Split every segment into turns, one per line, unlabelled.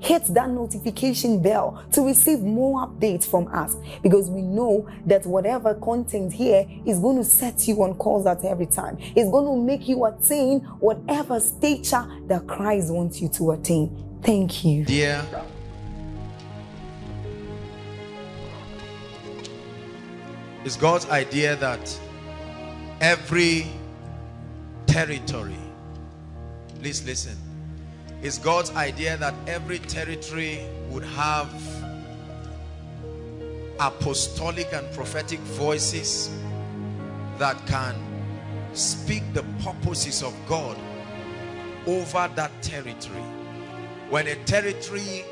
hit that notification bell to receive more updates from us because we know that whatever content here is going to set you on course at every time. It's going to make you attain whatever stature that Christ wants you to attain. Thank you.
Dear It's God's idea that every territory, please listen, it's God's idea that every territory would have apostolic and prophetic voices that can speak the purposes of God over that territory. When a territory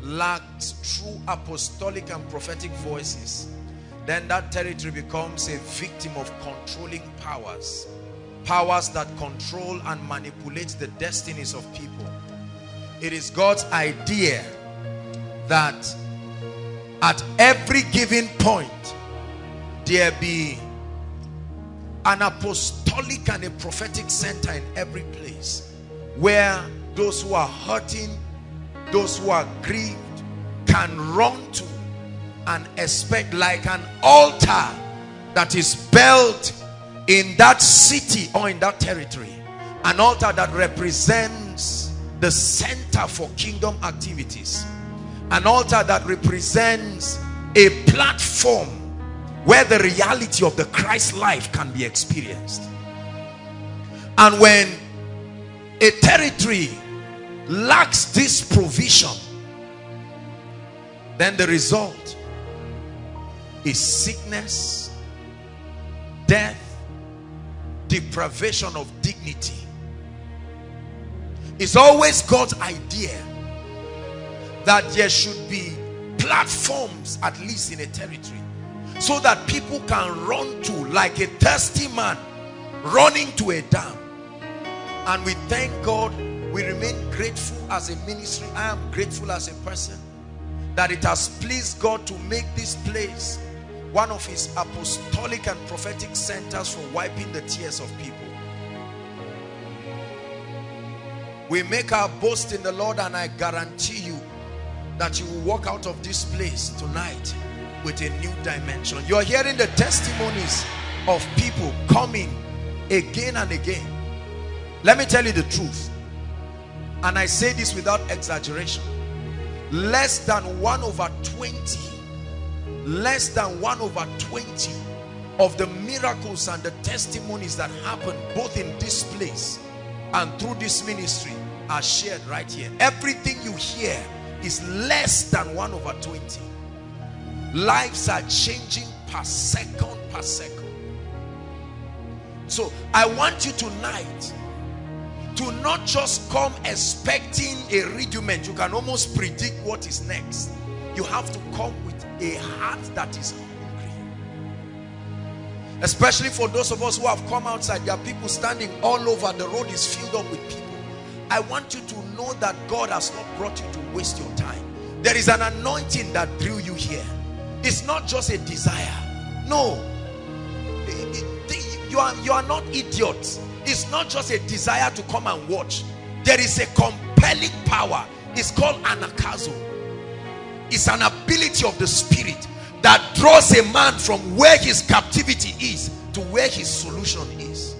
lacks true apostolic and prophetic voices, then that territory becomes a victim of controlling powers powers that control and manipulate the destinies of people. It is God's idea that at every given point there be an apostolic and a prophetic center in every place where those who are hurting those who are grieved can run to and expect like an altar that is built in that city or in that territory an altar that represents the center for kingdom activities an altar that represents a platform where the reality of the Christ life can be experienced. And when a territory lacks this provision then the result is sickness death deprivation of dignity. It's always God's idea that there should be platforms at least in a territory so that people can run to like a thirsty man running to a dam. And we thank God we remain grateful as a ministry. I am grateful as a person that it has pleased God to make this place one of his apostolic and prophetic centers for wiping the tears of people. We make our boast in the Lord and I guarantee you that you will walk out of this place tonight with a new dimension. You're hearing the testimonies of people coming again and again. Let me tell you the truth. And I say this without exaggeration. Less than 1 over 20 less than 1 over 20 of the miracles and the testimonies that happen both in this place and through this ministry are shared right here. Everything you hear is less than 1 over 20 lives are changing per second per second. So I want you tonight to not just come expecting a regiment you can almost predict what is next. You have to come with a heart that is hungry. Especially for those of us who have come outside there are people standing all over. The road is filled up with people. I want you to know that God has not brought you to waste your time. There is an anointing that drew you here. It's not just a desire. No. You are you are not idiots. It's not just a desire to come and watch. There is a compelling power. It's called anagkazo is an ability of the spirit that draws a man from where his captivity is to where his solution is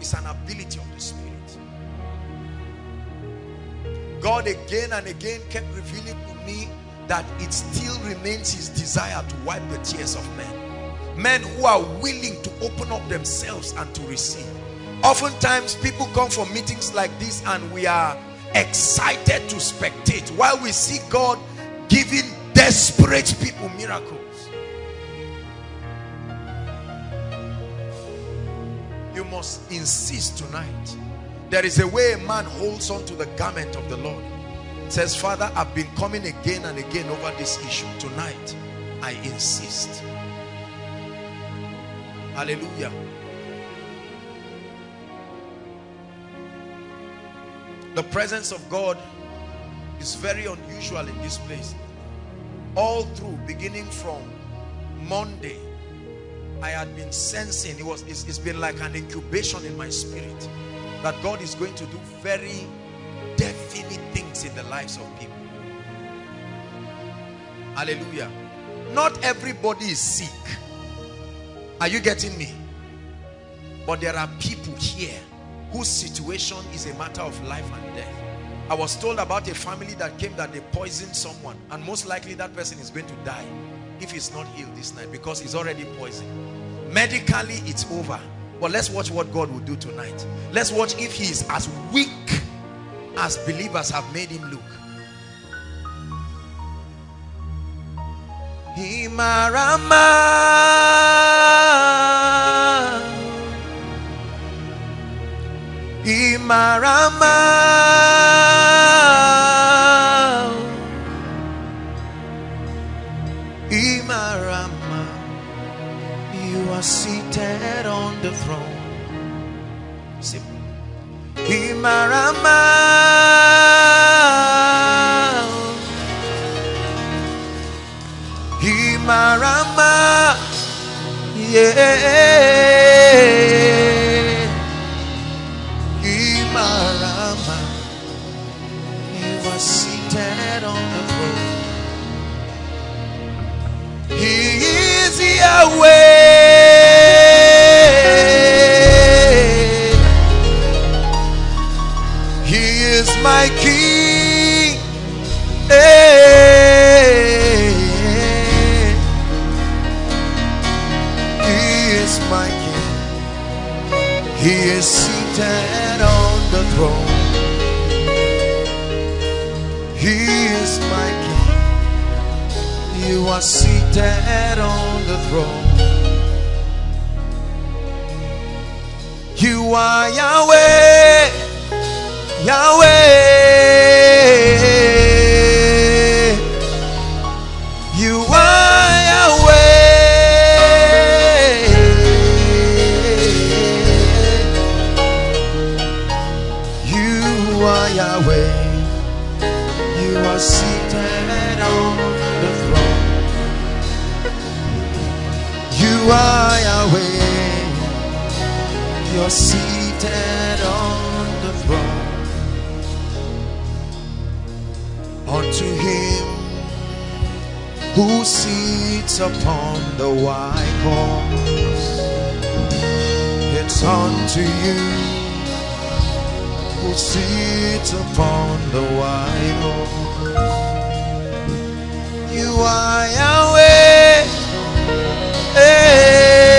it's an ability of the spirit God again and again kept revealing to me that it still remains his desire to wipe the tears of men. Men who are willing to open up themselves and to receive. Oftentimes people come for meetings like this and we are excited to spectate while we see God giving desperate people miracles. You must insist tonight. There is a way a man holds on to the garment of the Lord. Says, Father, I've been coming again and again over this issue. Tonight, I insist. Hallelujah. The presence of God is very unusual in this place. All through, beginning from Monday, I had been sensing, it was, it's, it's been like an incubation in my spirit that God is going to do very definite things in the lives of people. Hallelujah. Not everybody is sick. Are you getting me? But there are people here whose situation is a matter of life and death. I was told about a family that came that they poisoned someone and most likely that person is going to die if he's not healed this night because he's already poisoned. Medically, it's over. But let's watch what God will do tonight. Let's watch if he is as weak as believers have made him look. Himarama Imarama. Imarama. You are seated on the throne. Imarama. Imarama. Yeah are seated on the throne. Seated on the throne. You are Yahweh. Yahweh. Sits upon the white horse. It's unto you who sits upon the white horse. You are Yahweh. Hey.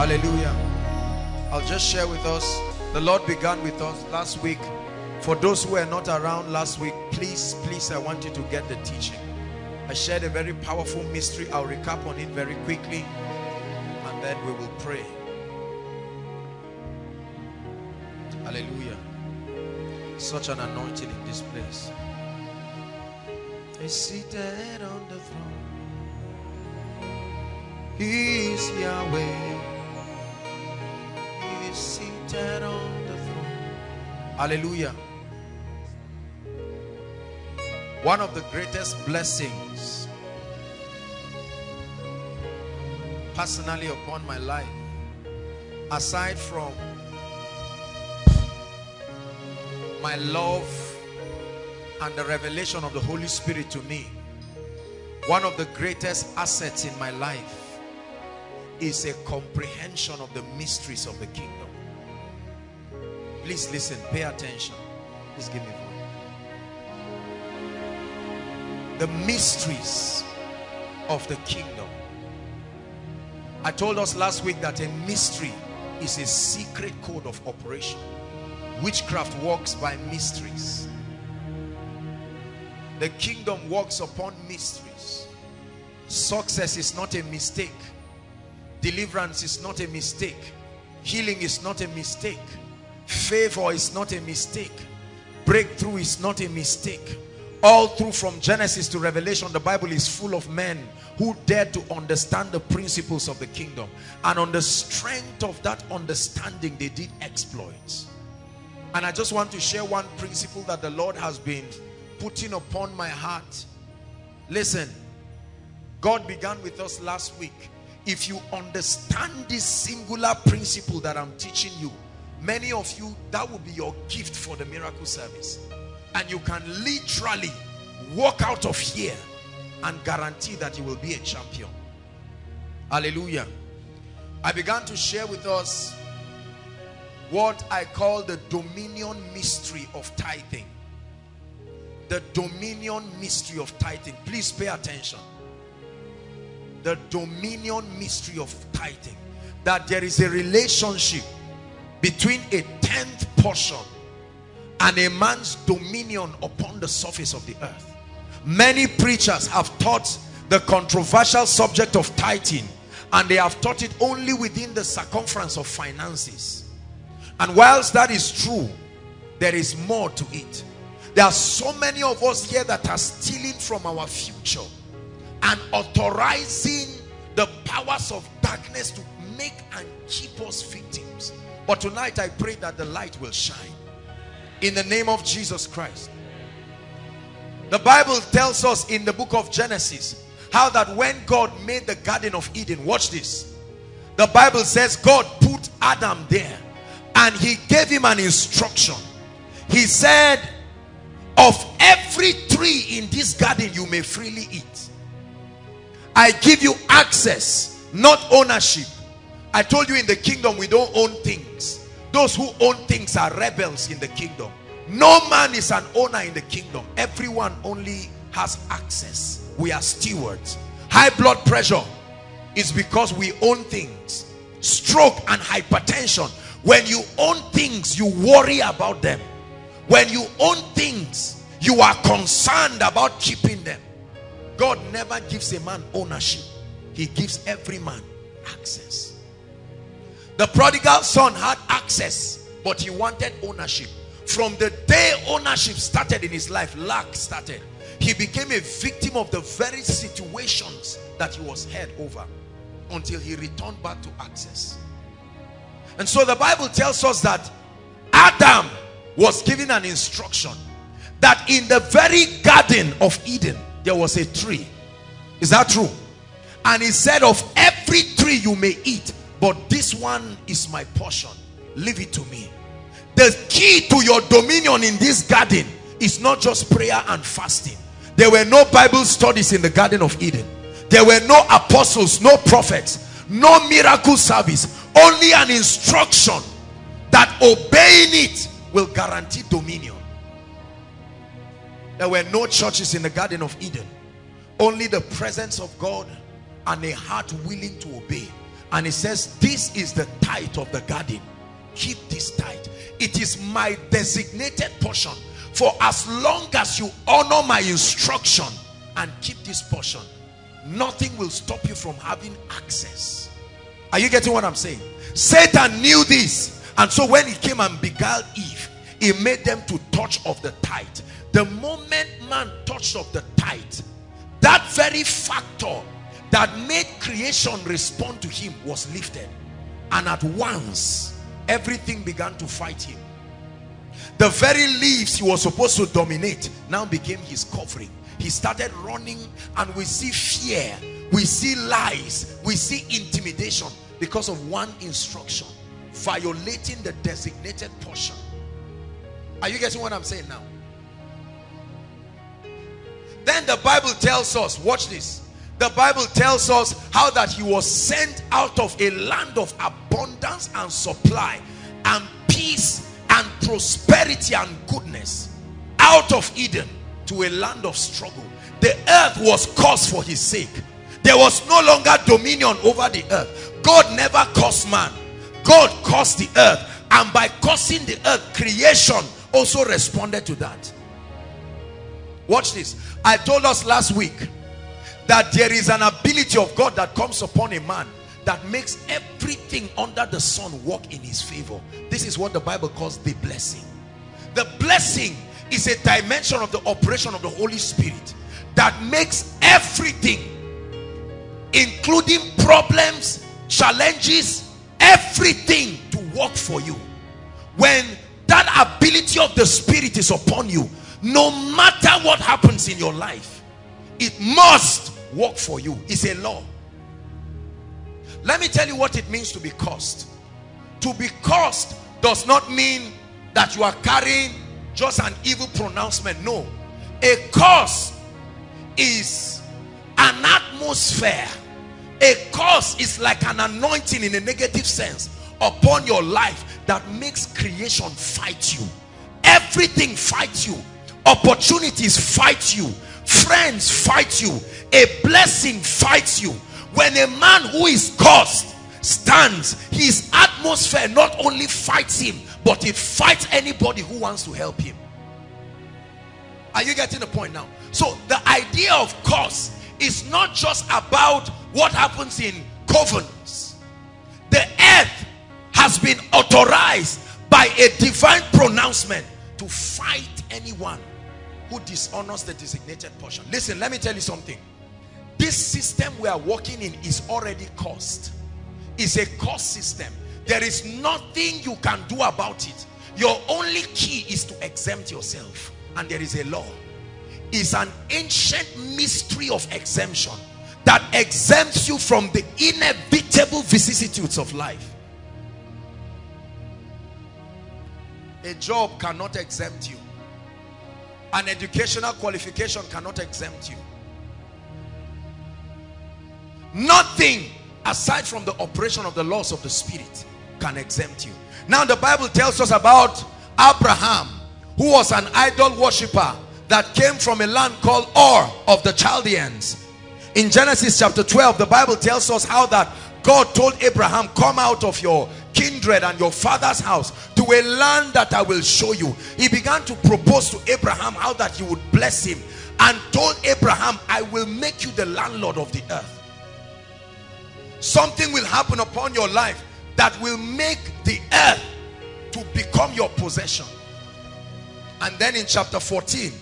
Hallelujah. I'll just share with us. The Lord began with us last week. For those who were not around last week, please, please, I want you to get the teaching. I shared a very powerful mystery. I'll recap on it very quickly and then we will pray. Hallelujah. Such an anointing in this place. He's seated on the throne. He is Yahweh. Seated on the throne. Hallelujah. One of the greatest blessings personally upon my life, aside from my love and the revelation of the Holy Spirit to me, one of the greatest assets in my life is a comprehension of the mysteries of the kingdom. Please listen, pay attention. Please give me the mysteries of the kingdom. I told us last week that a mystery is a secret code of operation. Witchcraft works by mysteries. The kingdom works upon mysteries. Success is not a mistake. Deliverance is not a mistake. Healing is not a mistake. Favor is not a mistake. Breakthrough is not a mistake all through from Genesis to Revelation, the Bible is full of men who dared to understand the principles of the kingdom. And on the strength of that understanding, they did exploits. And I just want to share one principle that the Lord has been putting upon my heart. Listen, God began with us last week. If you understand this singular principle that I'm teaching you, many of you, that will be your gift for the miracle service. And you can literally walk out of here and guarantee that you will be a champion. Hallelujah. I began to share with us what i call the dominion mystery of tithing. The dominion mystery of tithing. Please pay attention. The dominion mystery of tithing. That there is a relationship between a tenth portion and a man's dominion upon the surface of the earth. Many preachers have taught the controversial subject of tithing and they have taught it only within the circumference of finances. And whilst that is true, there is more to it. There are so many of us here that are stealing from our future and authorizing the powers of darkness to make and keep us victims. But tonight I pray that the light will shine in the name of Jesus Christ. The Bible tells us in the book of Genesis how that when God made the Garden of Eden, watch this. The Bible says God put Adam there and he gave him an instruction. He said, of every tree in this garden you may freely eat. I give you access, not ownership. I told you in the kingdom we don't own things. Those who own things are rebels in the kingdom. No man is an owner in the kingdom. Everyone only has access. We are stewards. High blood pressure is because we own things. Stroke and hypertension. When you own things, you worry about them. When you own things, you are concerned about keeping them. God never gives a man ownership. He gives every man access. The prodigal son had access, but he wanted ownership. From the day ownership started in his life, lack started. He became a victim of the very situations that he was head over until he returned back to access. And so the Bible tells us that Adam was given an instruction that in the very garden of Eden, there was a tree. Is that true? And he said, of every tree you may eat, but this one is my portion. Leave it to me. The key to your dominion in this garden is not just prayer and fasting. There were no Bible studies in the Garden of Eden. There were no apostles, no prophets, no miracle service. Only an instruction that obeying it will guarantee dominion. There were no churches in the Garden of Eden. Only the presence of God and a heart willing to obey. And he says, this is the tithe of the garden. Keep this tithe. It is my designated portion. For as long as you honor my instruction and keep this portion, nothing will stop you from having access. Are you getting what I'm saying? Satan knew this. And so when he came and beguiled Eve, he made them to touch of the tithe. The moment man touched of the tithe, that very factor that made creation respond to him was lifted. And at once, everything began to fight him. The very leaves he was supposed to dominate now became his covering. He started running and we see fear, we see lies, we see intimidation because of one instruction, violating the designated portion. Are you getting what I'm saying now? Then the Bible tells us, watch this. The Bible tells us how that he was sent out of a land of abundance and supply and peace and prosperity and goodness out of Eden to a land of struggle. The earth was cursed for his sake. There was no longer dominion over the earth. God never cursed man. God cursed the earth. And by cursing the earth, creation also responded to that. Watch this. I told us last week that there is an ability of God that comes upon a man that makes everything under the sun work in his favor. This is what the Bible calls the blessing. The blessing is a dimension of the operation of the Holy Spirit that makes everything, including problems, challenges, everything to work for you. When that ability of the Spirit is upon you, no matter what happens in your life, it must work for you. It's a law. Let me tell you what it means to be cursed. To be cursed does not mean that you are carrying just an evil pronouncement. No. A curse is an atmosphere. A curse is like an anointing in a negative sense upon your life that makes creation fight you. Everything fights you. Opportunities fight you. Friends fight you. A blessing fights you when a man who is cursed stands, his atmosphere not only fights him, but it fights anybody who wants to help him. Are you getting the point now? So the idea of curse is not just about what happens in covenants. The earth has been authorized by a divine pronouncement to fight anyone who dishonors the designated portion. Listen, let me tell you something. This system we are working in is already cost it's a cost system. There is nothing you can do about it. Your only key is to exempt yourself and there is a law. It's an ancient mystery of exemption that exempts you from the inevitable vicissitudes of life. A job cannot exempt you an educational qualification cannot exempt you Nothing aside from the operation of the laws of the spirit can exempt you. Now the Bible tells us about Abraham who was an idol worshiper that came from a land called Ur of the Chaldeans. In Genesis chapter 12 the Bible tells us how that God told Abraham come out of your kindred and your father's house to a land that I will show you. He began to propose to Abraham how that he would bless him and told Abraham I will make you the landlord of the earth. Something will happen upon your life that will make the earth to become your possession. And then in chapter 14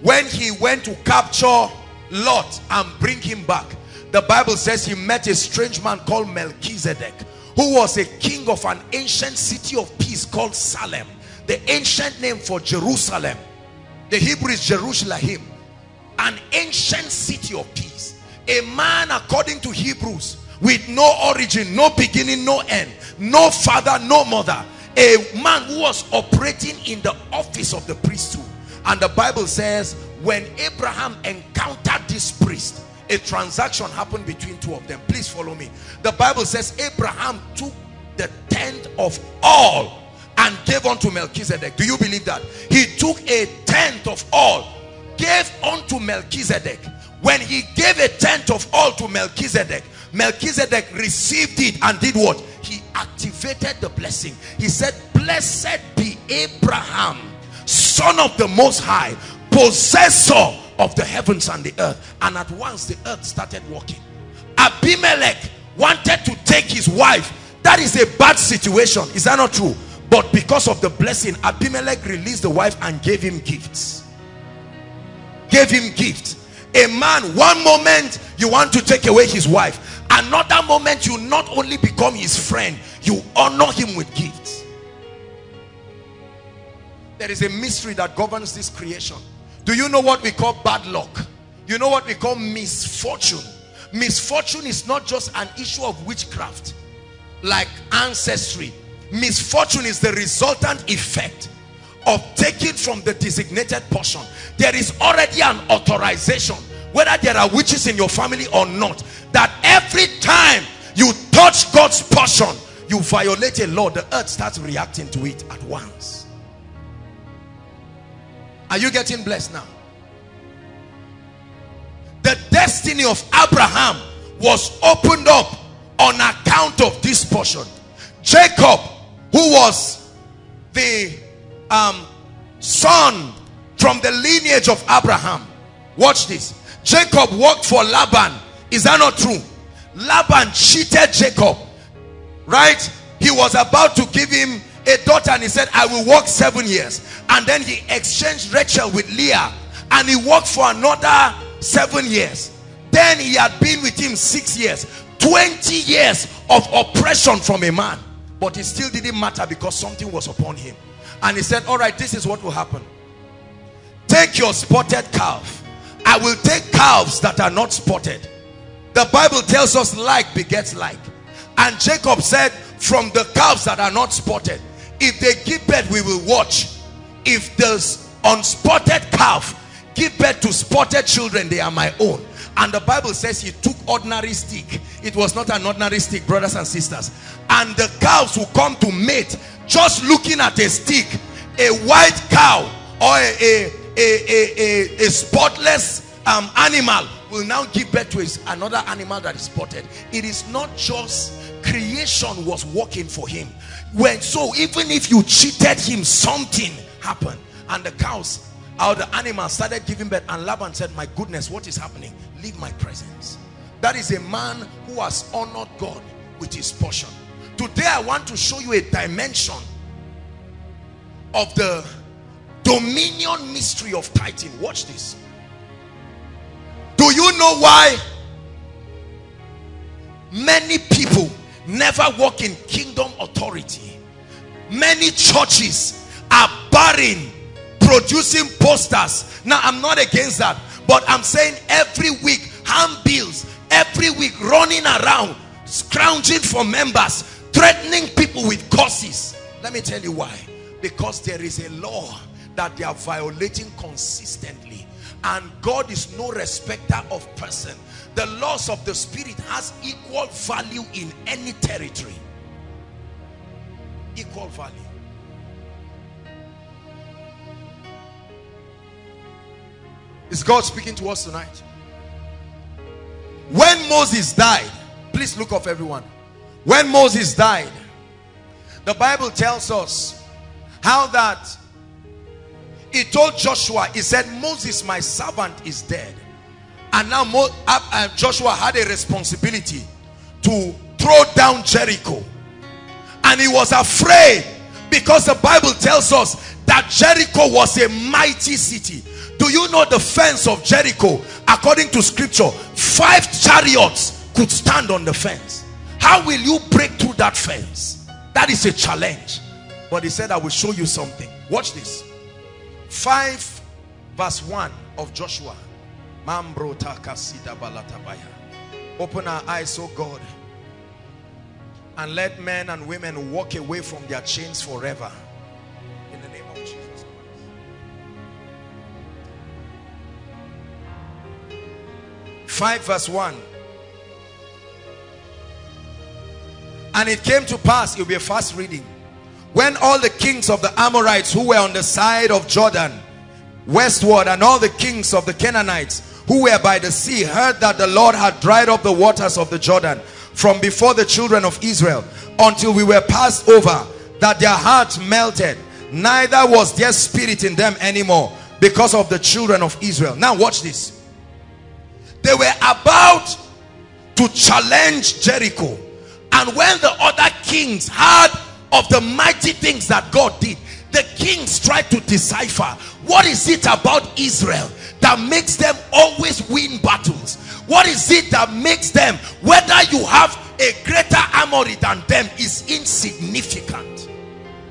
when he went to capture Lot and bring him back the Bible says he met a strange man called Melchizedek who was a king of an ancient city of peace called Salem the ancient name for Jerusalem the Hebrew is Jerusalem an ancient city of peace a man according to Hebrews with no origin, no beginning, no end, no father, no mother. A man who was operating in the office of the priesthood. And the Bible says, when Abraham encountered this priest, a transaction happened between two of them. Please follow me. The Bible says Abraham took the tenth of all and gave unto Melchizedek. Do you believe that? He took a tenth of all, gave unto Melchizedek when he gave a tenth of all to Melchizedek Melchizedek received it and did what he activated the blessing he said blessed be Abraham son of the most high possessor of the heavens and the earth. And at once the earth started walking Abimelech wanted to take his wife. That is a bad situation. Is that not true? But because of the blessing Abimelech released the wife and gave him gifts. Gave him gifts. A man one moment you want to take away his wife. Another moment you not only become his friend you honor him with gifts. There is a mystery that governs this creation do you know what we call bad luck? You know what we call misfortune? Misfortune is not just an issue of witchcraft like ancestry. Misfortune is the resultant effect of taking from the designated portion. There is already an authorization whether there are witches in your family or not that every time you touch God's portion you violate a law the earth starts reacting to it at once are you getting blessed now? The destiny of Abraham was opened up on account of this portion. Jacob who was the um, son from the lineage of Abraham. Watch this. Jacob worked for Laban. Is that not true? Laban cheated Jacob right? He was about to give him a daughter and he said I will work seven years. And then he exchanged Rachel with Leah and he worked for another seven years. Then he had been with him six years. 20 years of oppression from a man. But it still didn't matter because something was upon him. And he said all right this is what will happen. Take your spotted calf. I will take calves that are not spotted. The Bible tells us like begets like. And Jacob said from the calves that are not spotted if they give birth we will watch. If the unspotted calf give birth to spotted children they are my own. And the bible says he took ordinary stick. It was not an ordinary stick brothers and sisters. And the cows will come to mate just looking at a stick a white cow or a a a a, a spotless um, animal will now give birth to another animal that is spotted. It is not just creation was working for him when so even if you cheated him something happened. And the cows or the animals started giving birth and Laban said my goodness what is happening? Leave my presence. That is a man who has honored God with his portion. Today I want to show you a dimension of the dominion mystery of tithing. Watch this. Do you know why many people never walk in kingdom authority. Many churches are barren producing posters. Now i'm not against that but i'm saying every week handbills every week running around scrounging for members threatening people with curses. Let me tell you why. Because there is a law that they are violating consistently and god is no respecter of person the laws of the spirit has equal value in any territory. Equal value. Is God speaking to us tonight? When Moses died please look up everyone. When Moses died the Bible tells us how that he told Joshua he said Moses my servant is dead and now uh, Joshua had a responsibility to throw down Jericho. And he was afraid because the Bible tells us that Jericho was a mighty city. Do you know the fence of Jericho? According to scripture five chariots could stand on the fence. How will you break through that fence? That is a challenge. But he said I will show you something. Watch this. 5 verse 1 of Joshua Open our eyes, oh God, and let men and women walk away from their chains forever. In the name of Jesus Christ. 5 verse 1. And it came to pass, it will be a fast reading. When all the kings of the Amorites who were on the side of Jordan, westward, and all the kings of the Canaanites who were by the sea heard that the Lord had dried up the waters of the Jordan from before the children of Israel until we were passed over that their hearts melted. Neither was there spirit in them anymore because of the children of Israel. Now watch this. They were about to challenge Jericho. And when the other kings heard of the mighty things that God did the kings tried to decipher what is it about Israel that makes them always win battles. What is it that makes them? Whether you have a greater armory than them is insignificant.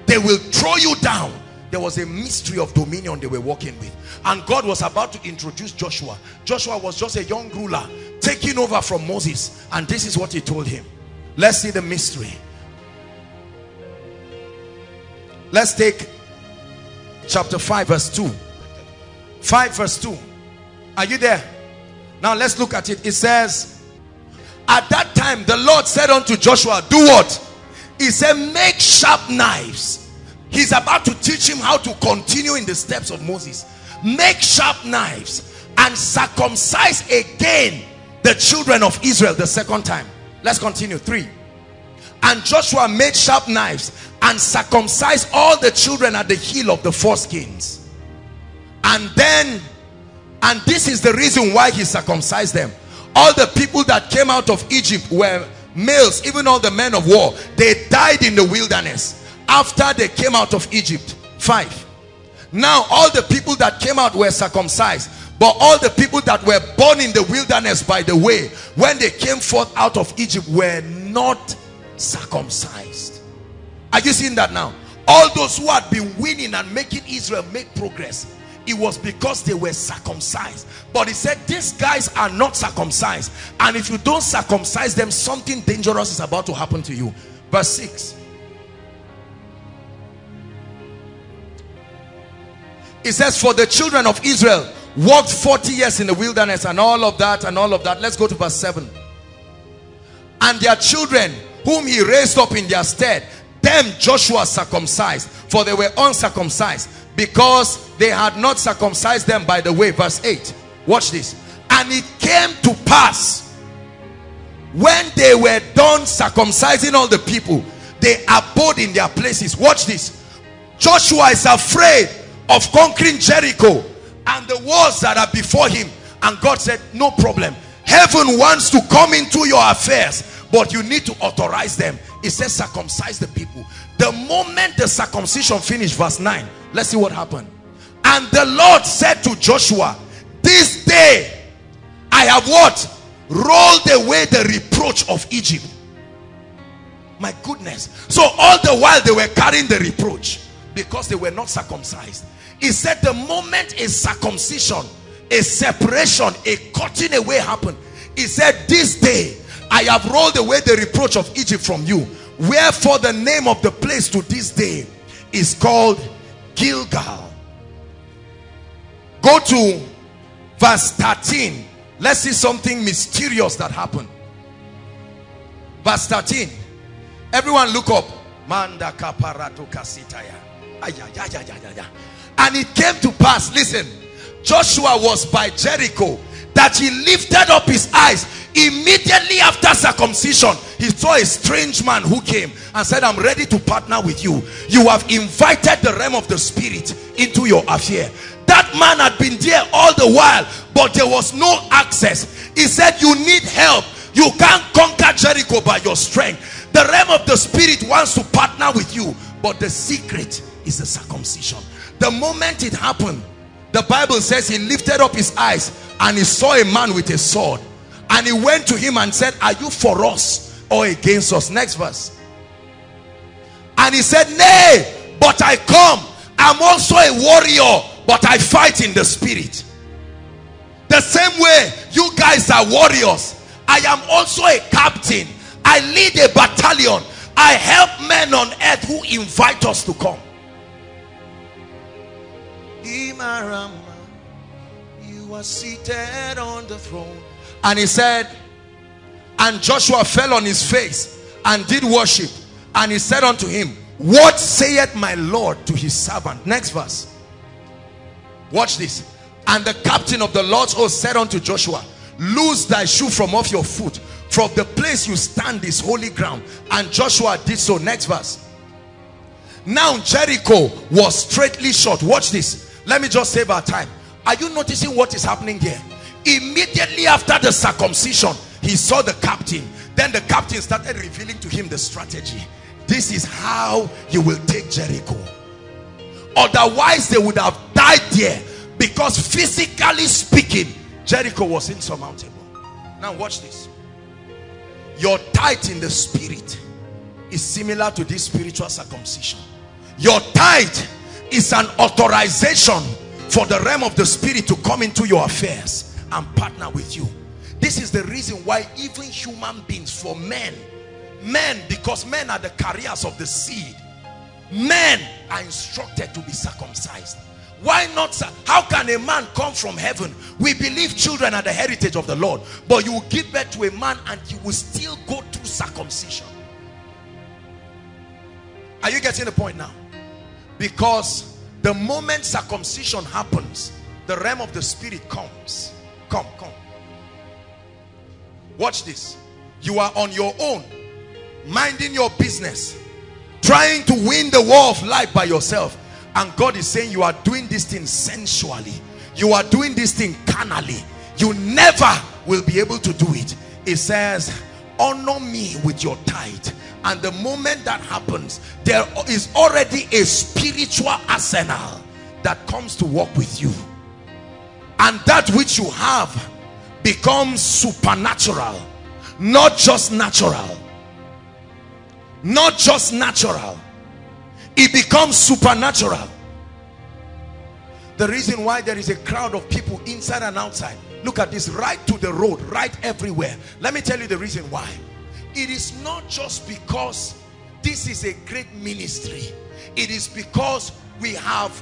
They will throw you down. There was a mystery of dominion they were working with. And God was about to introduce Joshua. Joshua was just a young ruler taking over from Moses. And this is what he told him. Let's see the mystery. Let's take chapter 5 verse 2 5 verse 2 are you there? Now let's look at it. It says at that time the Lord said unto Joshua do what? He said make sharp knives. He's about to teach him how to continue in the steps of Moses. Make sharp knives and circumcise again the children of Israel the second time. Let's continue. Three. And Joshua made sharp knives and circumcised all the children at the heel of the foreskins and then and this is the reason why he circumcised them. All the people that came out of Egypt were males even all the men of war. They died in the wilderness. After they came out of Egypt five. Now all the people that came out were circumcised but all the people that were born in the wilderness by the way when they came forth out of Egypt were not circumcised. Are you seeing that now? All those who had been winning and making Israel make progress it was because they were circumcised. But he said these guys are not circumcised. And if you don't circumcise them something dangerous is about to happen to you. Verse 6 it says for the children of Israel walked 40 years in the wilderness and all of that and all of that. Let's go to verse 7 and their children whom he raised up in their stead them Joshua circumcised for they were uncircumcised because they had not circumcised them by the way verse 8 watch this. And it came to pass when they were done circumcising all the people they abode in their places. Watch this. Joshua is afraid of conquering Jericho and the wars that are before him. And God said no problem. Heaven wants to come into your affairs but you need to authorize them it says circumcise the people. The moment the circumcision finished verse 9 let's see what happened. And the Lord said to Joshua this day I have what? Rolled away the reproach of Egypt. My goodness. So all the while they were carrying the reproach because they were not circumcised. He said the moment a circumcision a separation a cutting away happened he said this day I have rolled away the reproach of Egypt from you. Wherefore the name of the place to this day is called Gilgal. Go to verse 13 let's see something mysterious that happened. Verse 13 everyone look up. Manda kaparato kasitaya. And it came to pass listen Joshua was by Jericho that he lifted up his eyes immediately after circumcision he saw a strange man who came and said i'm ready to partner with you. You have invited the realm of the spirit into your affair. That man had been there all the while but there was no access. He said you need help. You can't conquer jericho by your strength. The realm of the spirit wants to partner with you but the secret is the circumcision. The moment it happened the bible says he lifted up his eyes and he saw a man with a sword and he went to him and said are you for us or against us? Next verse. And he said nay but i come. I'm also a warrior but i fight in the spirit. The same way you guys are warriors i am also a captain. I lead a battalion. I help men on earth who invite us to come. You are seated on the throne and he said and Joshua fell on his face and did worship and he said unto him what saith my Lord to his servant next verse watch this And the captain of the Lord's host said unto Joshua, Loose thy shoe from off your foot. From the place you stand is holy ground. And Joshua did so. Next verse. Now Jericho was straightly shot. Watch this. Let me just save our time. Are you noticing what is happening here? Immediately after the circumcision, he saw the captain. Then the captain started revealing to him the strategy. This is how you will take Jericho. Otherwise, they would have died there because physically speaking, Jericho was insurmountable. Now watch this. Your tithe in the spirit is similar to this spiritual circumcision. Your tithe is an authorization for the realm of the spirit to come into your affairs and partner with you. This is the reason why even human beings, for men, men, because men are the carriers of the seed, men are instructed to be circumcised. Why not. How can a man come from heaven? We believe children are the heritage of the Lord. But you will give birth to a man and he will still go through circumcision. Are you getting the point now? Because the moment circumcision happens, the realm of the spirit comes. Come, come. Watch this. You are on your own, minding your business, trying to win the war of life by yourself. And God is saying you are doing this thing sensually. You are doing this thing carnally. You never will be able to do it. It says, honor me with your tithe and the moment that happens there is already a spiritual arsenal that comes to work with you and that which you have becomes supernatural. Not just natural. Not just natural. It becomes supernatural. The reason why there is a crowd of people inside and outside look at this right to the road right everywhere. Let me tell you the reason why. It is not just because this is a great ministry. It is because we have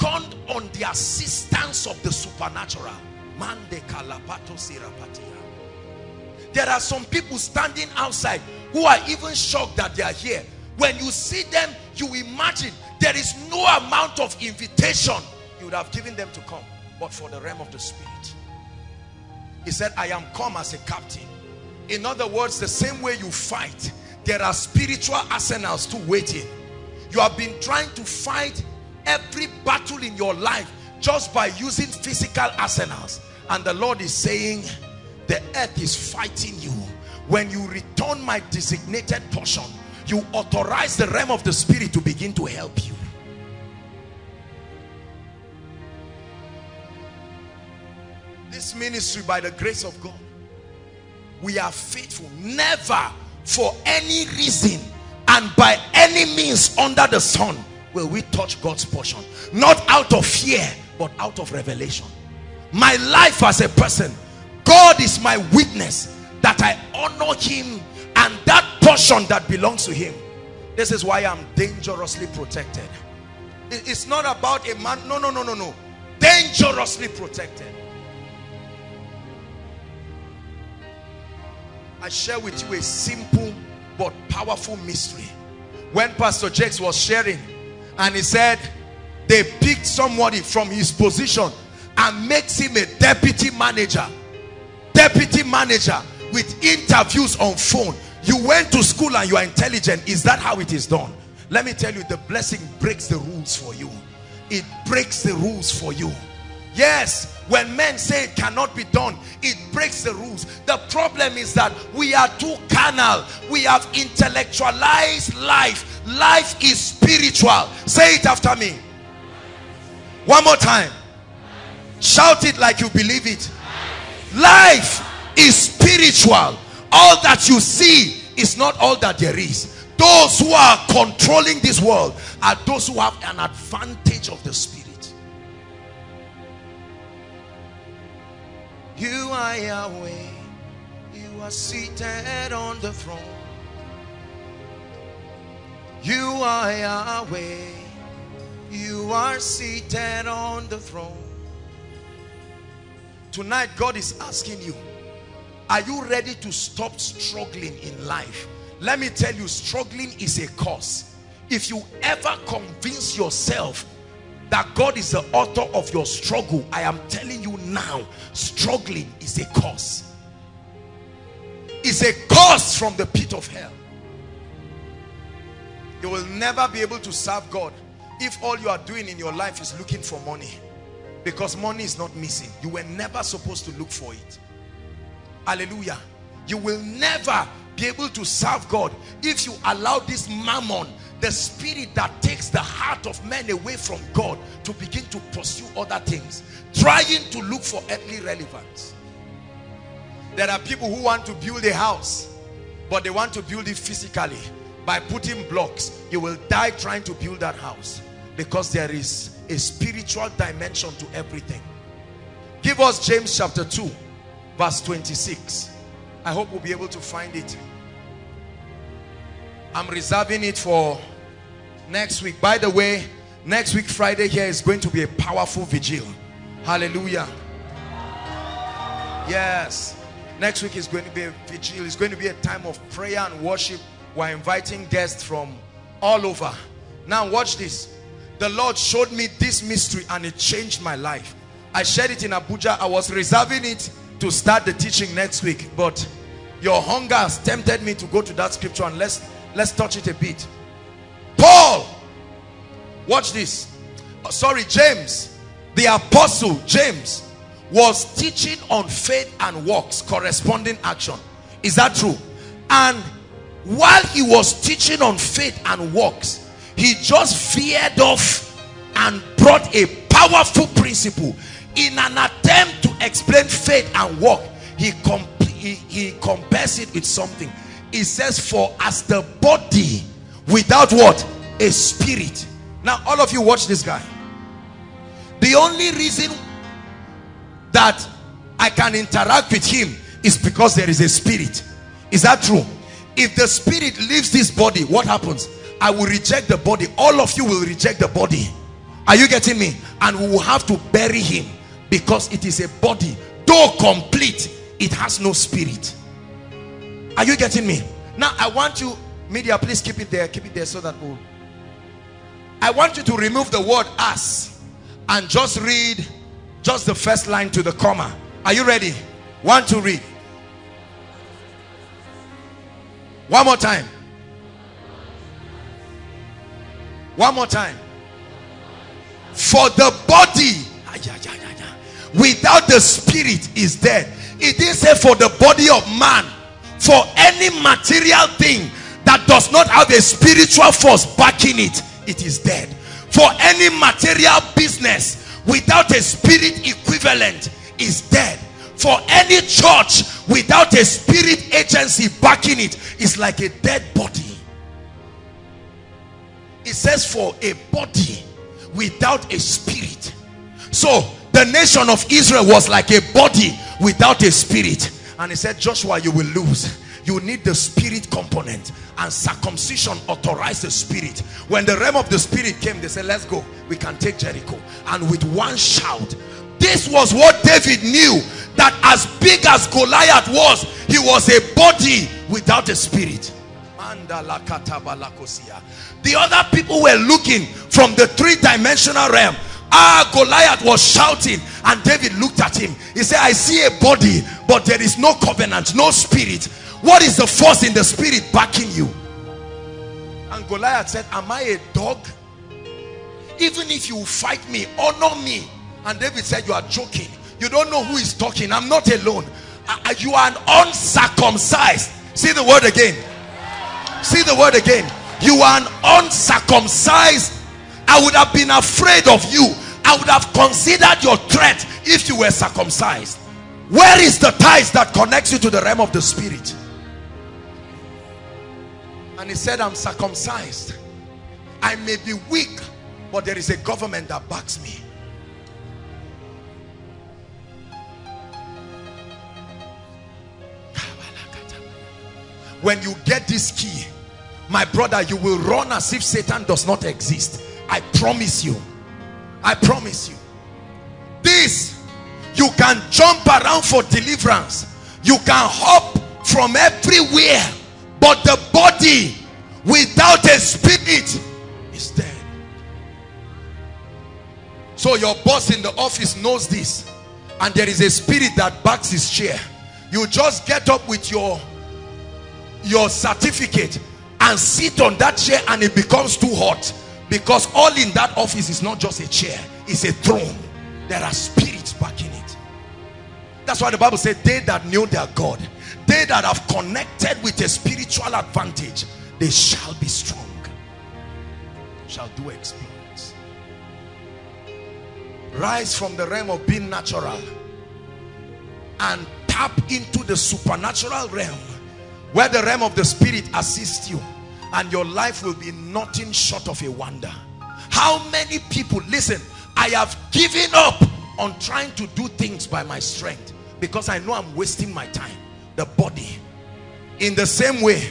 beckoned on the assistance of the supernatural Man de calapatos ira patia. there are some people standing outside who are even shocked that they are here when you see them you imagine there is no amount of invitation you would have given them to come but for the realm of the spirit he said i am come as a captain in other words, the same way you fight, there are spiritual arsenals to waiting. You have been trying to fight every battle in your life just by using physical arsenals. And the Lord is saying, the earth is fighting you. When you return my designated portion, you authorize the realm of the spirit to begin to help you. This ministry by the grace of God we are faithful never for any reason and by any means under the sun will we touch God's portion? Not out of fear but out of revelation. My life as a person God is my witness that I honor him and that portion that belongs to him. This is why I'm dangerously protected. It's not about a man no no no no no. Dangerously protected. I share with you a simple but powerful mystery. When Pastor Jakes was sharing and he said they picked somebody from his position and makes him a deputy manager. Deputy manager with interviews on phone. You went to school and you are intelligent. Is that how it is done? Let me tell you, the blessing breaks the rules for you. It breaks the rules for you. Yes, when men say it cannot be done, it breaks the rules. The problem is that we are too carnal. We have intellectualized life. Life is spiritual. Say it after me. One more time. Shout it like you believe it. Life is spiritual. All that you see is not all that there is. Those who are controlling this world are those who have an advantage of the spirit. You are Yahweh. You are seated on the throne. You are Yahweh. You are seated on the throne. Tonight, God is asking you, are you ready to stop struggling in life? Let me tell you, struggling is a cause. If you ever convince yourself that God is the author of your struggle, I am telling you now, struggling is a cause. It's a cause from the pit of hell. You will never be able to serve God if all you are doing in your life is looking for money. Because money is not missing. You were never supposed to look for it. Hallelujah. You will never be able to serve God if you allow this mammon, the spirit that takes the heart of men away from God to begin to pursue other things, trying to look for earthly relevance. There are people who want to build a house, but they want to build it physically by putting blocks. You will die trying to build that house because there is a spiritual dimension to everything. Give us James chapter 2 verse 26. I hope we'll be able to find it. I'm reserving it for next week. By the way, next week Friday here is going to be a powerful vigil. Hallelujah. Yes. Next week is going to be a vigil. It's going to be a time of prayer and worship. We're inviting guests from all over. Now watch this. The Lord showed me this mystery and it changed my life. I shared it in Abuja. I was reserving it to start the teaching next week. But your hunger has tempted me to go to that scripture and let's, let's touch it a bit. Paul, watch this. Oh, sorry, James, the apostle James was teaching on faith and works, corresponding action. Is that true? And while he was teaching on faith and works, he just veered off and brought a powerful principle in an attempt to explain faith and work he, he, he compares it with something he says for as the body without what? A spirit. Now all of you watch this guy. The only reason that I can interact with him is because there is a spirit. Is that true? If the spirit leaves this body what happens? I will reject the body. All of you will reject the body. Are you getting me? And we will have to bury him because it is a body. Though complete it has no spirit. Are you getting me? Now i want you media please keep it there keep it there so that we'll i want you to remove the word as and just read just the first line to the comma. Are you ready? One to read. One more time. One more time. For the body without the spirit is dead. It didn't say for the body of man for any material thing that does not have a spiritual force backing it it is dead. For any material business without a spirit equivalent is dead. For any church without a spirit agency backing it is like a dead body. It says for a body without a spirit. So the nation of Israel was like a body without a spirit. And he said Joshua you will lose you need the spirit component and circumcision authorized the spirit. When the realm of the spirit came they said let's go. We can take Jericho. And with one shout this was what David knew that as big as Goliath was he was a body without a spirit. The other people were looking from the three-dimensional realm. Ah Goliath was shouting and David looked at him. He said I see a body but there is no covenant no spirit what is the force in the spirit backing you? And Goliath said am I a dog? Even if you fight me honor me. And David said you are joking. You don't know who is talking. I'm not alone. You are an uncircumcised see the word again. See the word again. You are an uncircumcised I would have been afraid of you. I would have considered your threat if you were circumcised. Where is the ties that connects you to the realm of the spirit and he said I'm circumcised. I may be weak but there is a government that backs me. When you get this key my brother you will run as if Satan does not exist. I promise you. I promise you. This you can jump around for deliverance. You can hop from everywhere but the body without a spirit is dead So your boss in the office knows this. And there is a spirit that backs his chair. You just get up with your, your certificate and sit on that chair and it becomes too hot. Because all in that office is not just a chair. It's a throne. There are spirits backing it. That's why the Bible said they that knew their God. They that have connected with a spiritual advantage. They shall be strong. Shall do exploits rise from the realm of being natural and tap into the supernatural realm where the realm of the spirit assists you and your life will be nothing short of a wonder how many people listen i have given up on trying to do things by my strength because i know i'm wasting my time the body. In the same way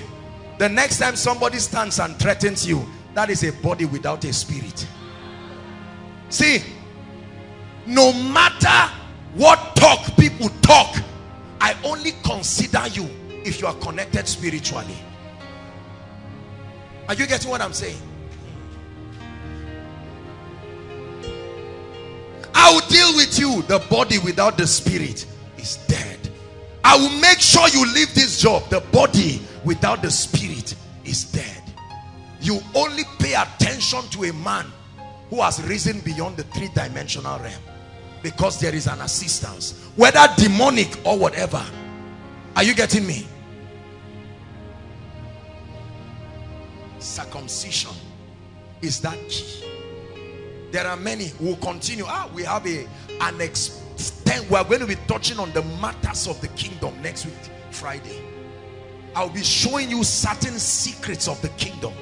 the next time somebody stands and threatens you that is a body without a spirit. See no matter what talk people talk i only consider you if you are connected spiritually. Are you getting what i'm saying? I will deal with you the body without the spirit i will make sure you leave this job. The body without the spirit is dead. You only pay attention to a man who has risen beyond the three-dimensional realm because there is an assistance whether demonic or whatever. Are you getting me? Circumcision is that key. There are many who continue. Ah we have a an extent we are going to be touching on the matters of the kingdom next week friday. I'll be showing you certain secrets of the kingdom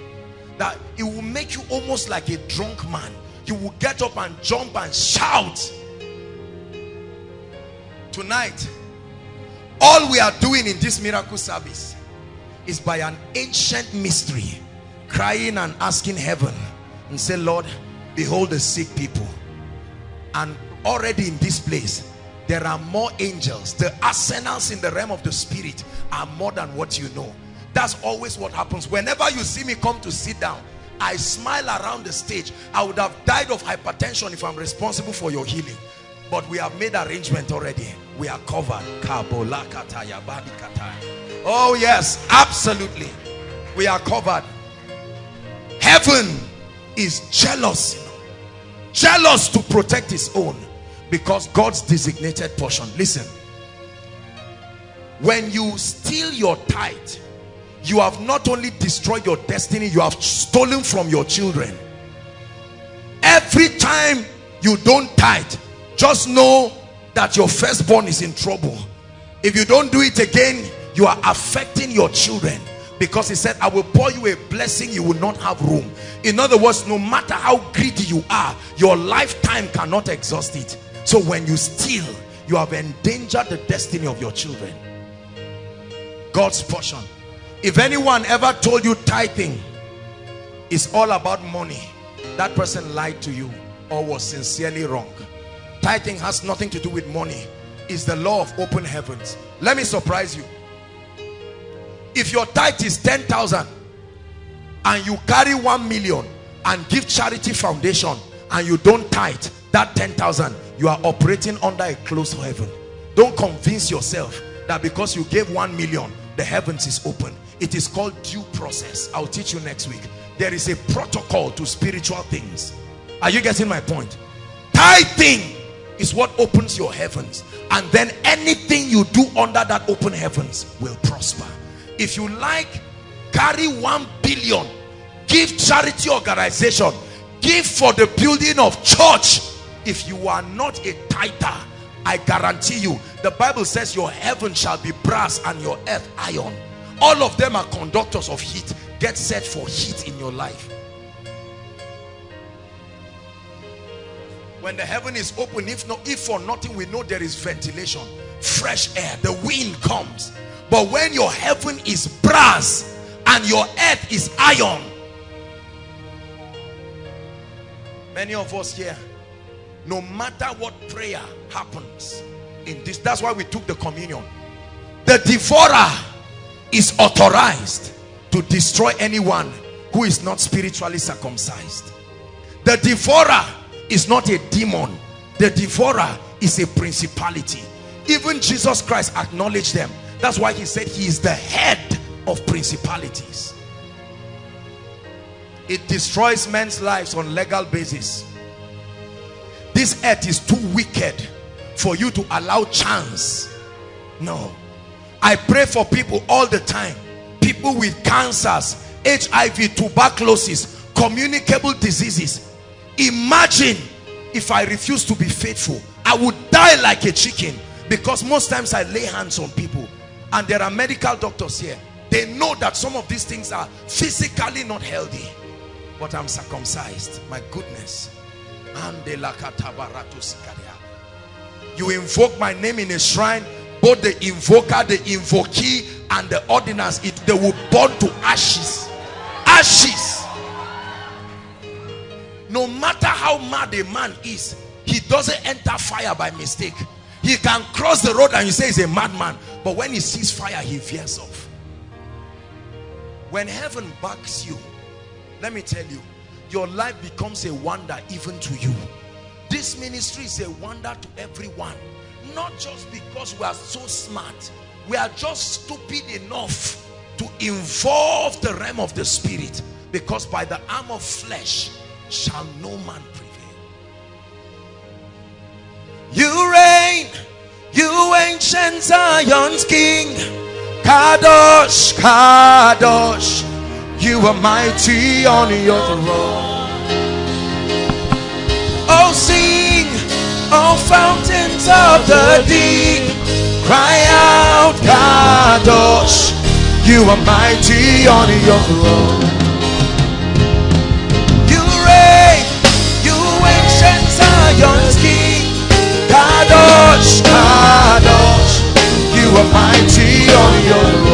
that it will make you almost like a drunk man. You will get up and jump and shout. Tonight all we are doing in this miracle service is by an ancient mystery crying and asking heaven and say lord behold the sick people and already in this place there are more angels. The arsenals in the realm of the spirit are more than what you know. That's always what happens. Whenever you see me come to sit down i smile around the stage. I would have died of hypertension if i'm responsible for your healing. But we have made arrangement already. We are covered. Oh yes absolutely. We are covered. Heaven is jealous jealous to protect his own because God's designated portion. Listen. When you steal your tithe you have not only destroyed your destiny you have stolen from your children. Every time you don't tithe just know that your firstborn is in trouble. If you don't do it again you are affecting your children. Because he said i will pour you a blessing you will not have room. In other words no matter how greedy you are your lifetime cannot exhaust it so when you steal you have endangered the destiny of your children god's portion if anyone ever told you tithing is all about money that person lied to you or was sincerely wrong Tithing has nothing to do with money. It's the law of open heavens. Let me surprise you. If your tithe is 10,000 and you carry 1 million and give charity foundation and you don't tithe that 10,000, you are operating under a closed heaven. Don't convince yourself that because you gave 1 million, the heavens is open. It is called due process. I'll teach you next week. There is a protocol to spiritual things. Are you getting my point? Tithing is what opens your heavens and then anything you do under that open heavens will prosper if you like carry one billion give charity organization give for the building of church. If you are not a tither i guarantee you the bible says your heaven shall be brass and your earth iron. All of them are conductors of heat. Get set for heat in your life. When the heaven is open if not if for nothing we know there is ventilation fresh air the wind comes. But when your heaven is brass and your earth is iron many of us here no matter what prayer happens in this that's why we took the communion the devourer is authorized to destroy anyone who is not spiritually circumcised the devourer is not a demon. The devourer is a principality. Even Jesus Christ acknowledged them. That's why he said he is the head of principalities. It destroys men's lives on legal basis. This earth is too wicked for you to allow chance. No. I pray for people all the time. People with cancers, HIV, tuberculosis, communicable diseases. Imagine if I refuse to be faithful. I would die like a chicken because most times I lay hands on people and there are medical doctors here. They know that some of these things are physically not healthy but I'm circumcised. My goodness. You invoke my name in a shrine, both the invoker, the invokee, and the ordinance, it, they will burn to ashes. Ashes. No matter how mad a man is, he doesn't enter fire by mistake. He can cross the road and you say he's a madman. But when he sees fire, he veers off. When heaven backs you, let me tell you, your life becomes a wonder even to you. This ministry is a wonder to everyone. Not just because we are so smart. We are just stupid enough to involve the realm of the spirit. Because by the arm of flesh shall no man prevail. You reign, you ancient Zion's king. Kadosh, Kadosh. You are mighty on your throne. Oh, sing, oh, fountains of the deep. Cry out, Kadosh. You are mighty on your throne. You reign, you ancient Zion's king. Kadosh, Kadosh. You are mighty on your throne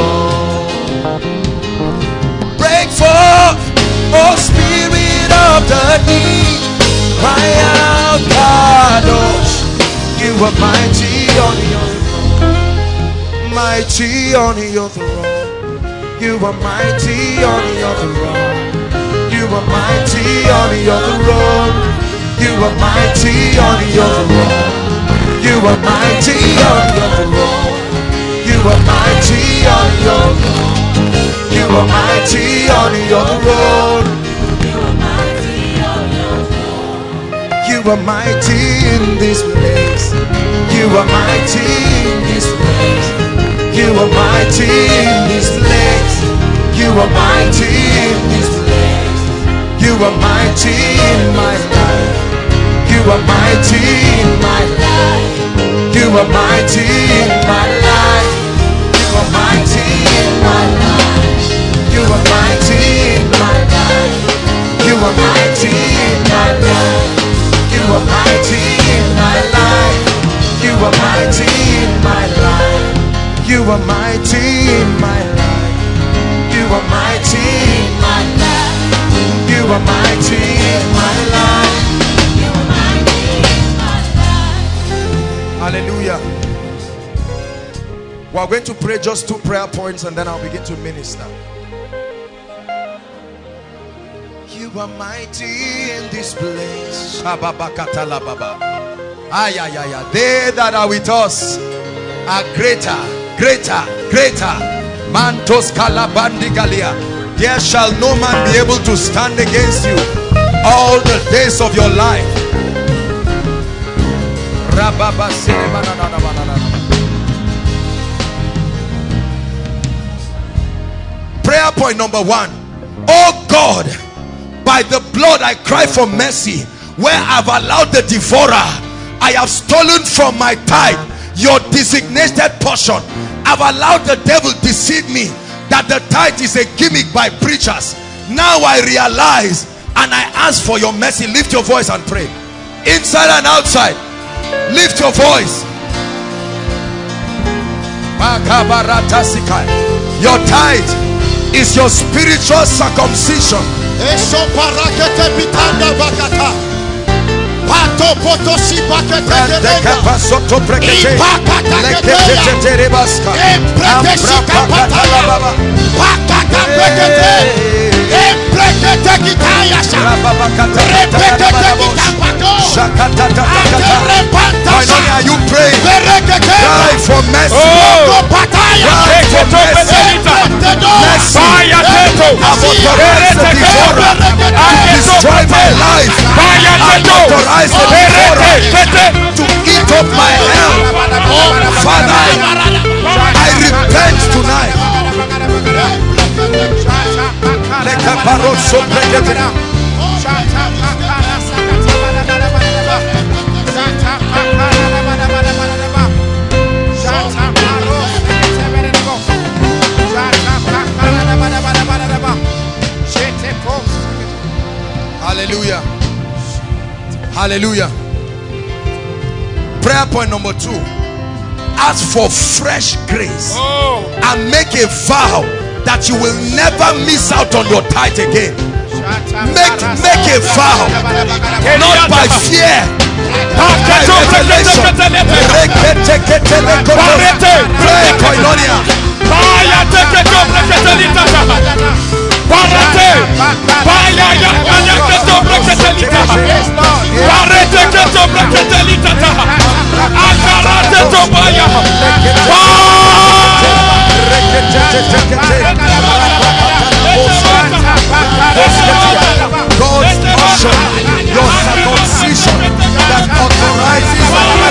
oh Spirit of the deep. Cry out, Kadosh. You are mighty on your throne. Mighty on your throne. You are mighty on your throne. You are mighty on your throne. You are mighty on your throne. You are mighty on your throne. You are mighty on your throne. You are mighty on your throne. You are mighty on your throne. You are mighty in this place. You are mighty in this place. You are mighty in this place. You are mighty in this place. You are mighty in my life. You are mighty in my life. You are mighty in my life. You are mighty in my life. You are mighty, my You are mighty in my life. You are mighty in my life. You are mighty in my life. You are mighty in my life. You are mighty in my life. You are mighty in my life. Hallelujah. We're going to pray just two prayer points and then I'll begin to minister. Are mighty in this place. They that are with us are greater, greater, greater. Mantos Kalabandigalia. There shall no man be able to stand against you all the days of your life. Prayer point number one. Oh God by the blood I cry for mercy. Where I've allowed the devourer I have stolen from my tithe. Your designated portion. I've allowed the devil deceive me that the tithe is a gimmick by preachers. Now I realize and I ask for your mercy. Lift your voice and pray. Inside and outside. Lift your voice. Your tithe is your spiritual circumcision.
Eso Finally, are you praying? Cry for mercy. Mercy. I'm
destroy my life. I'm authorized to. To eat up my health. Father, I repent tonight. Hallelujah. Hallelujah. Prayer point number two. Ask for fresh grace oh. and make a vow that you will never miss out on your tithe again. Make make a vow, not by fear, but by revelation. Pray, koinonia. God's portion, your circumcision that authorizes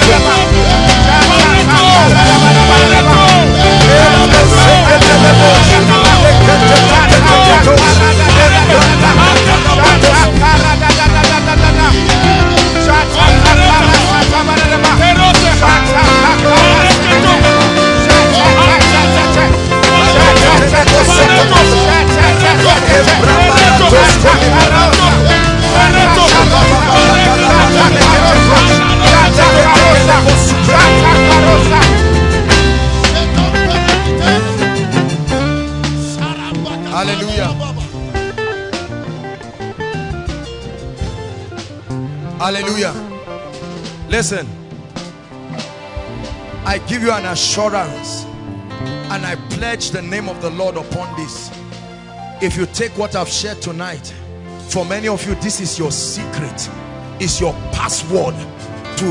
Hallelujah. Listen. I give you an assurance and I pledge the name of the Lord upon this. If you take what I've shared tonight, for many of you, this is your secret, is your password to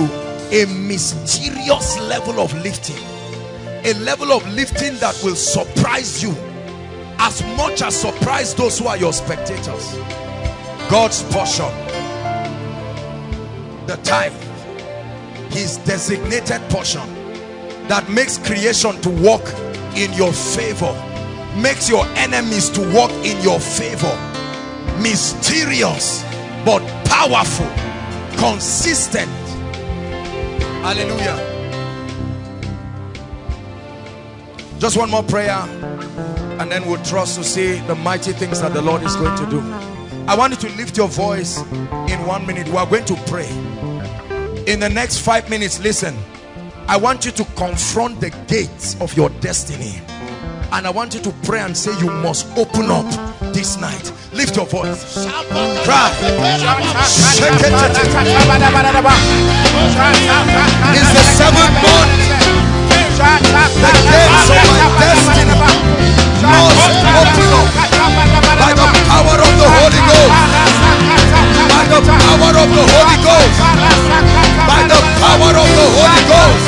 a mysterious level of lifting. A level of lifting that will surprise you as much as surprise those who are your spectators. God's portion, tithe, his designated portion that makes creation to walk in your favor, makes your enemies to walk in your favor. Mysterious, but powerful, consistent. Hallelujah. Just one more prayer and then we'll trust to see the mighty things that the Lord is going to do. I want you to lift your voice in one minute. We are going to pray. In the next five minutes, listen. I want you to confront the gates of your destiny. And I want you to pray and say you must open up this night. Lift your voice. Cry. It's the seventh month. The gates of my destiny must open up by the power of the Holy Ghost. By the power of the Holy Ghost. By the power of the Holy Ghost.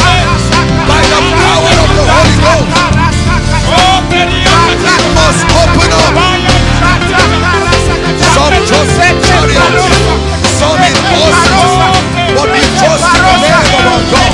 By the power of the Holy Ghost. It must open up. Some trust in chariots, some in horses, but we trust in the name of our God.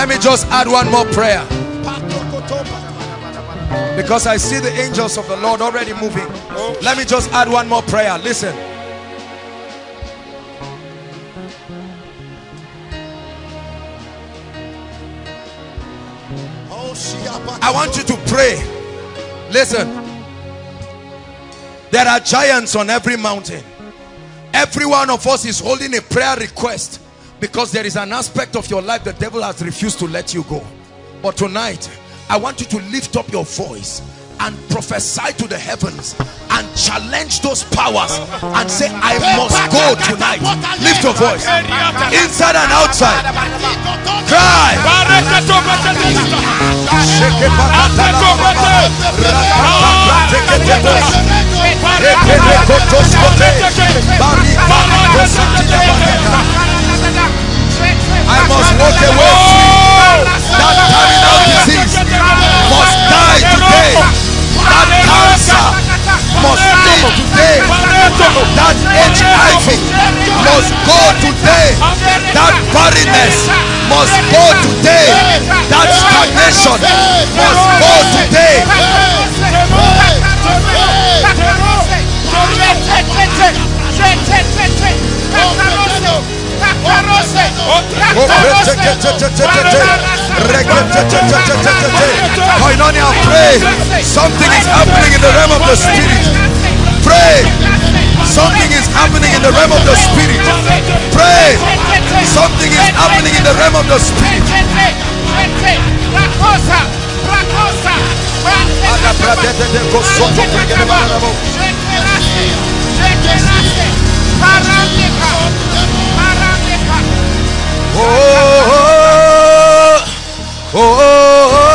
Let me just add one more prayer. Because I see the angels of the Lord already moving. Let me just add one more prayer. Listen. I want you to pray. Listen. There are giants on every mountain. Every one of us is holding a prayer request because there is an aspect of your life the devil has refused to let you go. But tonight, I want you to lift up your voice and prophesy to the heavens and challenge those powers and say I must go tonight lift your voice inside and outside cry I must walk away that out disease must die today that cancer must leave today that HIV must go today that barrenness must go today that stagnation must go today Koinonia, pray. Something is happening in the realm of the spirit. Pray. Something is happening in the realm of the spirit. Pray. Something is happening in the realm of the spirit. Oh, oh,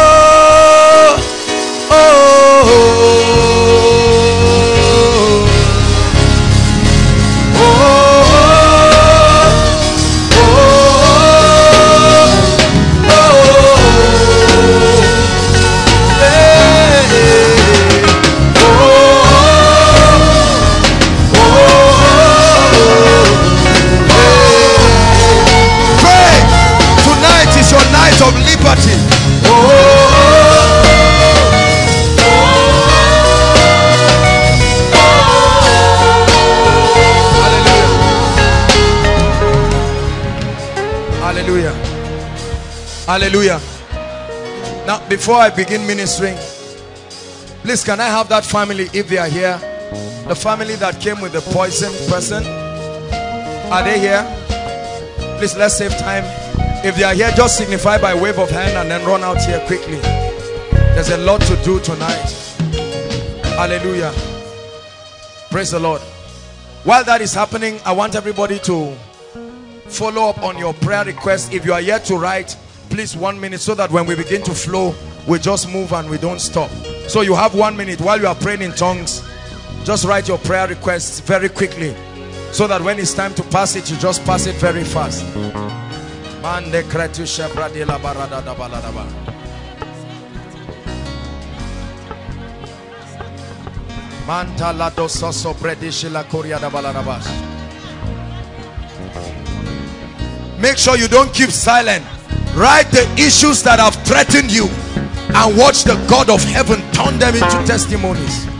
Hallelujah. Now, before I begin ministering, please can I have that family if they are here? The family that came with the poison person. Are they here? Please let's save time. If they are here, just signify by wave of hand and then run out here quickly. There's a lot to do tonight. Hallelujah. Praise the Lord. While that is happening, I want everybody to follow up on your prayer request. If you are yet to write, please one minute so that when we begin to flow, we just move and we don't stop. So you have one minute while you are praying in tongues. Just write your prayer requests very quickly so that when it's time to pass it, you just pass it very fast. Manta la dososo da. Make sure you don't keep silent. Write the issues that have threatened you and watch the God of heaven turn them into testimonies.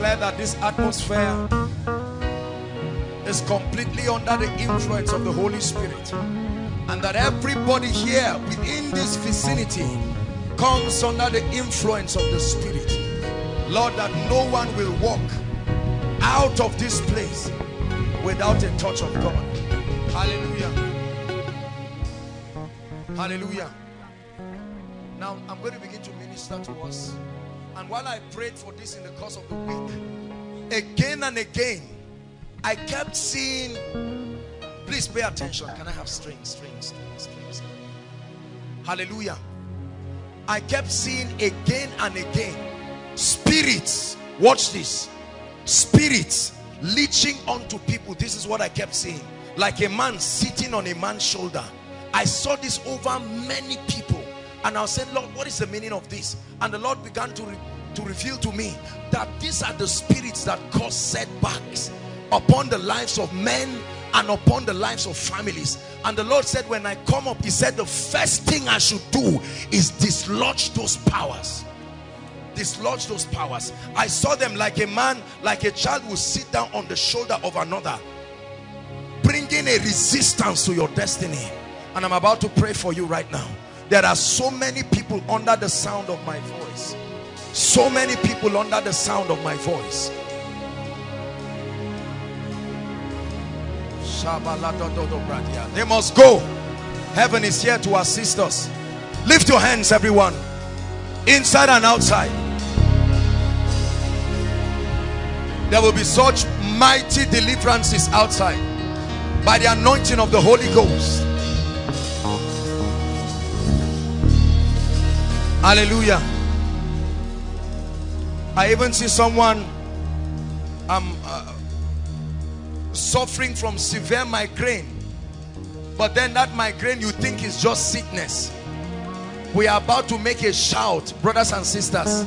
Declare that this atmosphere is completely under the influence of the Holy Spirit. And that everybody here within this vicinity comes under the influence of the Spirit. Lord, that no one will walk out of this place without a touch of God. Hallelujah. Hallelujah. Now I'm going to begin to minister to us. While I prayed for this in the course of the week, again and again, I kept seeing, please pay attention. Can I have strings, strings, strings, strings? Hallelujah. I kept seeing again and again spirits, watch this, spirits leeching onto people. This is what I kept seeing. Like a man sitting on a man's shoulder. I saw this over many people. And I said, Lord, what is the meaning of this? And the Lord began to, to reveal to me that these are the spirits that cause setbacks upon the lives of men and upon the lives of families. And the Lord said, when I come up, he said, the first thing I should do is dislodge those powers. Dislodge those powers. I saw them like a man, like a child will sit down on the shoulder of another, bringing a resistance to your destiny. And I'm about to pray for you right now. There are so many people under the sound of my voice. So many people under the sound of my voice. They must go. Heaven is here to assist us. Lift your hands, everyone. Inside and outside. There will be such mighty deliverances outside by the anointing of the Holy Ghost. Hallelujah. I even see someone um, uh, suffering from severe migraine. But then that migraine you think is just sickness. We are about to make a shout, brothers and sisters.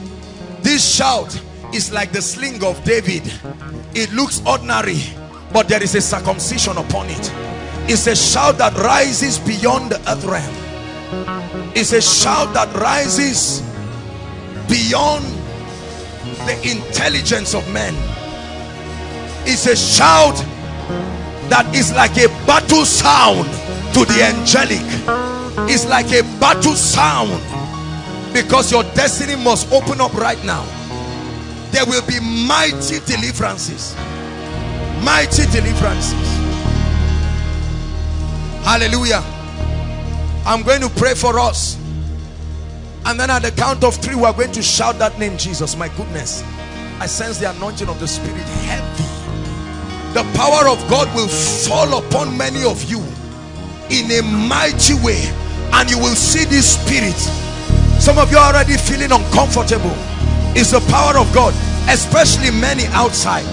This shout is like the sling of David. It looks ordinary, but there is a circumcision upon it. It's a shout that rises beyond the earth realm. It's a shout that rises beyond the intelligence of men. It's a shout that is like a battle sound to the angelic. It's like a battle sound because your destiny must open up right now. There will be mighty deliverances. Mighty deliverances. Hallelujah. I'm going to pray for us. And then at the count of three, we're going to shout that name, Jesus. My goodness. I sense the anointing of the Spirit heavy. The power of God will fall upon many of you in a mighty way. And you will see this Spirit. Some of you are already feeling uncomfortable. It's the power of God, especially many outside.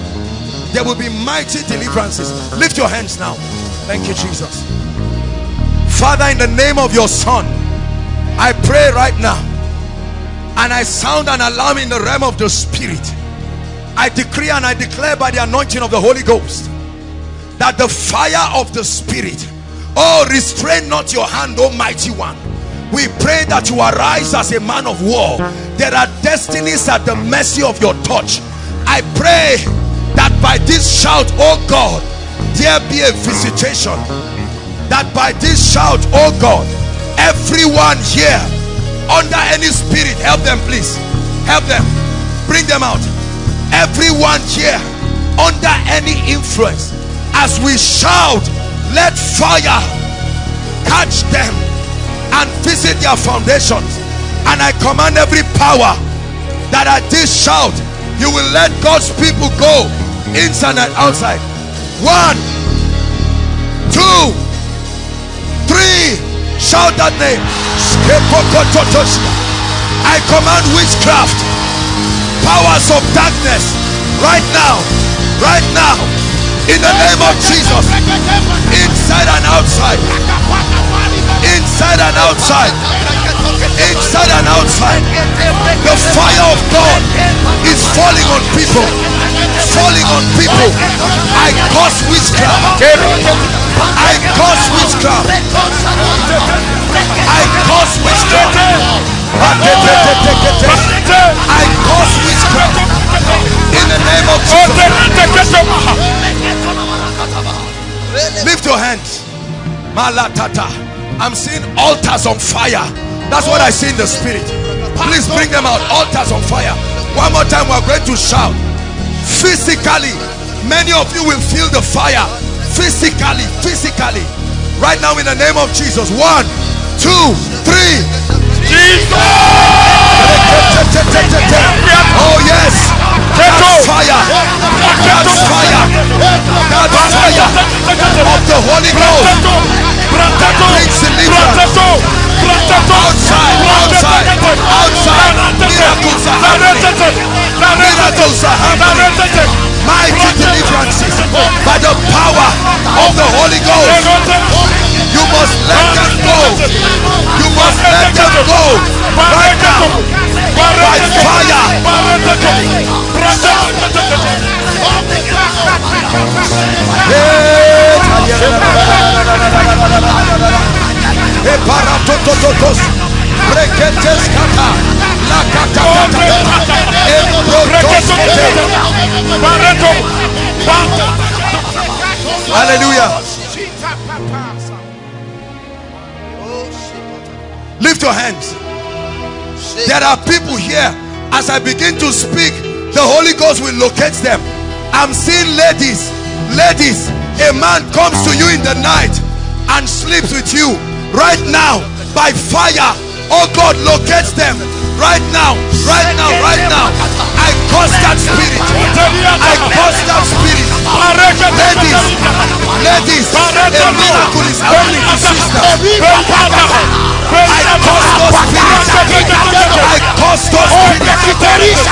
There will be mighty deliverances. Lift your hands now. Thank you, Jesus. Father, in the name of your Son, I pray right now. And I sound an alarm in the realm of the spirit. I decree and I declare by the anointing of the Holy Ghost that the fire of the spirit oh restrain not your hand almighty one. We pray that you arise as a man of war. There are destinies at the mercy of your touch. I pray that by this shout oh God there be a visitation. That by this shout oh God everyone here under any spirit help them please. Help them. Bring them out. Everyone here under any influence as we shout let fire catch them and visit their foundations. And I command every power that at this shout you will let God's people go inside and outside. One two Shout that name. I command witchcraft, powers of darkness, right now, right now, in the name of Jesus, inside and outside, inside and outside. Inside and outside. The fire of God is falling on people. Falling on people. I cause witchcraft. I cause witchcraft. I cause witchcraft. I cause witchcraft. In the name of Jesus. Lift your hands. Malatata. I'm seeing altars on fire. That's what I see in the spirit. Please bring them out. Altars on fire. One more time, we're going to shout. Physically, many of you will feel the fire. Physically, physically. Right now, in the name of Jesus. One, two, three. Jesus! Oh, yes. That's fire. That's fire. That's fire of the Holy Ghost. Brings deliverance. Outside, outside, outside. Miracles are happening. Miracles are happening. Mighty deliverances by the power of the Holy Ghost. You must let them go. You must let them go right now by fire. Eparatototos, breketes kata, lakata Hallelujah. Lift your hands. There are people here. As I begin to speak, the Holy Ghost will locate them. I'm seeing ladies. Ladies, a man comes to you in the night and sleeps with you right now by fire. Oh God, locates them right now, right now, right now. I cause that spirit. I cause that spirit. Ladies, ladies, a miracle is happening to sister. I cause those spirits. I cause those spirits.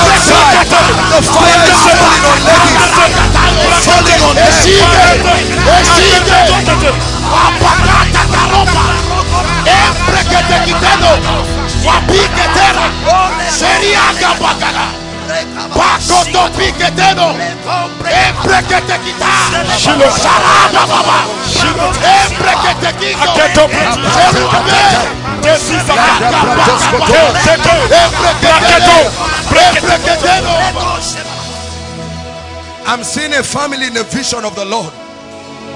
Outside, the fire is falling on ladies, falling on
Embrekete kita. Sharada baba. Kito. Cherube.
I'm seeing a family in the vision of the Lord.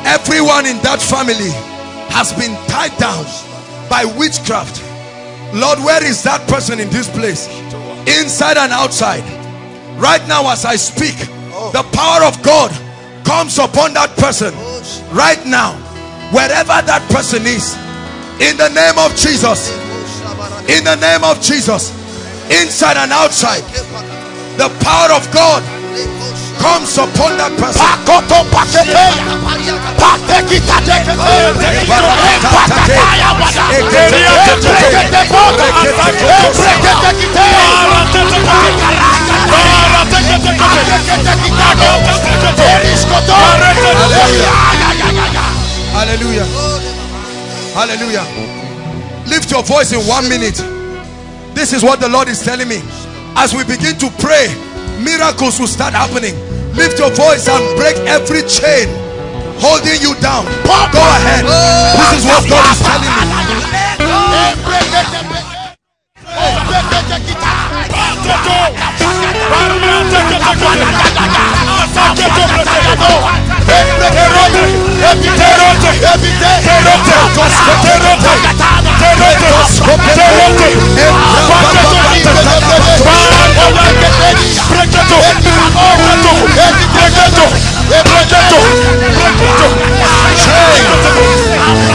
Everyone in that family has been tied down by witchcraft. Lord, where is that person in this place? Inside and outside. Right now, as I speak, the power of God comes upon that person. Right now, wherever that person is, in the name of Jesus, in the name of Jesus, inside and outside, the power of God comes upon that person. Hallelujah. Hallelujah. Lift your voice in one minute. This is what the Lord is telling me. As we begin to pray, miracles will start happening. Lift your voice and break every chain holding you down. Go ahead. This is what God is telling me.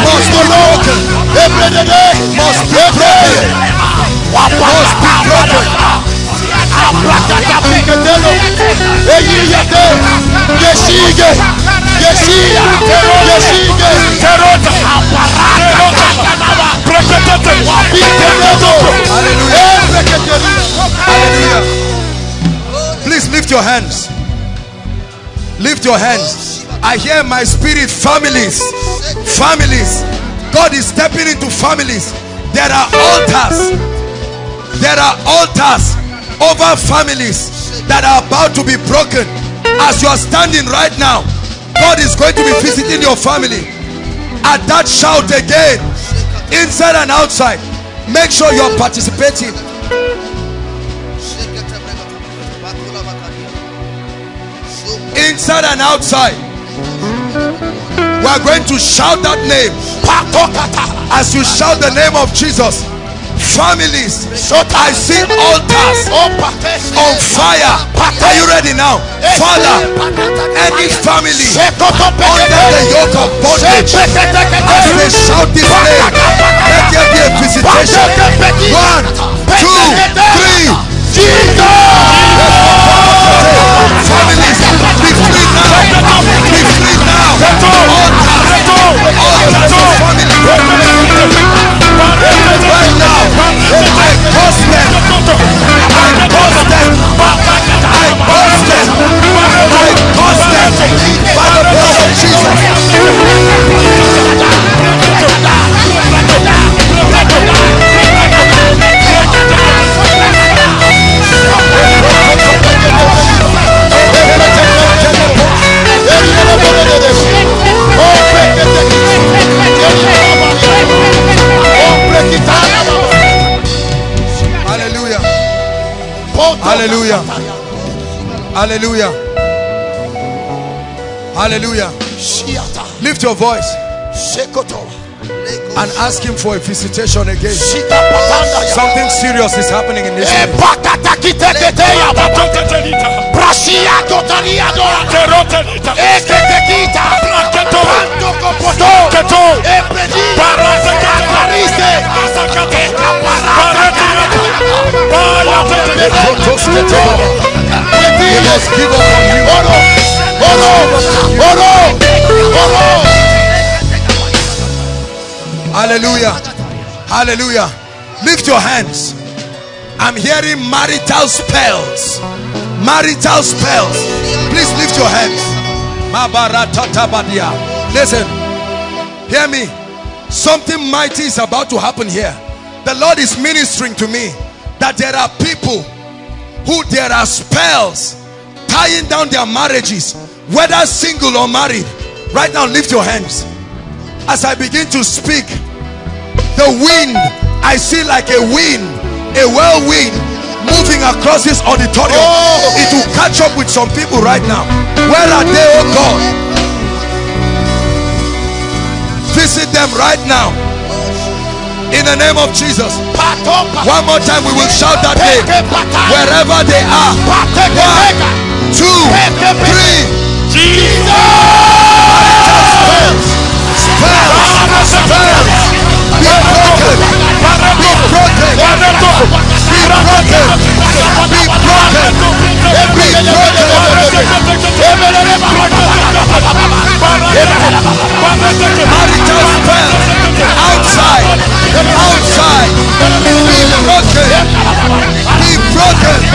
Must be broken. Must be. Please lift your hands. Lift your hands. I hear my spirit families, Families. God is stepping into families. There are altars. There are altars over families that are about to be broken. As you are standing right now, God is going to be visiting your family. At that shout again, inside and outside, make sure you're participating. Inside and outside, we are going to shout that name. As you shout the name of Jesus, families, I see altars. On fire. Are you ready now? Father, any family under the yoke of bondage, as they shout this name, let there be a visitation. One, two, three. Families, Hallelujah. Hallelujah. Hallelujah. Lift your voice and ask him for a visitation again. Something serious is happening in this place. Up on. Hallelujah. Hallelujah. Lift your hands. I'm hearing marital spells. Marital spells. Please lift your hands. Listen. Hear me. Something mighty is about to happen here. The Lord is ministering to me that there are people who there are spells tying down their marriages, whether single or married. Right now, lift your hands. As I begin to speak, the wind, I see like a wind, a whirlwind moving across this auditorium. oh. It will catch up with some people right now. Where are they, oh God? Visit them right now. In the name of Jesus. One more time, we will shout that name. Wherever they are. One, two, three. Jesus! Spells, spells, be broken, be broken, be broken, be broken, be broken. Marital spells, outside, outside, be broken, be broken.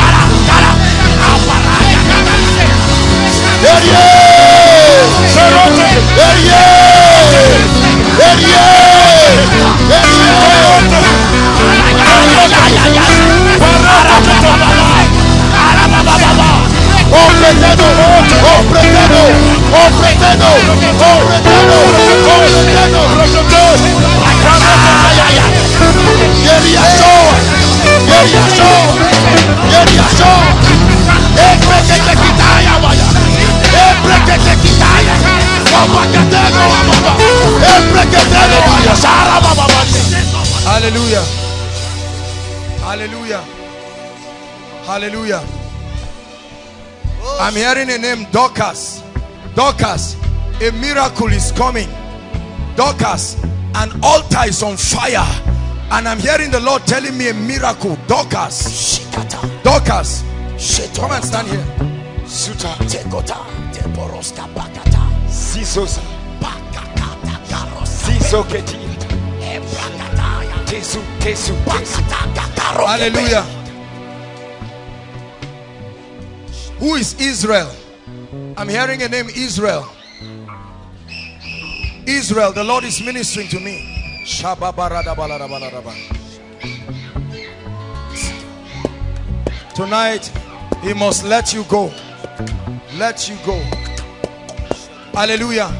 Hallelujah. Hallelujah. Hallelujah. I'm hearing a name Dorcas. Dorcas, a miracle is coming. Dorcas, an altar is on fire. And I'm hearing the Lord telling me a miracle. Dorcas. Dorcas. Come and stand here.
Sisos. Sisoketi. Tesu, tesu, tesu.
Hallelujah. Who is Israel? I'm hearing a name Israel. Israel, the Lord is ministering to me. Tonight, He must let you go. Let you go. Hallelujah.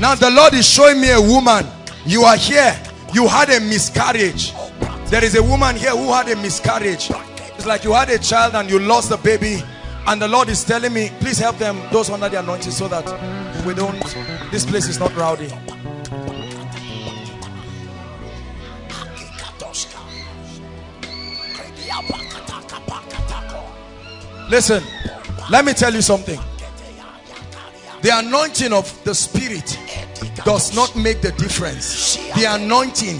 Now, the Lord is showing me a woman. You are here. You had a miscarriage. There is a woman here who had a miscarriage. It's like you had a child and you lost the baby. And the Lord is telling me, please help them, those under the anointing, so that we don't, this place is not rowdy. Listen, let me tell you something. The anointing of the Spirit does not make the difference. The anointing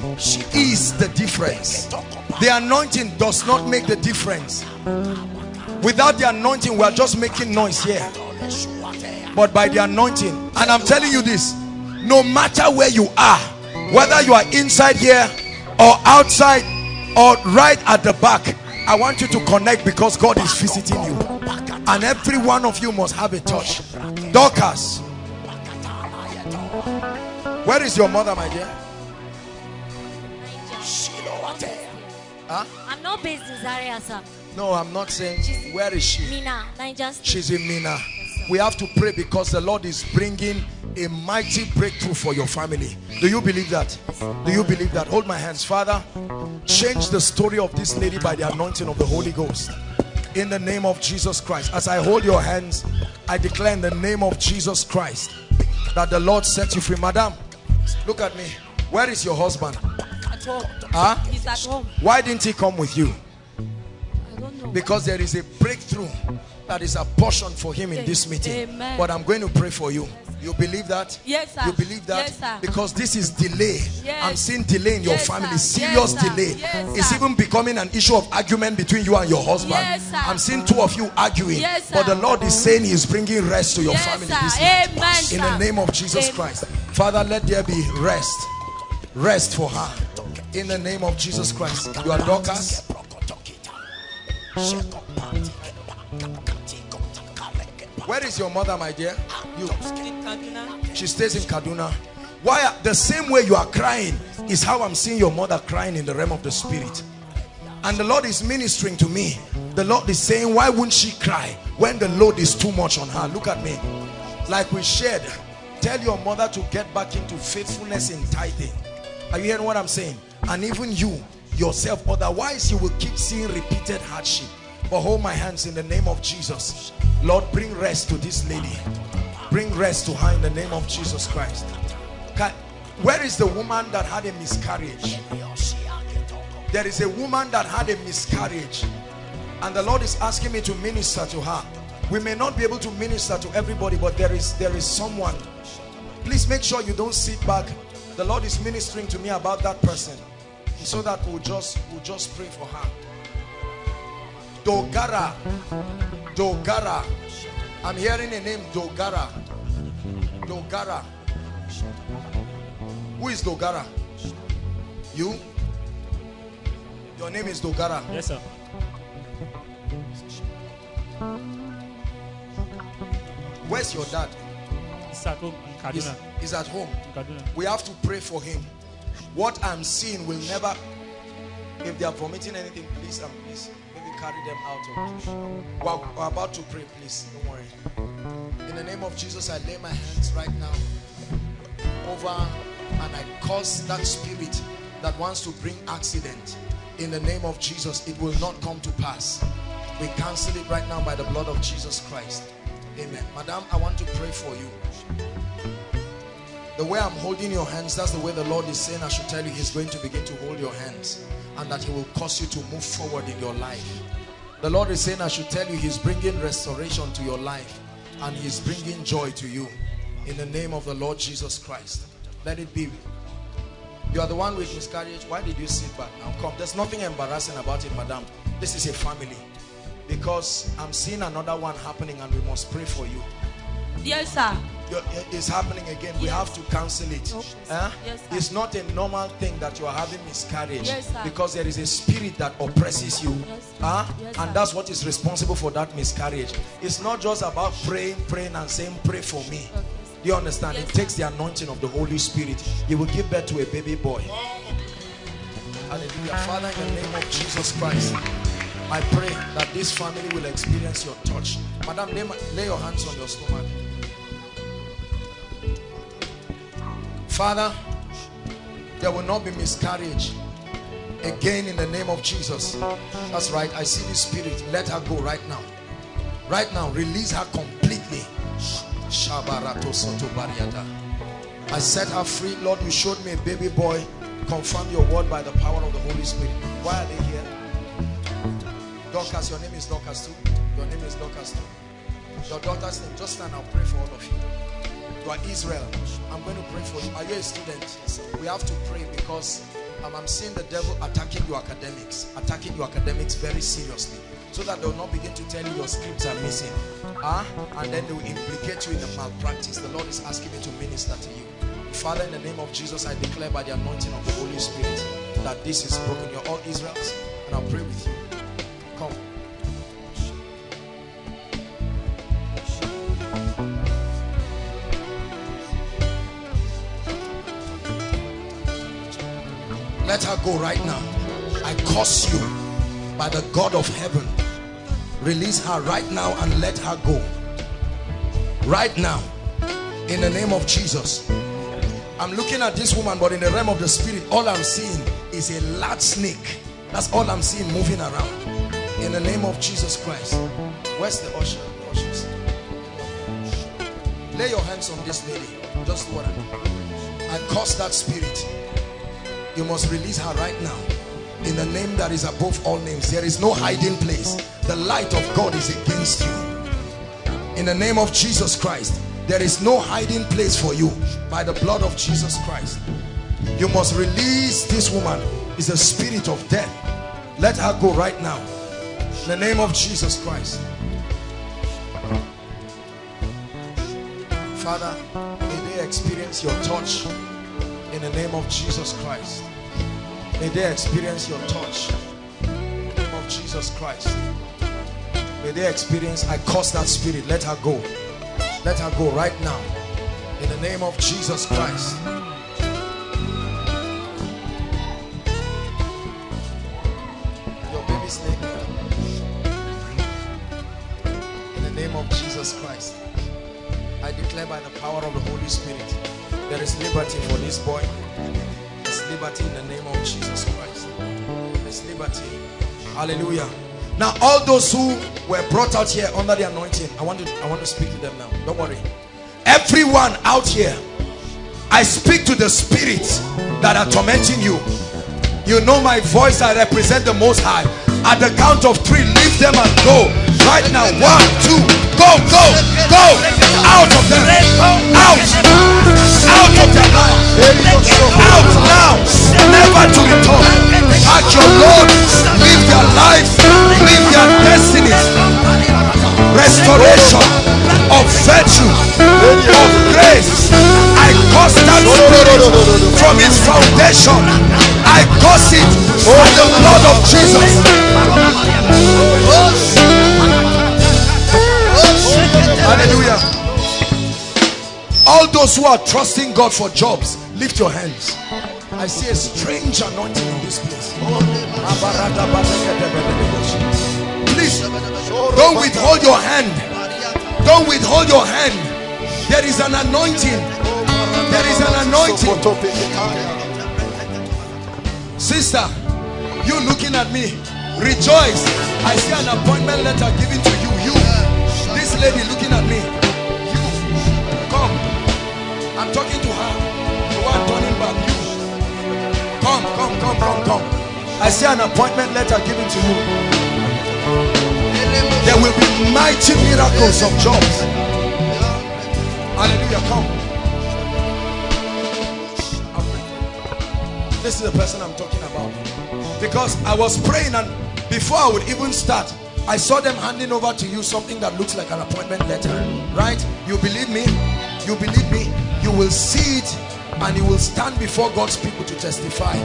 is the difference. The anointing does not make the difference. Without the anointing, we are just making noise here. But by the anointing, and I'm telling you this, no matter where you are, whether you are inside here or outside or right at the back, I want you to connect because God is visiting you. And every one of you must have a touch. Dorcas. Where is your mother, my dear? Huh?
I'm not based in Zaria, sir.
No, I'm not saying.
She's-
Where is she?
Minna, Niger State.
She's in Minna. We have to pray because the Lord is bringing a mighty breakthrough for your family. Do you believe that? Do you believe that? Hold my hands. Father, change the story of this lady by the anointing of the Holy Ghost. In the name of Jesus Christ. As I hold your hands, I declare in the name of Jesus Christ that the Lord set you free. Madam, look at me. Where is your husband?
At home.
Huh?
He's at home.
Why didn't he come with you?
I don't know.
because there is a breakthrough that is a portion for him in this meeting.
Amen.
but i'm going to pray for you. You believe that?
Yes, sir.
you believe that?
Yes, sir.
because this is delay.
Yes.
i'm seeing delay in your
Yes,
family.
Sir.
serious
Yes,
delay.
Yes,
it's even becoming an issue of argument between you and your husband.
Yes, sir.
i'm seeing two of you arguing.
Yes, sir.
but the lord is saying he's bringing rest to your
Yes,
family this night.
Amen,
in the name of jesus
Amen.
christ. Father let there be rest. Rest for her. In the name of jesus christ. You are Dorcas Where is your mother, my dear? You. She stays in Kaduna. Why? The same way you are crying is how I'm seeing your mother crying in the realm of the spirit. And the Lord is ministering to me. The Lord is saying, why wouldn't she cry when the load is too much on her? Look at me. Like we shared, tell your mother to get back into faithfulness in tithing. Are you hearing what I'm saying? And even you, yourself, otherwise you will keep seeing repeated hardship. But hold my hands in the name of Jesus. Lord, bring rest to this lady. Bring rest to her in the name of Jesus Christ. Where is the woman that had a miscarriage? There is a woman that had a miscarriage. And the Lord is asking me to minister to her. We may not be able to minister to everybody, but there is there is someone. Please make sure you don't sit back. The Lord is ministering to me about that person. So that we'll just we'll just pray for her. Dogara. Dogara. I'm hearing a name Dogara. Dogara. Who is Dogara? You? Your name is Dogara.
Yes, sir.
Where's your dad?
He's at home in
He's,
Kaduna.
he's at home.
Kaduna.
We have to pray for him. What I'm seeing will never. If they are vomiting anything, please and please, carry them out of. We're, we're about to pray, please. Don't worry. In the name of Jesus, I lay my hands right now over and I cause that spirit that wants to bring accident. In the name of Jesus, it will not come to pass. We cancel it right now by the blood of Jesus Christ. Amen. Madam, I want to pray for you. The way I'm holding your hands, that's the way the Lord is saying I should tell you He's going to begin to hold your hands and that He will cause you to move forward in your life. The Lord is saying I should tell you He's bringing restoration to your life and He's bringing joy to you in the name of the Lord Jesus Christ. Let it be. You are the one with miscarriage. Why did you sit back now? Come. There's nothing embarrassing about it, madam. This is a family. Because I'm seeing another one happening and we must pray for you.
Yes, sir.
It's happening again. We have to cancel it. Huh?
Yes.
It's not a normal thing that you are having miscarriage
Yes,
because there is a spirit that oppresses you.
Yes.
Huh?
Yes,
and that's what is responsible for that miscarriage. It's not just about praying, praying, and saying, Pray for me.
Okay.
Do you understand?
Yes,
it takes the anointing of the Holy Spirit. You will give birth to a baby boy. Hallelujah. Father, in the name of Jesus Christ, I pray that this family will experience your touch. Madam, lay, lay your hands on your stomach. Father, there will not be miscarriage again in the name of Jesus. That's right. I see the spirit. Let her go right now. Right now, release her completely. I set her free. Lord, you showed me a baby boy. Confirm your word by the power of the Holy Spirit. Why are they here? Dorcas, your name is Dorcas too. Your name is Dorcas too. Your daughter's name. Just stand. I'll pray for all of you. You are Israel. I'm going to pray for you. Are you a student? We have to pray because um, I'm seeing the devil attacking your academics, attacking your academics very seriously, so that they will not begin to tell you your scripts are missing. Huh? And then they will implicate you in the malpractice. The Lord is asking me to minister to you. Father, in the name of Jesus, I declare by the anointing of the Holy Spirit that this is broken. You're all Israels, and I'll pray with you. Come. Let her go right now. I curse you by the God of heaven. Release her right now and let her go. Right now. In the name of Jesus. I'm looking at this woman, but in the realm of the spirit, all I'm seeing is a large snake. That's all I'm seeing moving around. In the name of Jesus Christ. Where's the usher? Ushers. Lay your hands on this lady. Just what I, I curse that spirit. You must release her right now. In the name that is above all names. There is no hiding place. The light of God is against you. In the name of Jesus Christ. There is no hiding place for you by the blood of Jesus Christ. You must release this woman. Is a spirit of death. Let her go right now. In the name of Jesus Christ. Father, may they experience your touch the name of Jesus Christ. May they experience your touch in the name of Jesus Christ. May they experience, I curse that spirit. Let her go. Let her go right now. In the name of Jesus Christ. Your baby's name. In the name of Jesus Christ. I declare by the power of the Holy Spirit. There is liberty for this boy. There's liberty in the name of Jesus Christ. There's liberty. Hallelujah. Now, all those who were brought out here under the anointing, I want to I want to speak to them now. Don't worry. Everyone out here, I speak to the spirits that are tormenting you. You know my voice, I represent the most high. At the count of three, leave them and go. Right now, one, two, go, go, go. Out of them. Out. Out of life. Out now. Never to return. At your Lord, live their life, live their destinies. Restoration of virtue, of grace. I curse that spirit from its foundation. I curse it by the blood of Jesus. Hallelujah. All those who are trusting God for jobs, lift your hands. I see a strange anointing in this place. Please don't withhold your hand. Don't withhold your hand. There is an anointing. There is an anointing. Sister, you looking at me, rejoice. I see an appointment letter given to you. Lady looking at me. You, come. I'm talking to her. You are turning back. You, come, come, come, come, come. I see an appointment letter given to you. There will be mighty miracles of jobs. Hallelujah. Come. This is the person I'm talking about. Because I was praying and before I would even start, I saw them handing over to you something that looks like an appointment letter. Right? You believe me? You believe me? You will see it and you will stand before God's people to testify.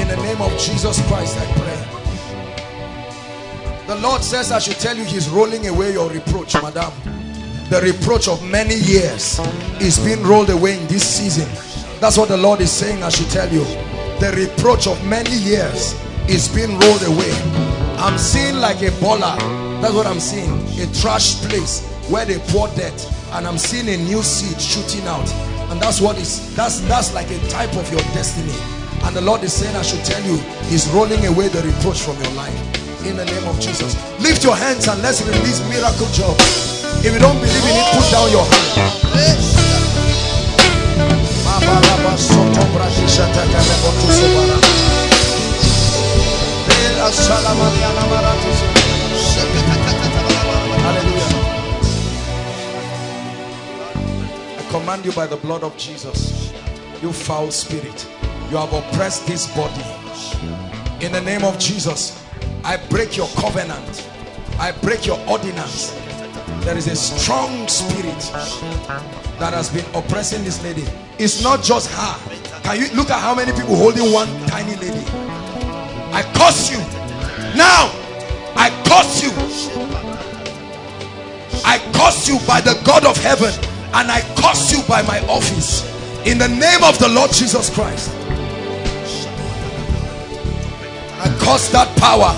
In the name of Jesus Christ, I pray. The Lord says I should tell you he's rolling away your reproach, madam. the reproach of many years is being rolled away in this season that's what the lord is saying i should tell you the reproach of many years is being rolled away i'm seeing like a baller. That's what i'm seeing. A trash place where they pour debt and i'm seeing a new seed shooting out. And that's what is that's that's like a type of your destiny. And the lord is saying i should tell you he's rolling away the reproach from your life. In the name of jesus. Lift your hands and let's release miracle job. If you don't believe in it put down your hand I command you by the blood of Jesus, you foul spirit, you have oppressed this body. In the name of Jesus, I break your covenant, I break your ordinance. There is a strong spirit that has been oppressing this lady. It's not just her. Can you look at how many people holding one tiny lady? I curse you. Now, I curse you. I curse you by the God of heaven and I curse you by my office in the name of the Lord Jesus Christ. I curse that power.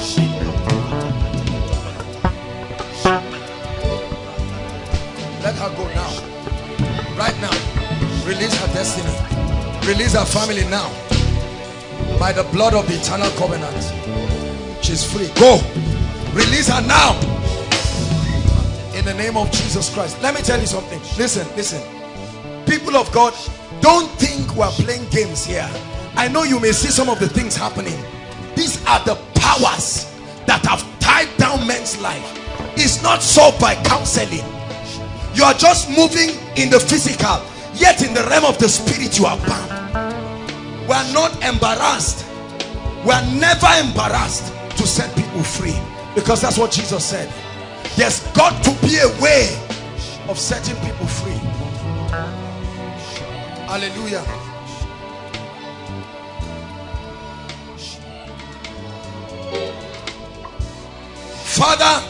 Let her go now. Right now. Release her destiny. Release her family now. By the blood of the eternal covenant. She's free. Go. Release her now in the name of Jesus Christ. Let me tell you something. Listen, listen. People of God, don't think we're playing games here. I know you may see some of the things happening. These are the powers that have tied down men's life. It's not solved by counseling. You are just moving in the physical, yet in the realm of the spirit you are bound. We are not embarrassed. We are never embarrassed to set people free because that's what Jesus said. There's got to be a way of setting people free. Hallelujah. Father,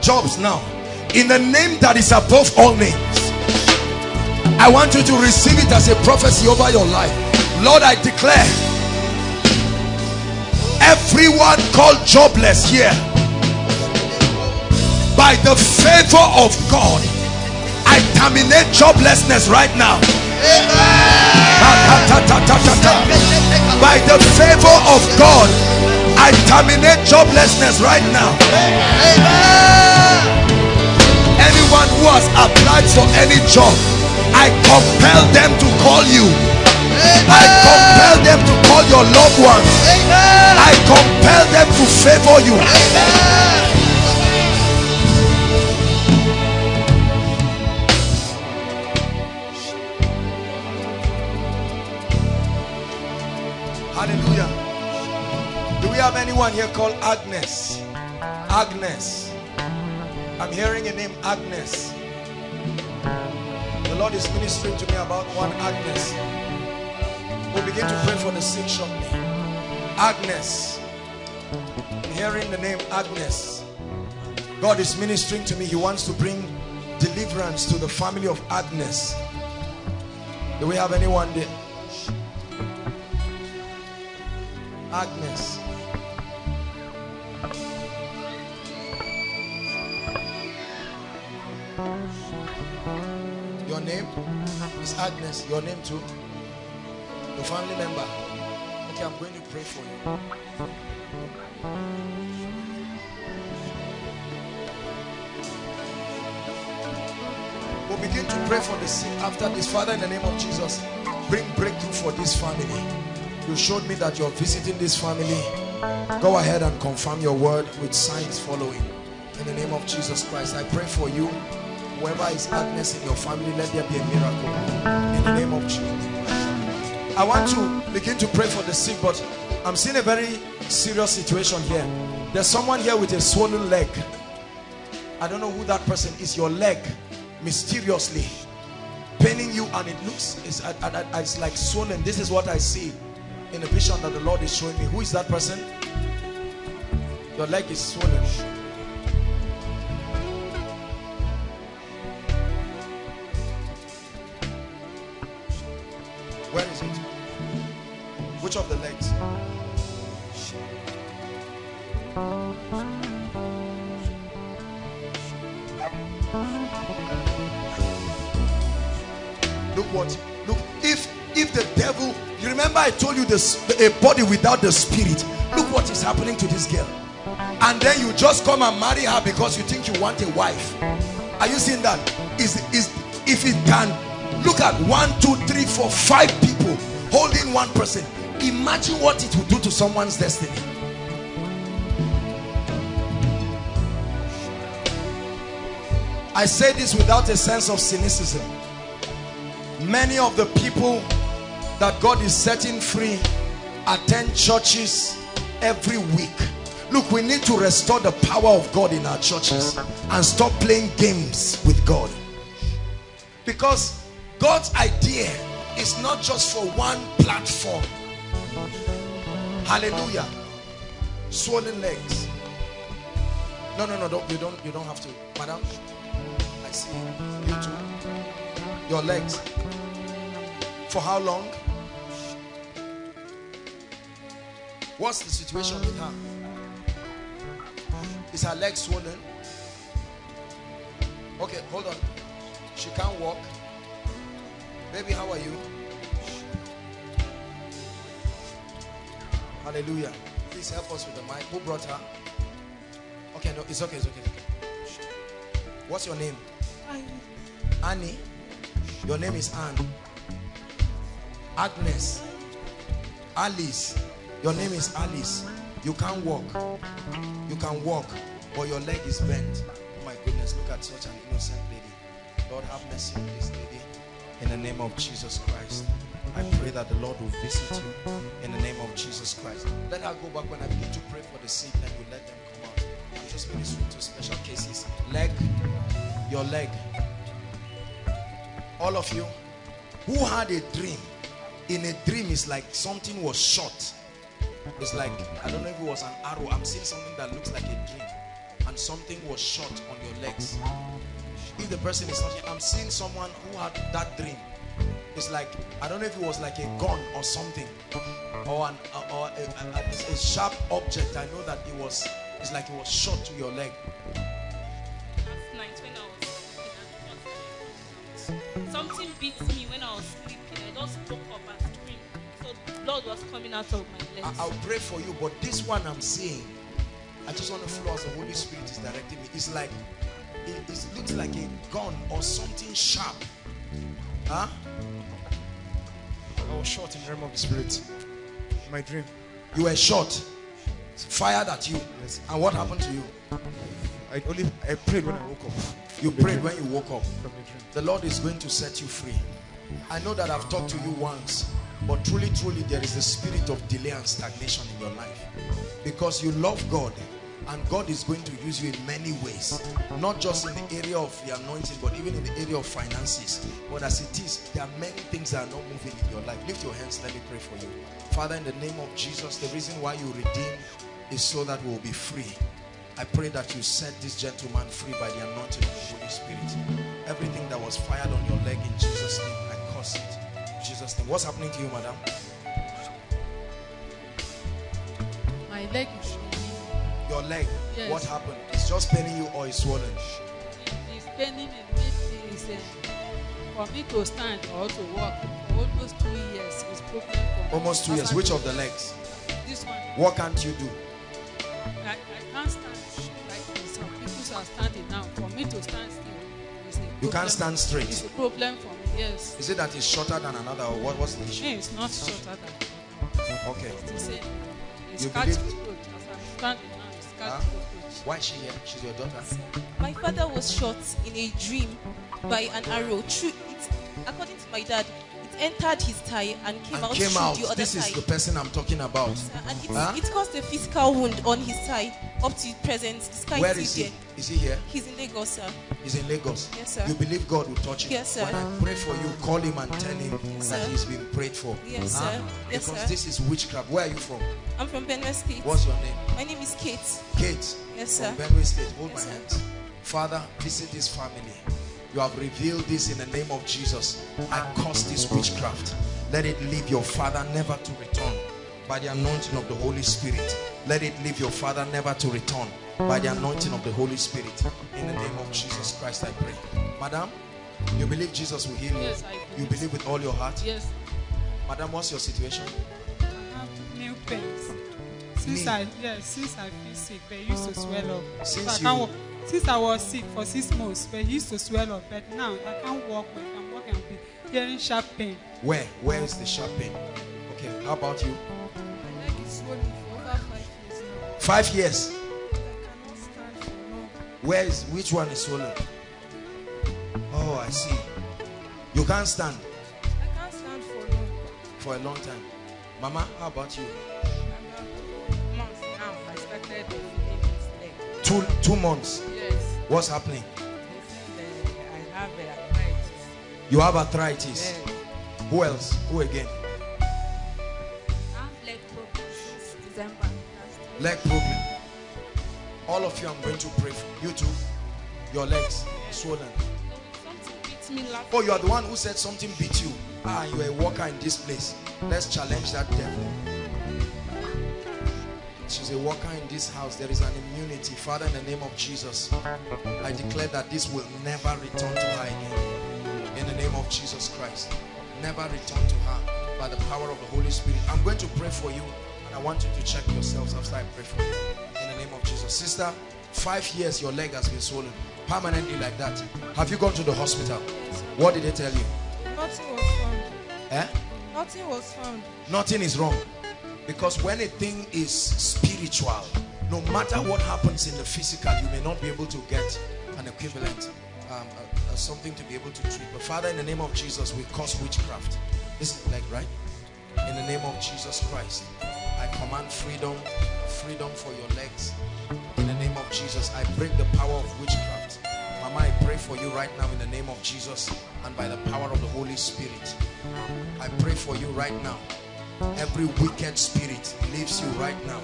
jobs now. In the name that is above all names. I want you to receive it as a prophecy over your life. Lord, I declare everyone called jobless here by the favor of God I terminate joblessness right now. By the favor of God I terminate joblessness right now. Anyone who has applied for any job I compel them to call you I compel them to call your loved ones I compel them to favor you Hallelujah. Do we have anyone here called Agnes? Agnes. I'm hearing a name, Agnes. The Lord is ministering to me about one Agnes. We'll begin to pray for the sick shortly. Agnes. I'm hearing the name Agnes. God is ministering to me. He wants to bring deliverance to the family of Agnes. Do we have anyone there? Agnes. Your name is Agnes. Your name too? Your family member. Okay, I'm going to pray for you. We'll begin to pray for the sick after this. Father, in the name of Jesus, bring breakthrough for this family. You showed me that you're visiting this family. Go ahead and confirm your word with signs following. In the name of Jesus Christ, I pray for you. Whoever is Agnes in your family, let there be a miracle. In the name of Jesus. I want to begin to pray for the sick, but I'm seeing a very serious situation here. There's someone here with a swollen leg. I don't know who that person is. Your leg, mysteriously paining you, and it looks it's, it's like swollen. This is what I see in a vision that the Lord is showing me. Who is that person? Your leg is swollen. Where is it? Which of the legs? Look what, look, if if the devil, you remember I told you this, a body without the spirit, look what is happening to this girl. And then you just come and marry her because you think you want a wife. Are you seeing that? Is is if it can look at one, two, three, four, five people holding one person. Imagine what it will do to someone's destiny. I say this without a sense of cynicism. Many of the people that God is setting free attend churches every week. Look, we need to restore the power of God in our churches and stop playing games with God. Because God's idea is not just for one platform. Hallelujah. Swollen legs. No, no, no, don't you don't you don't have to. Madam, I see you too. Your legs. For how long? What's the situation with her? Is her leg swollen? Okay, hold on. She can't walk. Baby, how are you? Hallelujah. Please help us with the mic. Who brought her? Okay, no, it's okay, it's okay. It's okay. What's your name? Annie. Your name is Anne. Agnes. Alice. Your name is Alice. You can't walk. You can walk, but your leg is bent. Oh my goodness, look at such an innocent lady. Lord, have mercy on this lady. In the name of Jesus Christ. I pray that the Lord will visit you in the name of Jesus Christ. Let her go back when I begin to pray for the sick, then we let them come out. I'm just ministering to special cases. Leg, your leg. All of you who had a dream. In a dream, it's like something was shot. It's like, I don't know if it was an arrow. I'm seeing something that looks like a dream. And something was shot on your legs. If the person is not I'm seeing someone who had that dream. It's like, I don't know if it was like a gun or something. Or, an, or a, a, a, sharp object. I know that it was, it's like it was shot to your leg.
Last night when I was sleeping, something beat me when I was sleeping. I just woke up and screamed. So blood was coming out of my
I,
legs.
I'll pray for you, but this one I'm seeing, I just want to flow as the Holy Spirit is directing me. It's like, it, it looks like a gun or something sharp. Huh?
I was shot in the realm of the spirit. My dream.
You were shot, fired at you.
Yes.
And what happened to you?
I only I prayed when I woke up.
You prayed
dream.
when you woke up.
From the dream.
The Lord is going to set you free. I know that I've talked to you once, but truly, truly, there is a spirit of delay and stagnation in your life because you love God and God is going to use you in many ways, not just in the area of the anointing, but even in the area of finances. But as it is, there are many things that are not moving in your life. Lift your hands, let me pray for you. Father, in the name of Jesus, the reason why you redeem is so that we will be free. I pray that you set this gentleman free by the anointing of the Holy Spirit. Everything that was fired on your leg in Jesus' name, I curse it. In Jesus' name. What's happening to you, madam?
My leg is.
Your leg.
Yes.
What happened? It's just paining you or it's swollen.
It is paining me. It is uh, for me to stand or to walk almost two years. It's problem for me.
Almost two years. Which of the legs?
This one.
What can't you do?
I, I can't stand like some people are standing now. For me to stand still, is
You can't stand straight.
It's a problem for me. Yes.
Is it that it's shorter than another or what, what's the issue?
It's not shorter than.
Okay.
It's a. It's
You believe-
cockroach. As I'm standing now, it's catch
Huh? Why is she here? She's your daughter.
My father was shot in a dream by an arrow. Through it, according to my dad, entered his thigh and came
And
out
came out.
the other
This is
thigh.
the person I'm talking about.
and it,
Huh?
it caused a physical wound on his thigh up to present. This guy
Where
is
is he? Is he here?
He's in Lagos, sir.
He's in Lagos.
Yes, sir.
You believe God will touch him?
Yes, sir.
When I pray for you, call him and tell him
Yes,
that he's been prayed for.
Yes,
Huh?
sir. Yes,
because
sir.
this is witchcraft. Where are you from?
I'm from Benue State.
What's your name?
My name is Kate.
Kate.
Yes, sir.
From Benue State. Hold
Yes,
my
sir.
hands. Father, visit this family. You have revealed this in the name of Jesus. I curse this witchcraft. Let it leave your father never to return by the anointing of the Holy Spirit. Let it leave your father never to return by the anointing of the Holy Spirit. In the name of Jesus Christ, I pray. Madam, you believe Jesus will heal you?
Yes, I do.
You believe with all your heart?
Yes,
Madam, what's your situation?
I have new pains. Since
Knee.
I yes, since I feel sick, they used to swell up.
Since
so I
you-.
Since I was sick for six months, they used to swell up. But now I can't walk. Well. I'm walking and be hearing sharp pain.
Where? Where is the sharp pain? Okay, how about you?
My leg is swollen for over five years now.
Five years.
I cannot stand for long.
Where is which one is swollen? Oh, I see. You can't stand
I can't stand for long.
for a long time. Mama, how about you?
About two months now, I started feeling this leg.
Two two months.
Yes.
What's happening?
They said uh, I have uh, arthritis.
You have arthritis.
Yes.
Who else? Who again?
Leg problems since December last year.
Leg problem. All of you, I'm going to pray for you too. Your legs swollen.
Something beat me last
Oh, you are the one who said something beat you. Ah, you are a worker in this place. Let's challenge that devil. She's a worker in this house. There is an immunity. Father, in the name of Jesus, I declare that this will never return to her again. In the name of Jesus Christ. Never return to her by the power of the Holy Spirit. I'm going to pray for you and I want you to check yourselves after I pray for you. In the name of Jesus. Sister, five years your leg has been swollen. Permanently like that. Have you gone to the hospital? What did they tell you?
Nothing was found.
Eh?
Nothing was found.
Nothing is wrong. Because when a thing is spiritual, no matter what happens in the physical, you may not be able to get an equivalent, um, uh, uh, something to be able to treat. But Father, in the name of Jesus, we cause witchcraft. This is leg, right? In the name of Jesus Christ, I command freedom, freedom for your legs. In the name of Jesus, I break the power of witchcraft. Mama, I pray for you right now in the name of Jesus and by the power of the Holy Spirit. I pray for you right now. Every wicked spirit leaves you right now.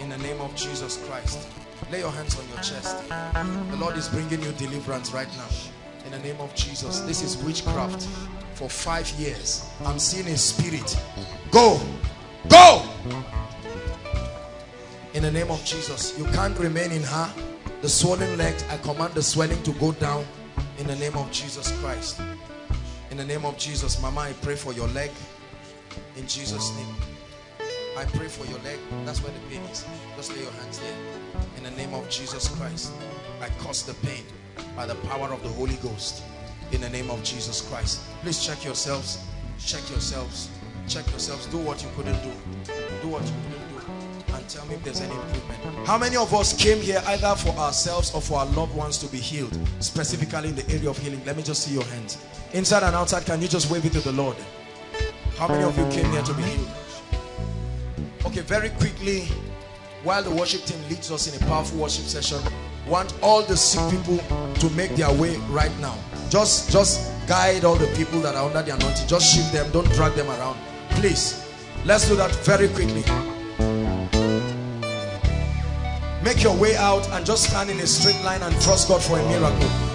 In the name of Jesus Christ. Lay your hands on your chest. The Lord is bringing you deliverance right now. In the name of Jesus. This is witchcraft. For five years. I'm seeing a spirit. Go. Go. In the name of Jesus. You can't remain in her. The swollen legs. I command the swelling to go down. In the name of Jesus Christ. In the name of Jesus. Mama, I pray for your leg in Jesus name. I pray for your leg. That's where the pain is. Just lay your hands there. In the name of Jesus Christ I cause the pain by the power of the Holy Ghost. In the name of Jesus Christ. Please check yourselves. Check yourselves. Check yourselves. Do what you couldn't do. Do what you couldn't do. And tell me if there's any improvement. How many of us came here either for ourselves or for our loved ones to be healed specifically in the area of healing? Let me just see your hands. Inside and outside can you just wave it to the Lord how many of you came here to be healed? Okay, very quickly, while the worship team leads us in a powerful worship session, want all the sick people to make their way right now. Just, just guide all the people that are under the anointing. Just shift them. Don't drag them around. Please, let's do that very quickly. Make your way out and just stand in a straight line and trust God for a miracle.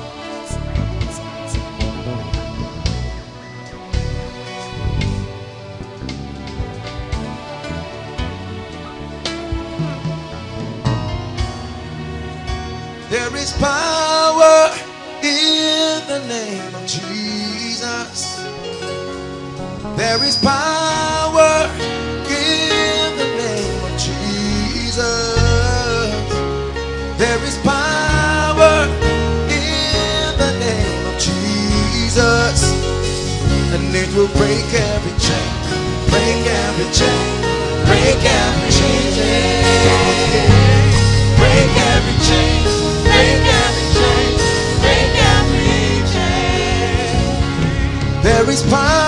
There is power in the name of Jesus. There is power in the name of Jesus. There is power in the name of Jesus. And it will break every chain, break every chain, break every chain. Break every chain, There is power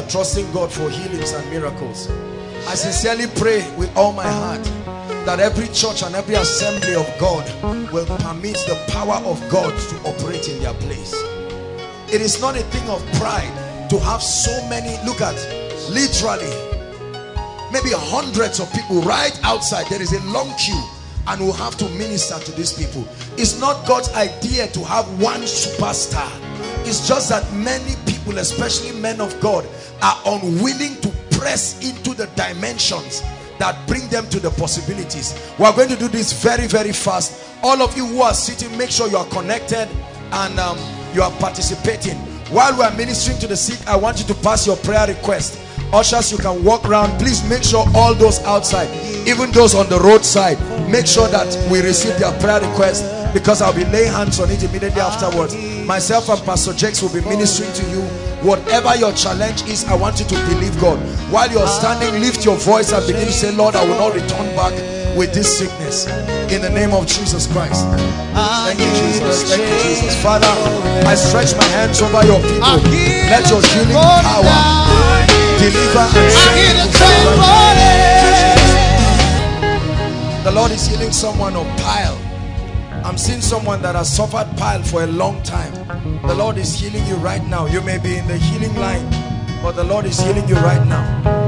are trusting God for healings and miracles. I sincerely pray with all my heart that every church and every assembly of God will permit the power of God to operate in their place. It is not a thing of pride to have so many, look at, literally, maybe hundreds of people right outside. There is a long queue and we'll have to minister to these people. It's not God's idea to have one superstar. It's just that many people, especially men of God, are unwilling to press into the dimensions that bring them to the possibilities. We are going to do this very, very fast. All of you who are sitting, make sure you are connected and um, you are participating. While we are ministering to the sick, I want you to pass your prayer request. Ushers, you can walk around. Please make sure all those outside, even those on the roadside, make sure that we receive their prayer request because I'll be laying hands on it immediately afterwards. Myself and Pastor Jakes will be ministering to you. Whatever your challenge is, I want you to believe God. While you're standing, lift your voice and begin to say, Lord, I will not return back with this sickness. In the name of Jesus Christ. Thank you, Jesus. Thank you, Jesus. Father, I stretch my hands over your people. Let your healing power deliver and set The Lord is healing someone of pile. I'm seeing someone that has suffered pile for a long time. The Lord is healing you right now. You may be in the healing line, but the Lord is healing you right now.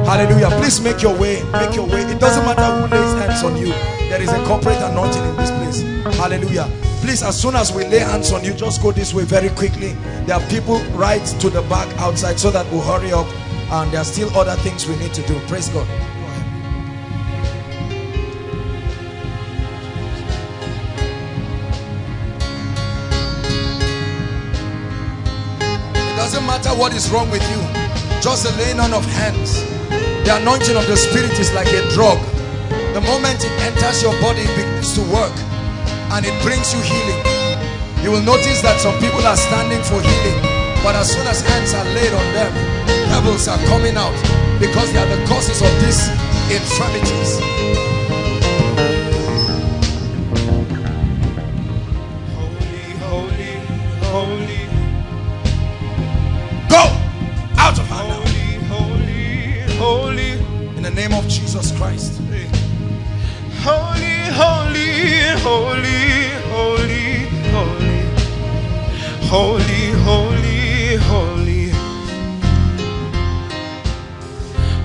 Hallelujah. Please make your way. Make your way. It doesn't matter who lays hands on you. There is a corporate anointing in this place. Hallelujah. Please, as soon as we lay hands on you, just go this way very quickly. There are people right to the back outside so that we'll hurry up. And there are still other things we need to do. Praise God. What is wrong with you. Just the laying on of hands. The anointing of the spirit is like a drug. The moment it enters your body, it begins to work. And it brings you healing. You will notice that some people are standing for healing. But as soon as hands are laid on them, devils are coming out because they are the causes of these infirmities. Name of Jesus Christ.
holy, holy, holy, holy, holy, holy, holy, holy,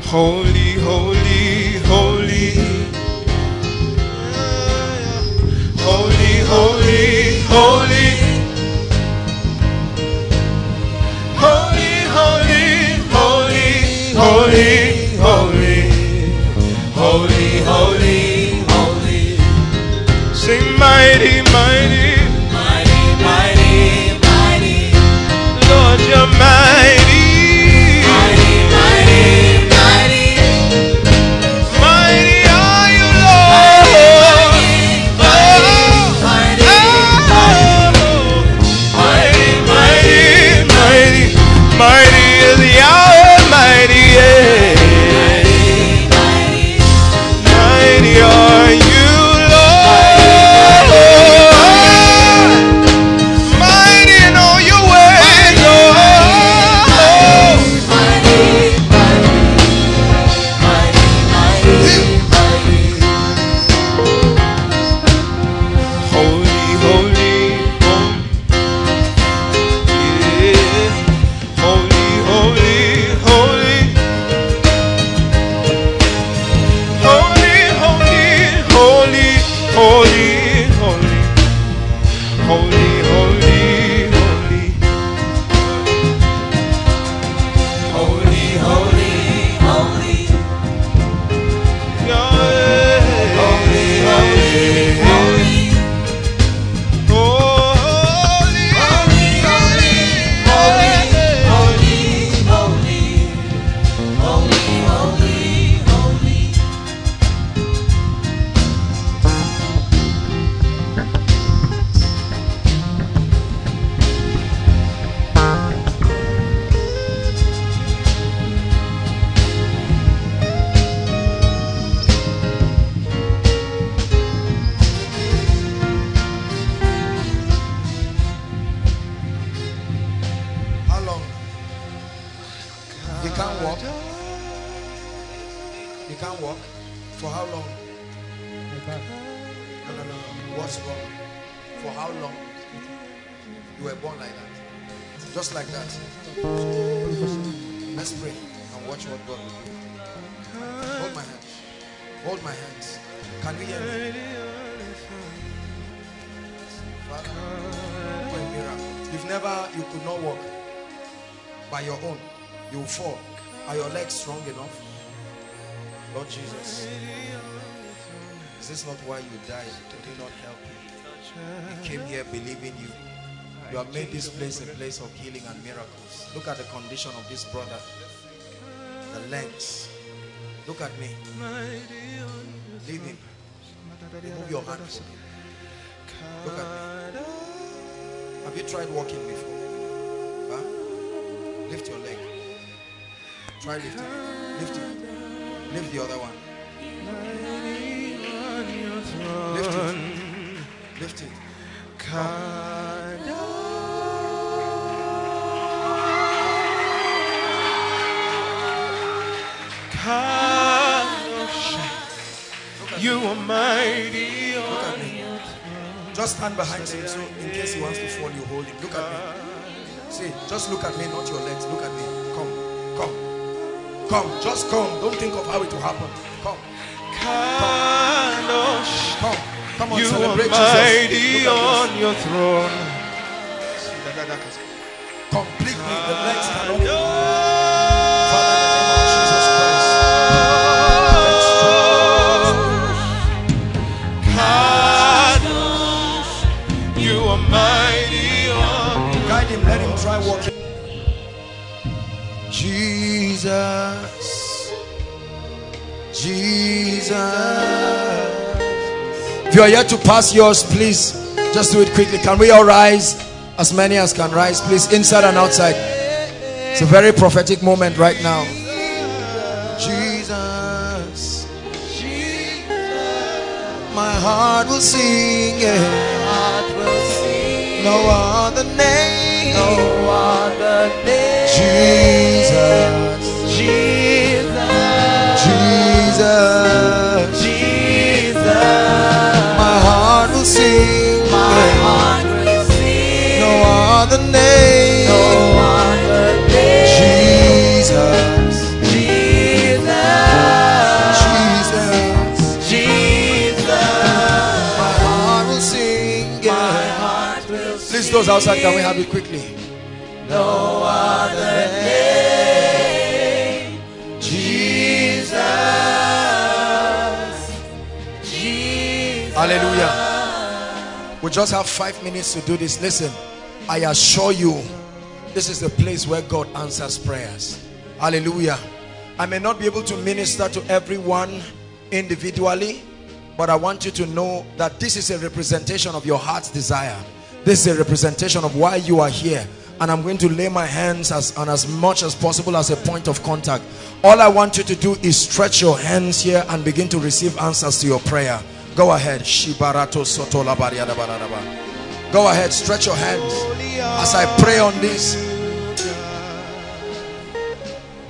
holy, holy, holy, holy, holy, holy.
Pass yours, please just do it quickly. Can we all rise? As many as can rise, please, inside and outside. It's a very prophetic moment right now. Jesus. My heart will sing. yeah. No other name. No other name. Jesus. Jesus. Jesus. Jesus. Sing. My heart will sing. No other name. No other name. Jesus. Jesus. Jesus. Jesus. My heart will sing. My heart will sing. Please, those outside, can we have it quickly? We just have five minutes to do this. Listen, I assure you, this is the place where God answers prayers. Hallelujah. I may not be able to minister to everyone individually, but I want you to know that this is a representation of your heart's desire. This is a representation of why you are here. And I'm going to lay my hands as, on as much as possible as a point of contact. All I want you to do is stretch your hands here and begin to receive answers to your prayer. Go ahead. Shibarato soto. Go ahead, stretch your hands as I pray on this.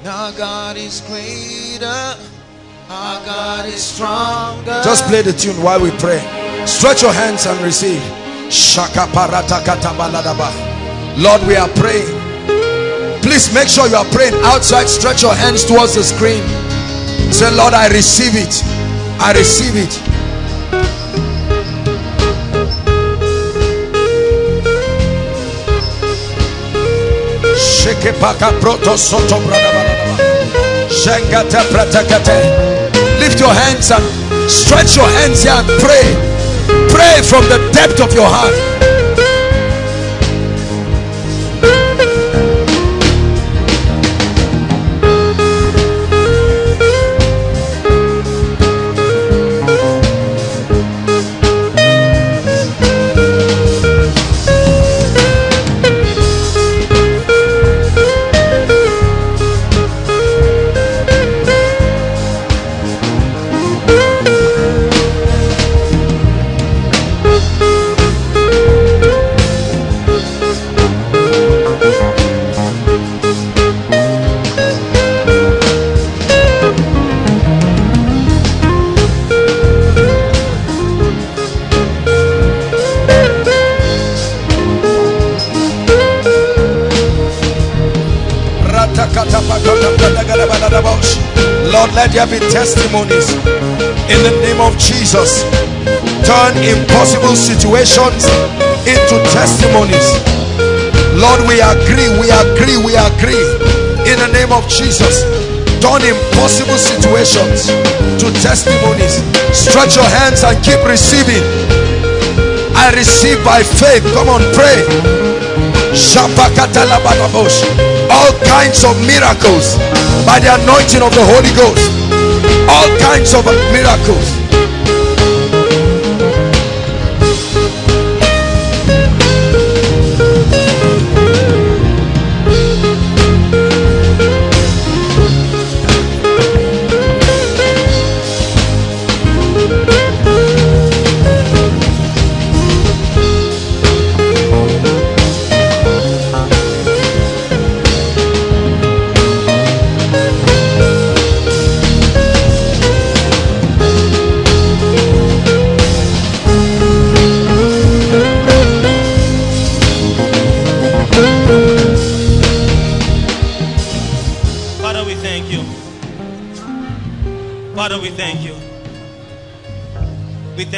Our God is greater. Our God is stronger.
Just play the tune while we pray. Stretch your hands and receive. Shaka. Lord, we are praying. Please make sure you are praying outside. Stretch your hands towards the screen. Say, Lord, I receive it. I receive it. Sheke paka proto soto. Shengate pratakate. Lift your hands and stretch your hands here and pray. Pray from the depth of your heart. Let there be testimonies in the name of Jesus. Turn impossible situations into testimonies. Lord, we agree, we agree, we agree in the name of Jesus. Turn impossible situations to testimonies. Stretch your hands and keep receiving. I receive by faith. Come on, pray. All kinds of miracles by the anointing of the Holy Ghost. All kinds of miracles.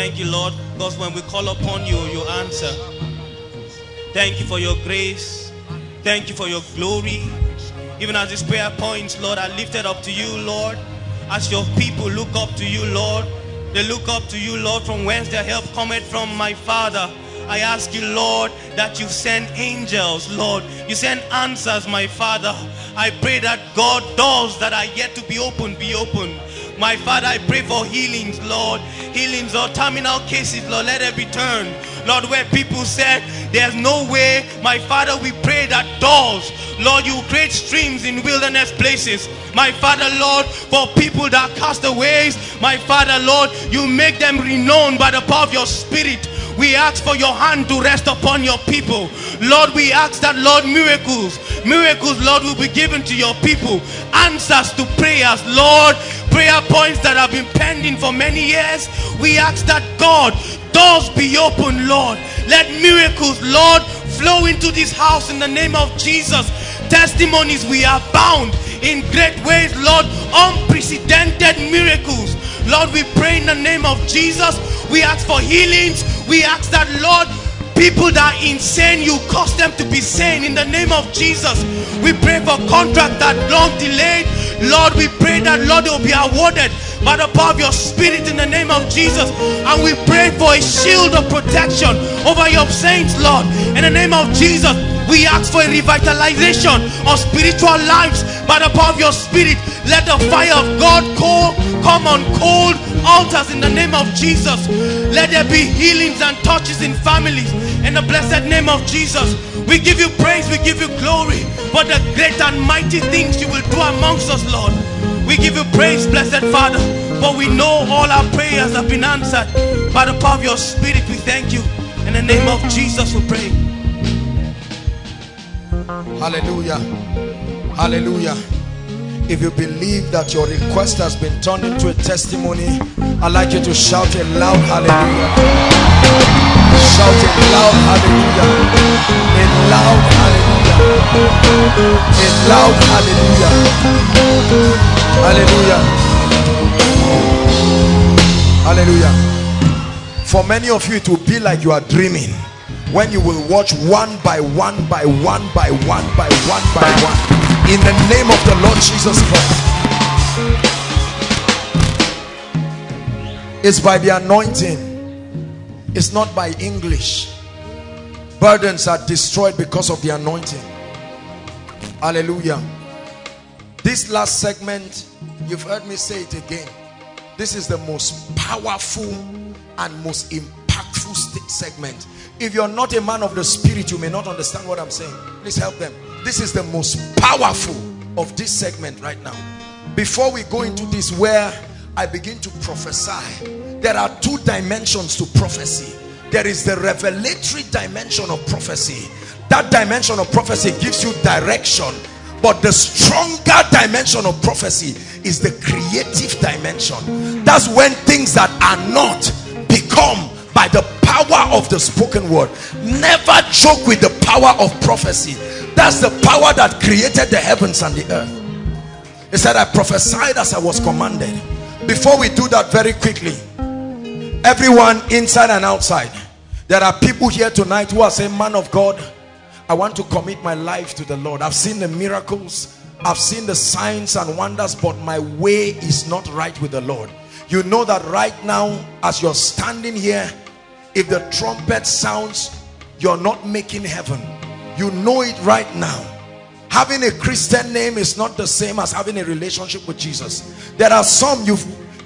Thank you, Lord, because when we call upon you, you answer. Thank you for your grace. Thank you for your glory. Even as this prayer points, Lord, I lift it up to you, Lord. As your people look up to you, Lord, they look up to you, Lord, from whence their help cometh from my Father. I ask you, Lord, that you send angels, Lord. You send answers, my Father. I pray that God, doors that are yet to be opened, be opened. My Father, I pray for healings, Lord. Healings or terminal cases, Lord, let it be turned. Lord, where people said there's no way, my Father, we pray that doors, Lord, you create streams in wilderness places. My Father, Lord, for people that cast aways, my Father, Lord, you make them renowned by the power of your Spirit. We ask for your hand to rest upon your people. Lord, we ask that, Lord, miracles, miracles, Lord, will be given to your people. Answers to prayers, Lord, prayer points that have been pending for many years. We ask that, God, doors be open, Lord. Let miracles, Lord, flow into this house in the name of Jesus. Testimonies, we are bound in great ways, Lord, unprecedented miracles. Lord, we pray in the name of Jesus. We ask for healings. We ask that, Lord, people that are insane, you cause them to be sane in the name of Jesus. We pray for contract that long delayed. Lord, we pray that, Lord, will be awarded by the power of your spirit in the name of Jesus. And we pray for a shield of protection over your saints, Lord. In the name of Jesus, we ask for a revitalization of spiritual lives power of your spirit. Let the fire of God cold, come on cold altars in the name of Jesus. Let there be healings and touches in families in the blessed name of Jesus. We give you praise, we give you glory for the great and mighty things you will do amongst us, Lord. We give you praise, blessed Father, for we know all our prayers have been answered by the power of your spirit. We thank you. In the name of Jesus, we pray.
Hallelujah. Hallelujah. If you believe that your request has been turned into a testimony, I'd like you to shout a loud hallelujah. Shout a loud hallelujah. A loud hallelujah. A loud hallelujah. Hallelujah. Hallelujah. For many of you, it will be like you are dreaming when you will watch one by one by one by one by one by one in the name of the Lord Jesus Christ. It's by the anointing. It's not by English. Burdens are destroyed because of the anointing. Hallelujah. This last segment, you've heard me say it again. This is the most powerful and most impactful segment. If you're not a man of the spirit, you may not understand what I'm saying. Please help them. This is the most powerful of this segment right now. Before we go into this where I begin to prophesy, there are two dimensions to prophecy. There is the revelatory dimension of prophecy. That dimension of prophecy gives you direction. But the stronger dimension of prophecy is the creative dimension. That's when things that are not become by the power of the spoken word. Never joke with the power of prophecy. That's the power that created the heavens and the earth. He said, I prophesied as I was commanded. Before we do that very quickly, everyone inside and outside, there are people here tonight who are saying, man of God, I want to commit my life to the Lord. I've seen the miracles. I've seen the signs and wonders, but my way is not right with the Lord. You know that right now, as you're standing here, if the trumpet sounds, you're not making heaven. You know it right now. Having a Christian name is not the same as having a relationship with Jesus. There are some you've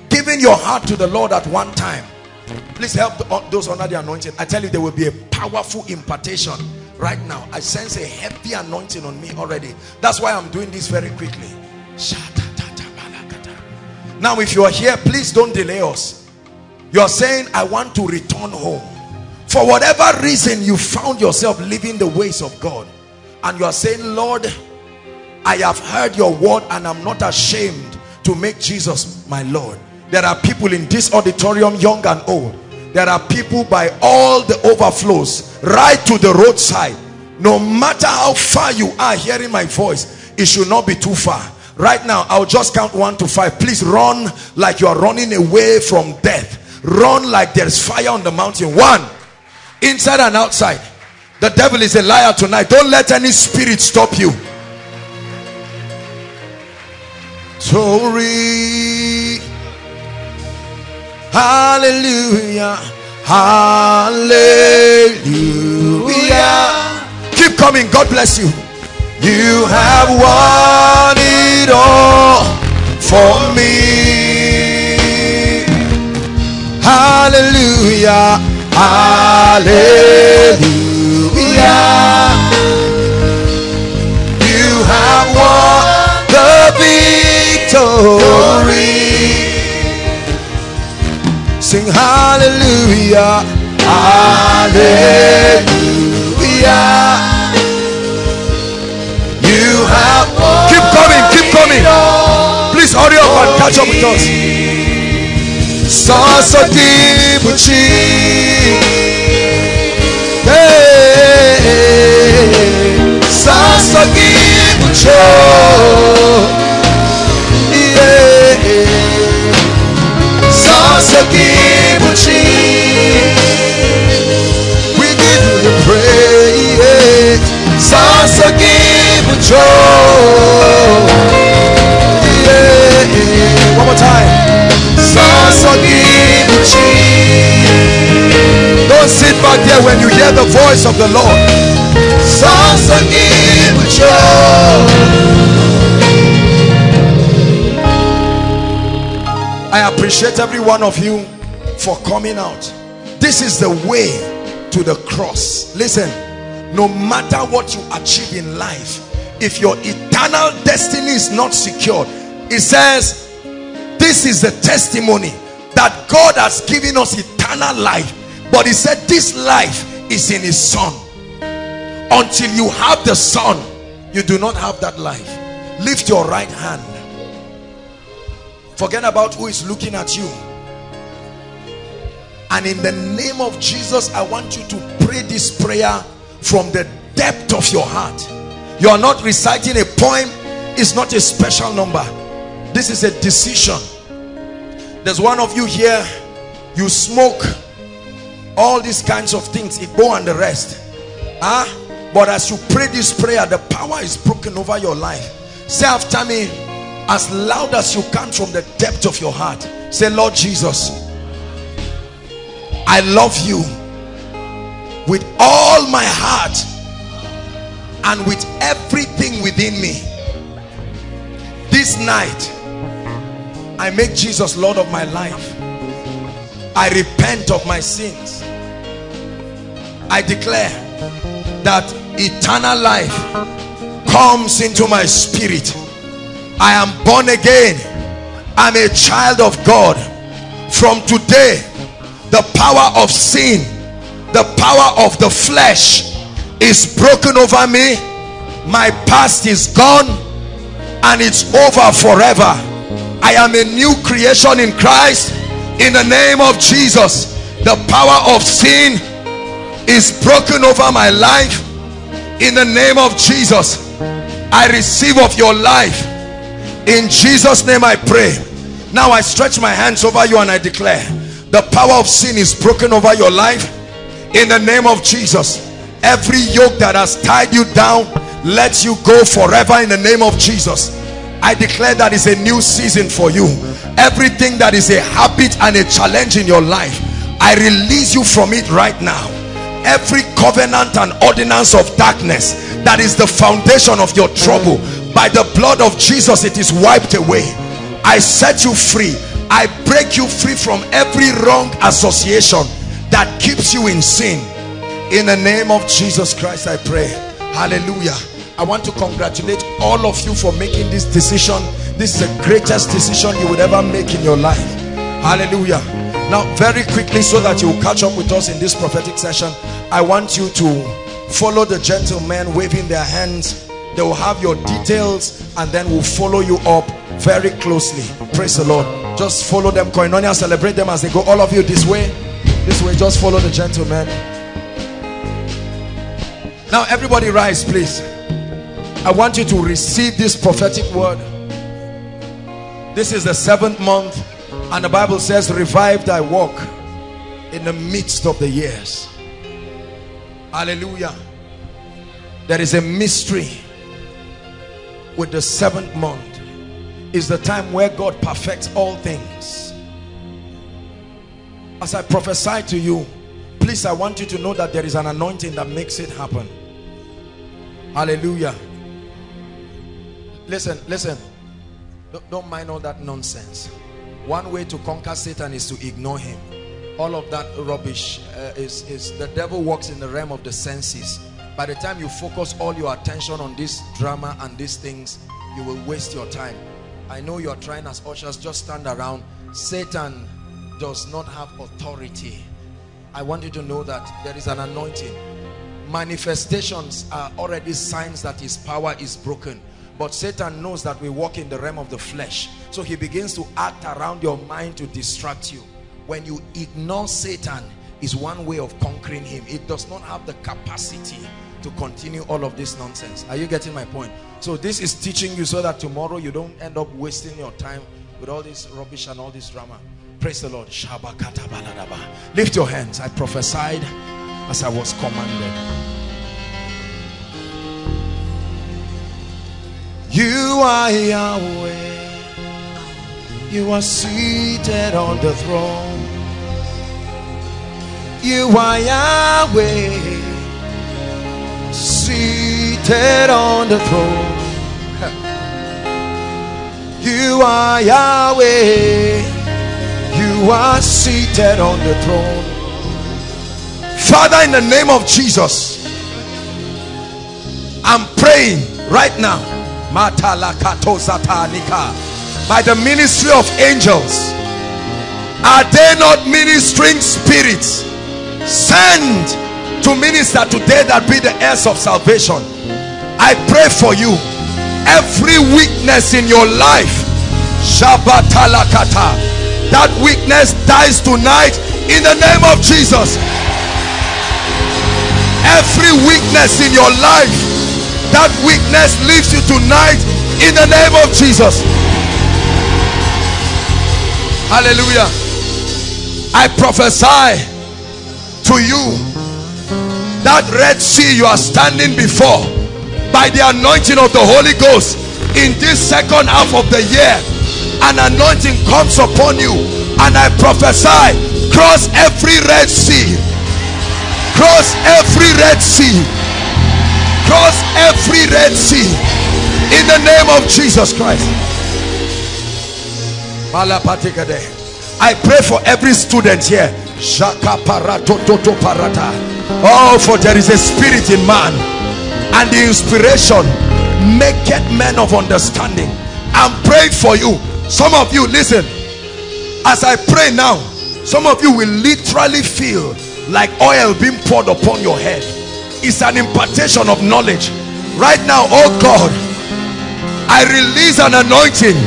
given your heart to the Lord at one time. Please help uh, those under the anointing. I tell you, there will be a powerful impartation right now. I sense a heavy anointing on me already. That's why I'm doing this very quickly. Now, if you are here, please don't delay us. You are saying, I want to return home. For whatever reason, you found yourself living the ways of God. And you are saying, Lord, I have heard your word and I'm not ashamed to make Jesus my Lord. There are people in this auditorium, young and old. There are people by all the overflows, right to the roadside. No matter how far you are hearing my voice, it should not be too far. Right now, I'll just count one to five. Please run like you are running away from death. Run like there's fire on the mountain. One, inside and outside. The devil is a liar tonight. Don't let any spirit stop you. Tori. Hallelujah. Hallelujah. Keep coming. God bless you. You have won it all for me. Hallelujah. Hallelujah. You have won the victory. Sing hallelujah. Hallelujah. You have won Keep coming, keep coming. Please hurry up and catch up with us. Sasa kibuchi. Hey, sasa kibucho. Yeah. Sasa kibuchi. We give you the praise. Kibucho. Yeah. One more time. Sasa kibuchi. Don't sit back there when you hear the voice of the Lord. Kibucho. I appreciate every one of you for coming out. This is the way to the cross. Listen, no matter what you achieve in life, if your eternal destiny is not secured, it says, this is the testimony that God has given us eternal life. But he said, this life is in his son. Until you have the son, you do not have that life. Lift your right hand Forget about who is looking at you. And in the name of Jesus, I want you to pray this prayer from the depth of your heart. You are not reciting a poem. It's not a special number. This is a decision. There's one of you here. You smoke all these kinds of things. Igbo and the rest. Huh? But as you pray this prayer, the power is broken over your life. Say after me, as loud as you can from the depth of your heart say lord jesus i love you with all my heart and with everything within me this night i make jesus lord of my life i repent of my sins i declare that eternal life comes into my spirit I am born again. I'm a child of God. From today, the power of sin, the power of the flesh is broken over me. My past is gone and it's over forever. I am a new creation in Christ. In the name of Jesus, the power of sin is broken over my life. In the name of Jesus, I receive of your life In Jesus' name I pray. Now I stretch my hands over you and I declare the power of sin is broken over your life in the name of Jesus. Every yoke that has tied you down, let you go forever in the name of Jesus. I declare that is a new season for you. Everything that is a habit and a challenge in your life, I release you from it right now. Every covenant and ordinance of darkness that is the foundation of your trouble, by the blood of Jesus, it is wiped away. I set you free. I break you free from every wrong association that keeps you in sin. In the name of Jesus Christ, I pray. Hallelujah. I want to congratulate all of you for making this decision. This is the greatest decision you would ever make in your life. Hallelujah. Now, very quickly, so that you catch up with us in this prophetic session, I want you to follow the gentlemen waving their hands. They will have your details and then will follow you up very closely. Praise the Lord. Just follow them. Koinonia, celebrate them as they go. All of you this way. This way. Just follow the gentlemen. Now, everybody rise, please. I want you to receive this prophetic word. This is the seventh month, and the Bible says, Revive thy walk in the midst of the years. Hallelujah. There is a mystery with the seventh month. Is the time where God perfects all things. As I prophesy to you, please, I want you to know that there is an anointing that makes it happen. Hallelujah. Listen, listen. Don't, don't mind all that nonsense. One way to conquer Satan is to ignore him. All of that rubbish uh, is, is the devil works in the realm of the senses. By the time you focus all your attention on this drama and these things, you will waste your time. I know you are trying as ushers, just stand around. Satan does not have authority. I want you to know that there is an anointing manifestations are already signs that his power is broken but Satan knows that we walk in the realm of the flesh. So he begins to act around your mind to distract you. When you ignore Satan is one way of conquering him. It does not have the capacity to continue all of this nonsense. Are you getting my point? So this is teaching you so that tomorrow you don't end up wasting your time with all this rubbish and all this drama. Praise the Lord. Lift your hands. I prophesied as I was commanded. You are Yahweh. You are seated on the throne. You are Yahweh. Seated on the throne. You are Yahweh. You are seated on the throne. Father, in the name of Jesus, I'm praying right now by the ministry of angels. Are they not ministering spirits sent to minister today that be the heirs of salvation? I pray for you. Every weakness in your life, that weakness dies tonight in the name of Jesus every weakness in your life that weakness leaves you tonight in the name of Jesus. Hallelujah. I prophesy to you that Red Sea you are standing before by the anointing of the Holy Ghost in this second half of the year. An anointing comes upon you and I prophesy cross every Red Sea. Cross every red sea cross every red sea. In the name of jesus christ. I pray for every student here. Oh for there is a spirit in man. And the inspiration make it men of understanding. I'm praying for you. Some of you listen. As i pray now some of you will literally feel like oil being poured upon your head it's an impartation of knowledge right now oh God I release an anointing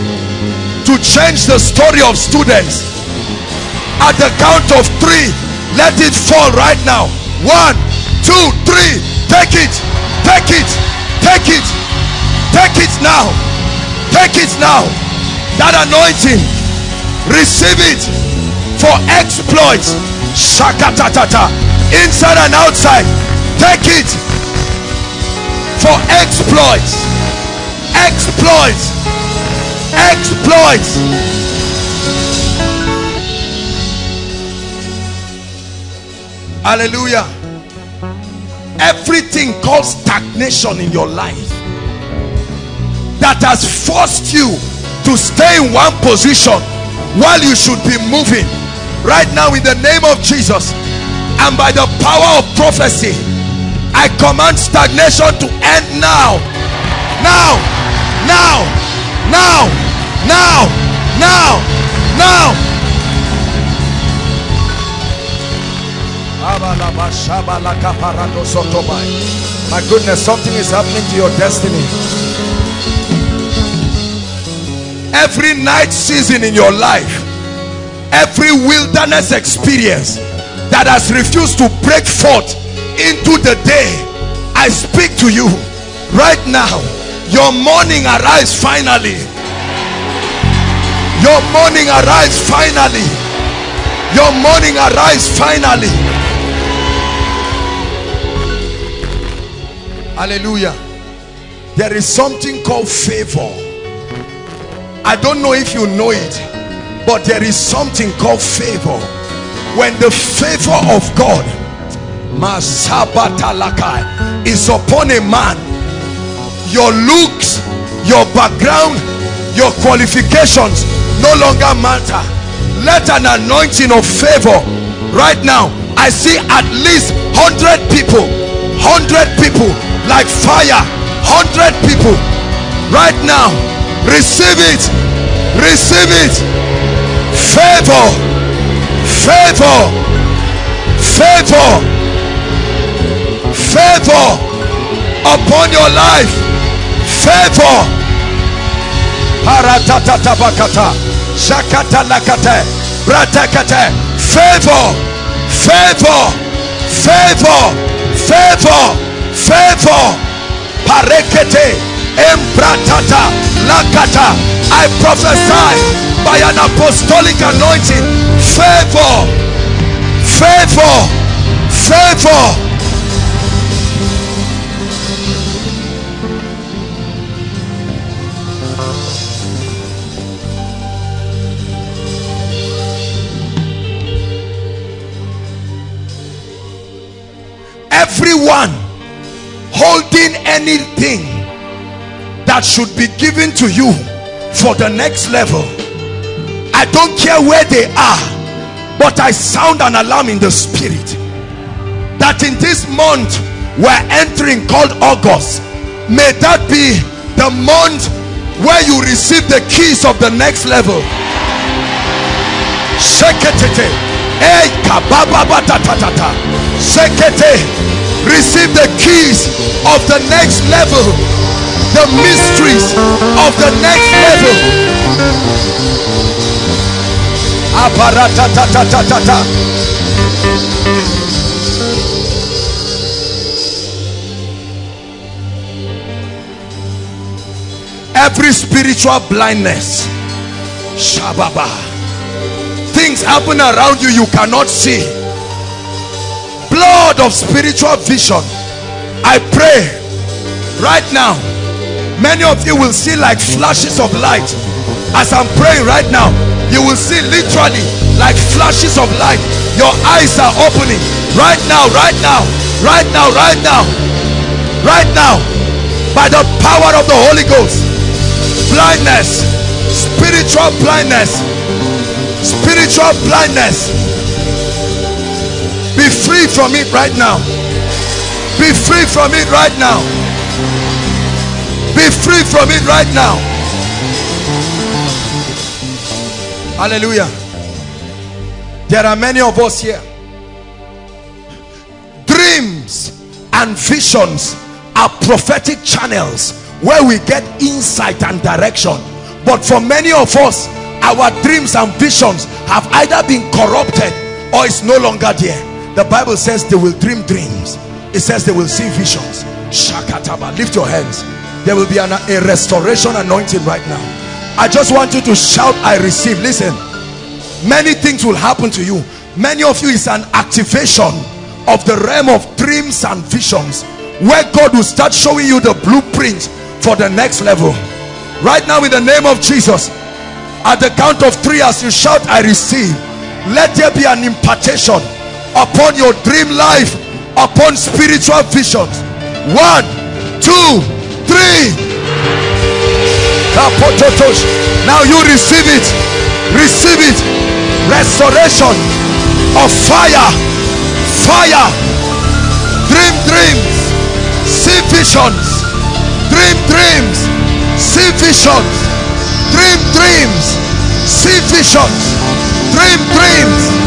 to change the story of students at the count of three let it fall right now one two three take it take it take it take it now Take it now. That anointing. Receive it for exploits. Shakatatata. Inside and outside. Take it for exploits. Exploits. Exploits. Hallelujah. Everything called stagnation in your life that has forced you to stay in one position while you should be moving right now in the name of Jesus and by the power of prophecy I command stagnation to end now. Now. Now. Now. Now. Now. Now. My goodness something is happening to your destiny. Every night season in your life every wilderness experience that has refused to break forth into the day I speak to you. Right now your morning arrives finally. Your morning arrives finally. Your morning arrives finally. Hallelujah. There is something called favor. I don't know if you know it but there is something called favor. When the favor of God is upon a man. Your looks your background your qualifications no longer matter. Let an anointing of favor right now. I see at least 100 people 100 people like fire 100 people right now receive it receive it. Favor favor favor favor upon your life. Favor. Paratatatabakata shakatalakate. Bratakate favor. Favor. Favor. Favor. Favor. Parekete. Embratata lakata. I prophesy by an apostolic anointing. Favor. Favor. Favor everyone holding anything that should be given to you for the next level I don't care where they are but I sound an alarm in the spirit that in this month we're entering called August may that be the month where you receive the keys of the next level Sheketete. Hey, kabababatatata. Shekete. Receive the keys of the next level. The mysteries of the next level. Every spiritual blindness. Shababa. Things happen around you you cannot see of spiritual vision i pray right now many of you will see like flashes of light. As i'm praying right now you will see literally like flashes of light. Your eyes are opening right now right now right now right now right now by the power of the holy ghost. Blindness spiritual blindness spiritual blindness be free from it right now. Be free from it right now. Be free from it right now. Hallelujah. There are many of us here. Dreams and visions are prophetic channels where we get insight and direction. But for many of us our dreams and visions have either been corrupted or it's no longer there the bible says they will dream dreams. It says they will see visions. Shakataba. Lift your hands. There will be an, a restoration anointing right now. I just want you to shout i receive. Listen. Many things will happen to you. Many of you is an activation of the realm of dreams and visions where god will start showing you the blueprint for the next level. Right now in the name of jesus at the count of three as you shout i receive let there be an impartation upon your dream life upon spiritual visions. One two three. Now you receive it. Receive it. Restoration of fire. Fire. Dream dreams. See visions. Dream dreams. See visions. Dream dreams. See visions. Dream dreams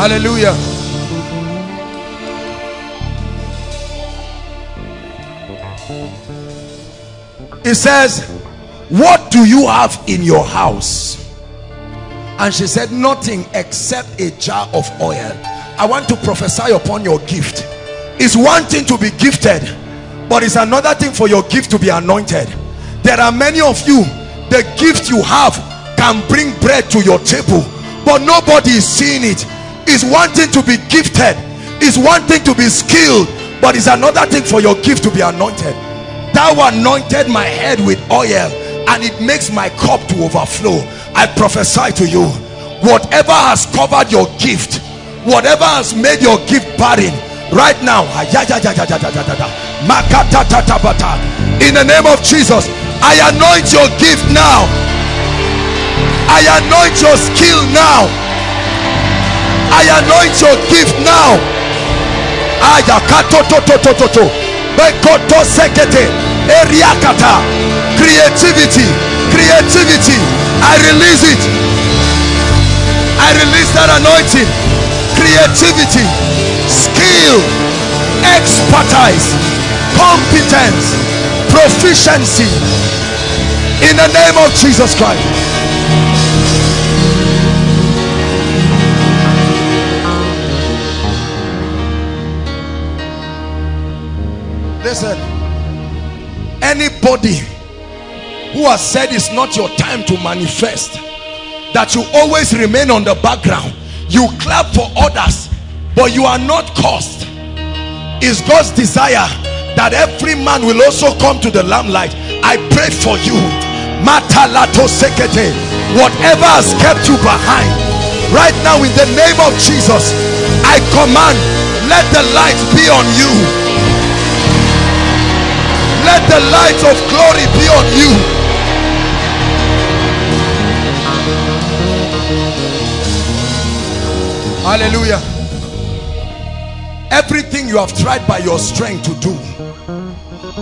hallelujah. It says what do you have in your house? And she said nothing except a jar of oil. I want to prophesy upon your gift. It's one thing to be gifted but it's another thing for your gift to be anointed. There are many of you the gift you have can bring bread to your table but nobody is seeing it it's one thing to be gifted it's one thing to be skilled but it's another thing for your gift to be anointed. Thou anointed my head with oil and it makes my cup to overflow. I prophesy to you whatever has covered your gift whatever has made your gift barren right now in the name of jesus i anoint your gift now. I anoint your skill now i anoint your gift now. Ayakato to to to to to. To. Mekoto sekete. Eriyakata creativity. Creativity. I release it. I release that anointing. Creativity. Skill. Expertise. Competence. Proficiency. In the name of jesus christ listen. Anybody who has said it's not your time to manifest that you always remain on the background you clap for others but you are not caused is God's desire that every man will also come to the lamplight I pray for you. Matalato sekete. Whatever has kept you behind right now in the name of Jesus I command let the light be on you let the light of glory be on you. Hallelujah. Everything you have tried by your strength to do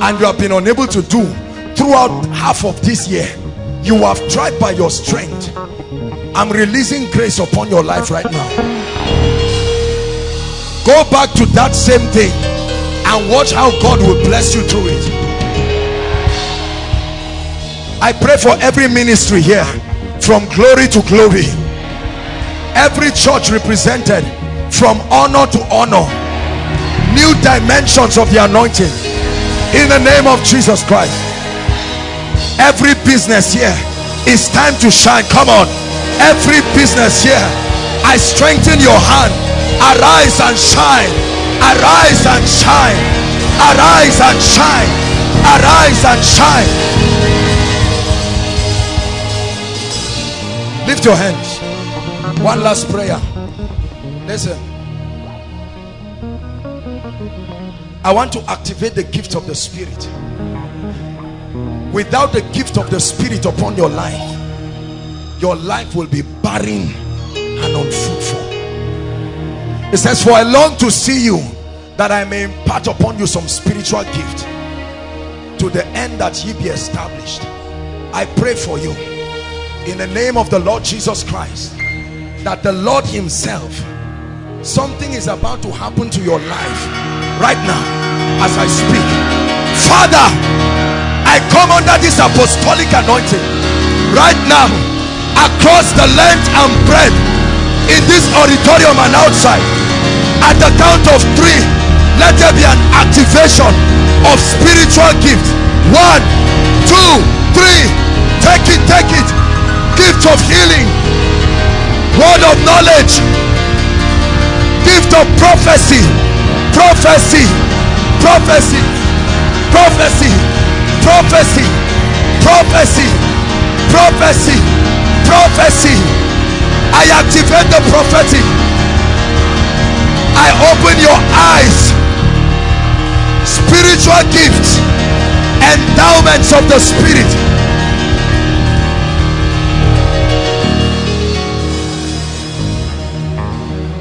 and you have been unable to do throughout half of this year you have tried by your strength. I'm releasing grace upon your life right now. Go back to that same thing and watch how god will bless you through it i pray for every ministry here from glory to glory. Every church represented from honor to honor. New dimensions of the anointing. In the name of Jesus Christ. Every business here it's time to shine. Come on. Every business here I strengthen your hand. Arise and shine. Arise and shine. Arise and shine. Arise and shine lift your hands. One last prayer. Listen. I want to activate the gift of the spirit. Without the gift of the spirit upon your life your life will be barren and unfruitful. It says for I long to see you that I may impart upon you some spiritual gift to the end that ye be established. I pray for you in the name of the Lord Jesus Christ that the Lord himself something is about to happen to your life right now as I speak. Father I come under this apostolic anointing right now across the length and breadth
in this auditorium and outside. At the count of three let there be an activation of spiritual gifts. One two three. Take it take it gift of healing word of knowledge gift of prophecy prophecy prophecy prophecy prophecy prophecy prophecy prophecy. I activate the prophetic i open your eyes. Spiritual gifts endowments of the spirit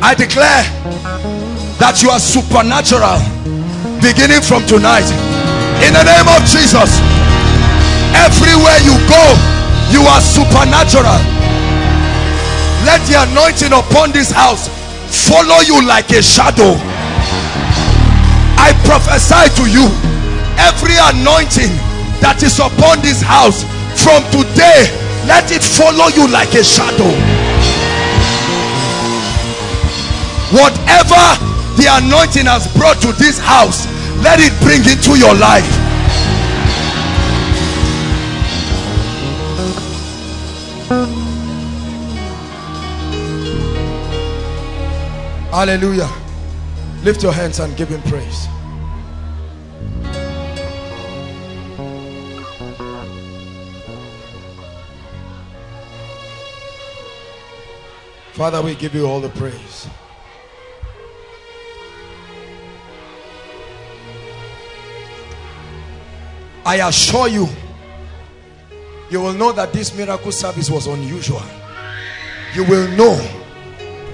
I declare that you are supernatural beginning from tonight. In the name of Jesus everywhere you go you are supernatural. Let the anointing upon this house follow you like a shadow. I prophesy to you every anointing that is upon this house from today let it follow you like a shadow whatever the anointing has brought to this house let it bring into your life. Hallelujah. Lift your hands and give him praise. Father, we give you all the praise. I assure you, you will know that this miracle service was unusual. You will know.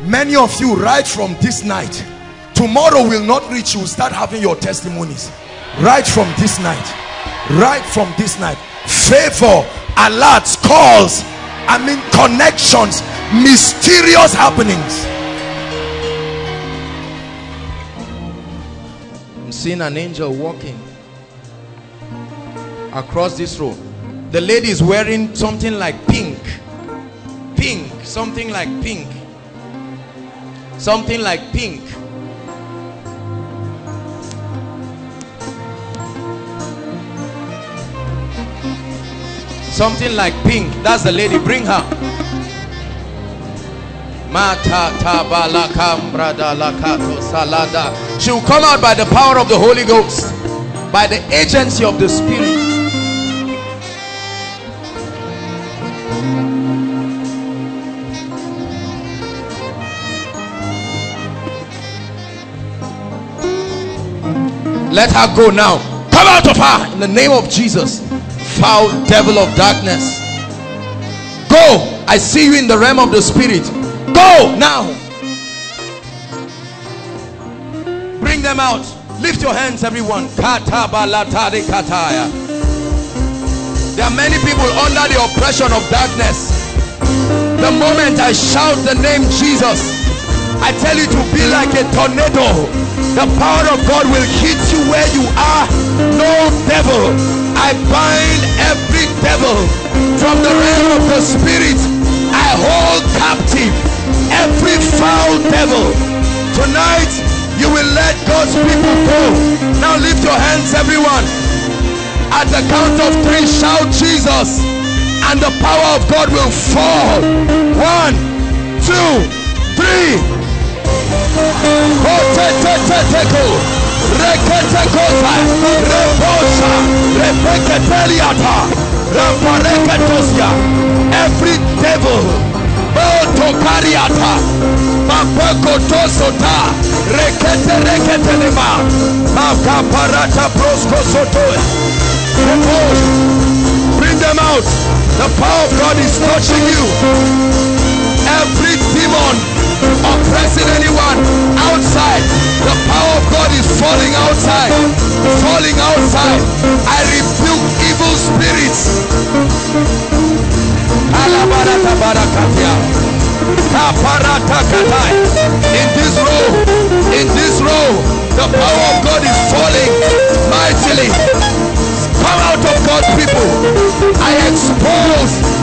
Many of you right from this night, tomorrow will not reach, you start having your testimonies. Right from this night. Right from this night. Favor, alerts, calls, I mean connections, mysterious happenings.
I'm seeing an angel walking across this road. The lady is wearing something like pink. Pink. Something like pink. Something like pink. Something like pink. That's the lady. Bring her. She will come out by the power of the Holy Ghost, by the agency of the Spirit. Let her go now. Come out of her in the name of Jesus. Foul devil of darkness. Go. I see you in the realm of the spirit. Go now. Bring them out. Lift your hands, everyone. There are many people under the oppression of darkness. The moment I shout the name Jesus, I tell you to be like a tornado. The power of God will hit you where you are. No devil. I bind every devil from the realm of the spirit. I hold captive every foul devil. Tonight, you will let God's people go. Now lift your hands, everyone. At the count of three, shout Jesus. And the power of God will fall. One, two, three. Reposa. Every devil, Botokariata, Mapekotosota, Rekete Reketelema, Makaparata Proskosotoe. Repose. Bring them out. The power of God is touching you. Every demon oppressing anyone outside. The power of God is falling outside falling outside. I rebuke evil spirits. In this row in this row the power of God is falling mightily. Come out of God's people. I expose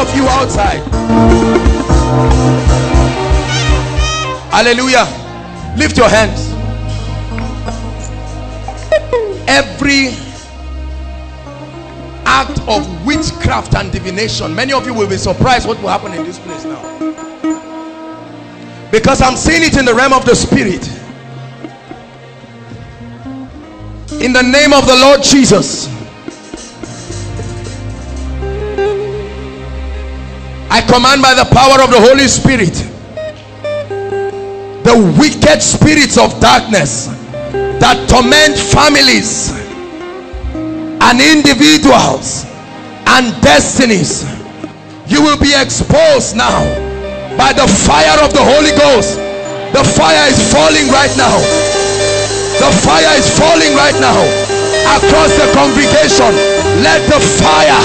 of you outside. Hallelujah. Lift your hands. Every act of witchcraft and divination, many of you will be surprised what will happen in this place now. Because I'm seeing it in the realm of the spirit. In the name of the Lord Jesus. I command by the power of the Holy Spirit the wicked spirits of darkness that torment families and individuals and destinies you will be exposed now by the fire of the Holy Ghost. The fire is falling right now. The fire is falling right now across the congregation. Let the fire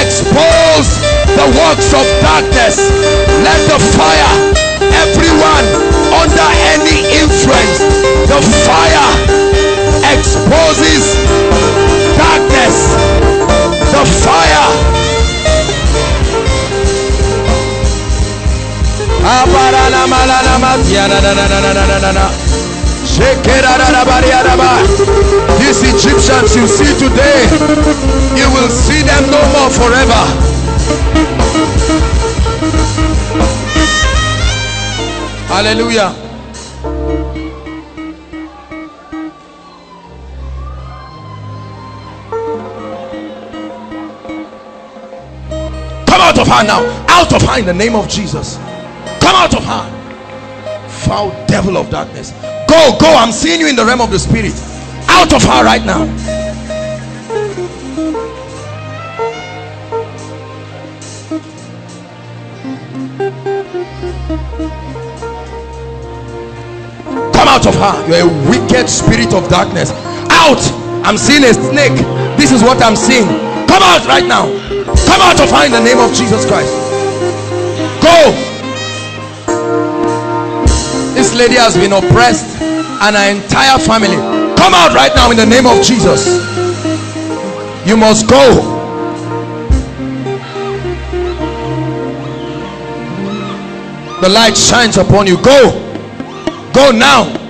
expose the works of darkness. Let the fire everyone under any influence the fire exposes darkness. The fire. These Egyptians you see today you will see them no more forever hallelujah. Come out of her now. Out of her in the name of jesus. Come out of her. Foul devil of darkness. Go go. I'm seeing you in the realm of the spirit. Out of her right now out of her. You're a wicked spirit of darkness. Out. I'm seeing a snake. This is what i'm seeing. Come out right now. Come out of her in the name of jesus christ. Go. This lady has been oppressed and her entire family. Come out right now in the name of jesus. You must go. The light shines upon you. Go. Go now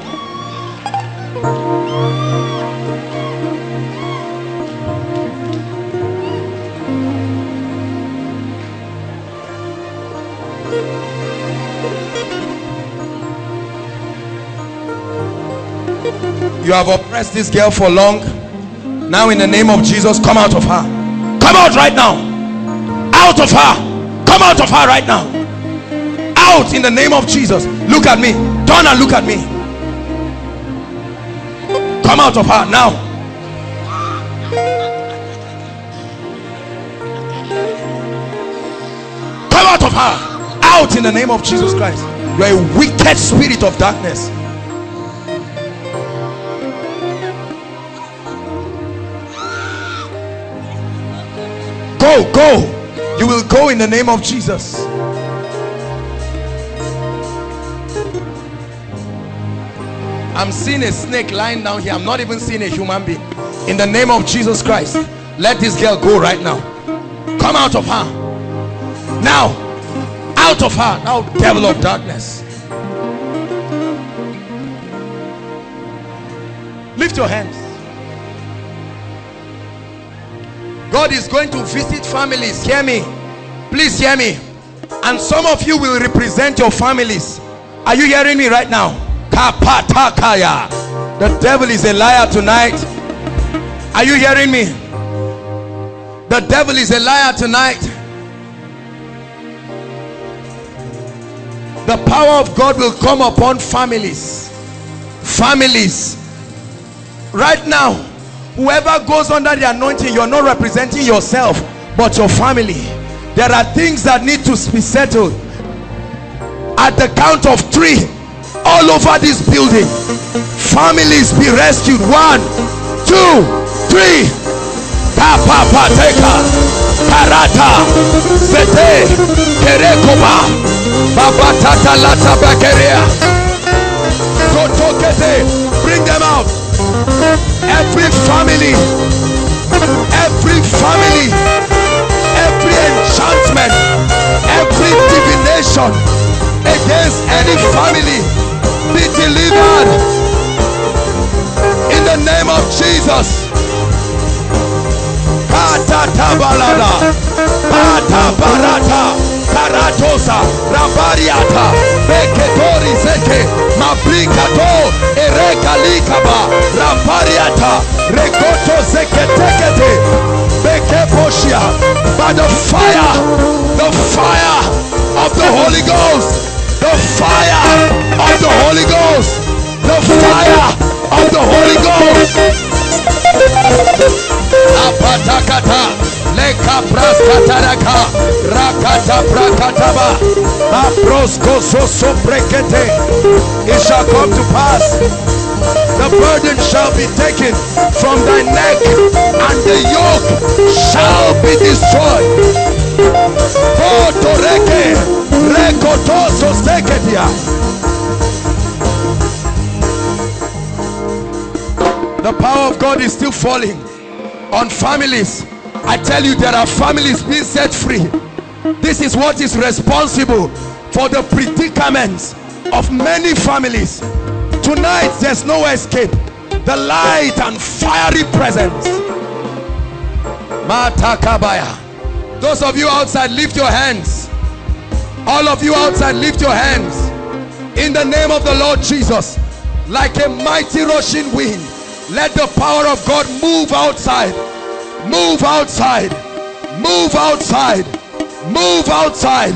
you have oppressed this girl for long. Now in the name of jesus come out of her. Come out right now. Out of her. Come out of her right now. Out in the name of jesus. Look at me. Turn and look at me. Come out of her now. Come out of her. Out in the name of jesus christ. You are a wicked spirit of darkness go go. You will go in the name of jesus. I'm seeing a snake lying down here. I'm not even seeing a human being. In the name of jesus christ let this girl go right now. Come out of her. Now out of her. Now devil of darkness. Lift your hands God is going to visit families. Hear me. Please hear me. And some of you will represent your families. Are you hearing me right now? Kapatakaya. The devil is a liar tonight. Are you hearing me? The devil is a liar tonight. The power of God will come upon families. Families. Right now whoever goes under the anointing you're not representing yourself but your family. There are things that need to be settled at the count of three all over this building. Families be rescued. One two three. Kapapateka Karata Sete Kerekoba Babatata Lata Bakeria Kotokete Bring them out every family. Every family. Every enchantment. Oppression against any family be delivered. In the name of Jesus. Pata tabalada, pata barata, karatosa, rabariata, beketori zeke, rekoto bekeposhia, by the fire, the fire of the Holy Ghost, the fire of the Holy Ghost, the fire of the Holy Ghost. Apatakata leka praskataraka rakata prakataba. Soso it shall come to pass. The burden shall be taken from thy neck and the yoke shall be destroyed. Toreke rekotoso steketia. The power of God is still falling on families I tell you there are families being set free. This is what is responsible for the predicaments of many families. Tonight there's no escape. The light and fiery presence. Matakabaya. Those of you outside lift your hands. All of you outside lift your hands. In the name of the Lord Jesus like a mighty rushing wind let the power of God move outside move outside. Move outside. Move outside.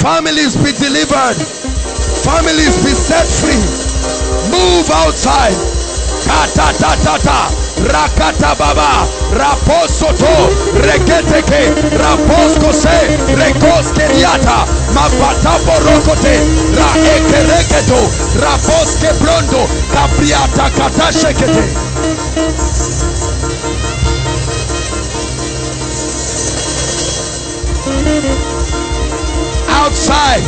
Families be delivered. Families be set free. Move outside. Kata ta ta ta. Rakata baba. Raposoto. Reketeke raposkose. Rekoskeriata mapata borokote ra ekereketo raposke brondo. Kapriata kata outside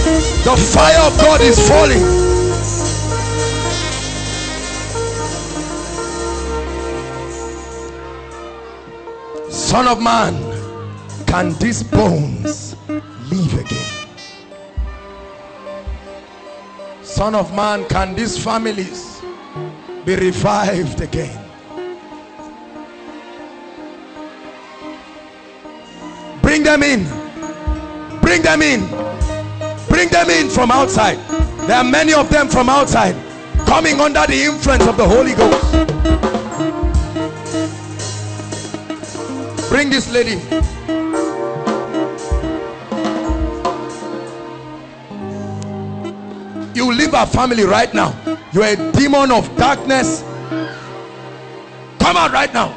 the fire of God is falling. Son of man can these bones live again? Son of man can these families be revived again? Bring them in bring them in. Bring them in from outside. There are many of them from outside coming under the influence of the Holy Ghost. Bring this lady. You leave our family right now. You're a demon of darkness. Come out right now.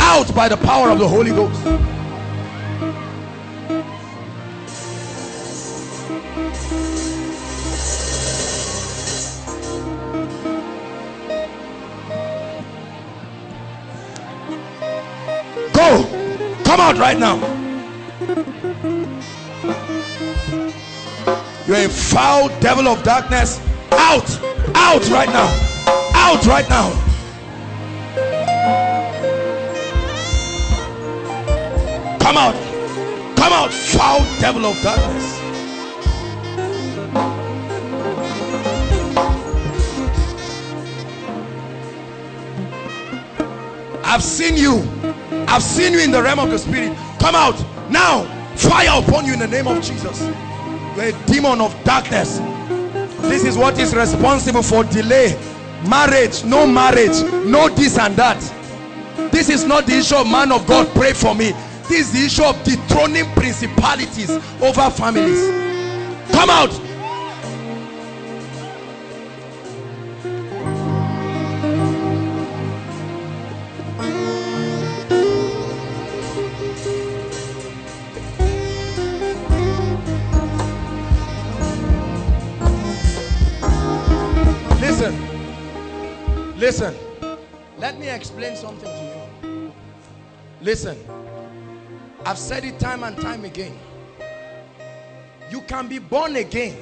Out by the power of the Holy Ghost come out right now. You're a foul devil of darkness. Out. Out right now. Out right now. Come out. Come out foul devil of darkness. I've seen you I've seen you in the realm of the spirit. Come out now. Fire upon you in the name of Jesus. You're a demon of darkness. This is what is responsible for delay. Marriage no marriage no this and that. This is not the issue of man of God. Pray for me. This is the issue of dethroning principalities over families. Come out listen. Let me explain something to you. Listen. I've said it time and time again. You can be born again.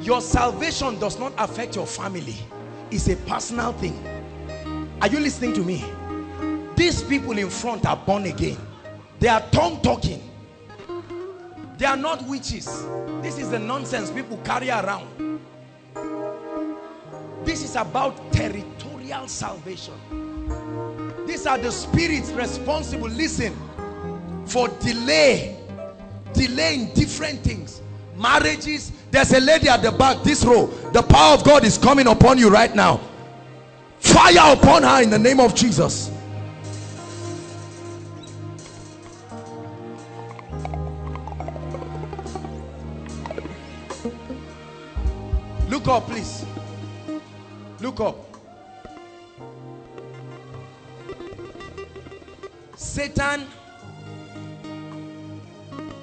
Your salvation does not affect your family. It's a personal thing. Are you listening to me? These people in front are born again. They are tongue talking. They are not witches. This is the nonsense people carry around. This is about territorial salvation. These are the spirits responsible, listen, for delay. Delay in different things. Marriages. There's a lady at the back, this row. The power of God is coming upon you right now. Fire upon her in the name of Jesus. Look up, please. Look up. Satan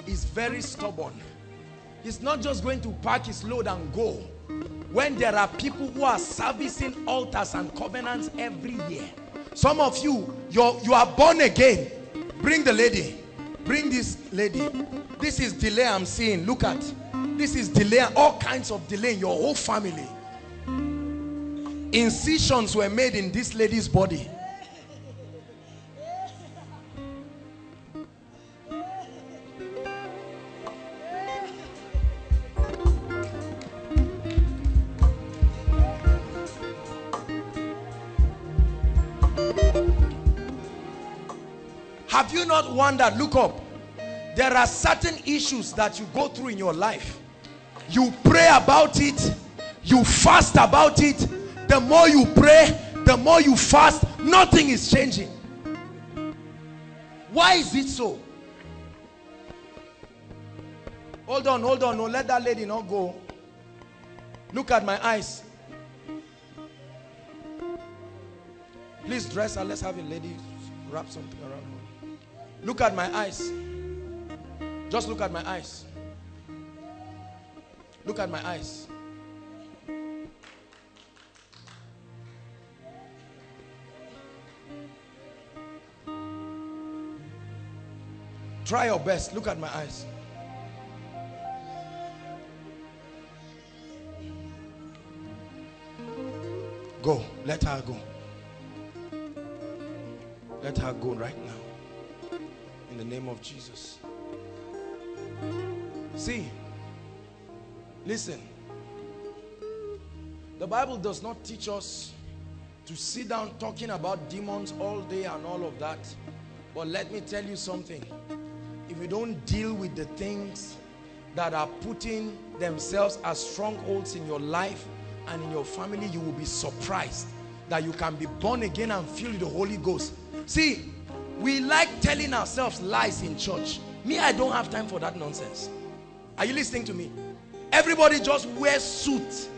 is very stubborn. He's not just going to pack his load and go. When there are people who are servicing altars and covenants every year. Some of you, you're, you are born again. Bring the lady. Bring this lady. This is delay I'm seeing. Look at. This is delay. All kinds of delay in your whole family. Incisions were made in this lady's body. Not wondered? Look up. There are certain issues that you go through in your life. You pray about it. You fast about it. The more you pray, the more you fast, nothing is changing. Why is it so? Hold on, hold on. No, let that lady not go. Look at my eyes. Please dress her. Let's have a lady wrap something around. Look at my eyes. Just look at my eyes. Look at my eyes. Try your best. Look at my eyes. Go. Let her go. Let her go right now. In the name of Jesus. See, listen. The Bible does not teach us to sit down talking about demons all day and all of that. But let me tell you something. If you don't deal with the things that are putting themselves as strongholds in your life and in your family, you will be surprised that you can be born again and filled with the Holy Ghost. See, we like telling ourselves lies in church. Me, I don't have time for that nonsense. Are you listening to me? Everybody just wears suits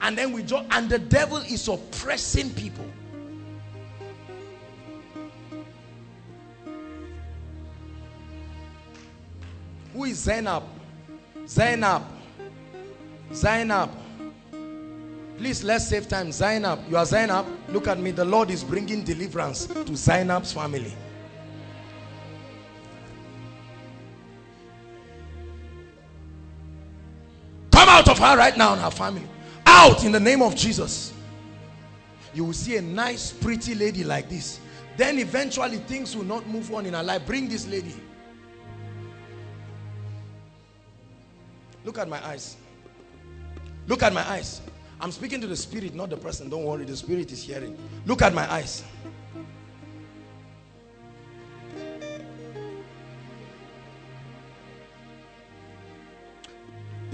and then we just, and the devil is oppressing people. Who is Zainab? Zainab. Zainab. Please, let's save time. Zainab, you are Zainab. Look at me. The Lord is bringing deliverance to Zainab's family. Of her right now and her family. Out in the name of Jesus. You will see a nice, pretty lady like this. Then eventually things will not move on in her life. Bring this lady. Look at my eyes. Look at my eyes. I'm speaking to the spirit, not the person. Don't worry, the spirit is hearing. Look at my eyes.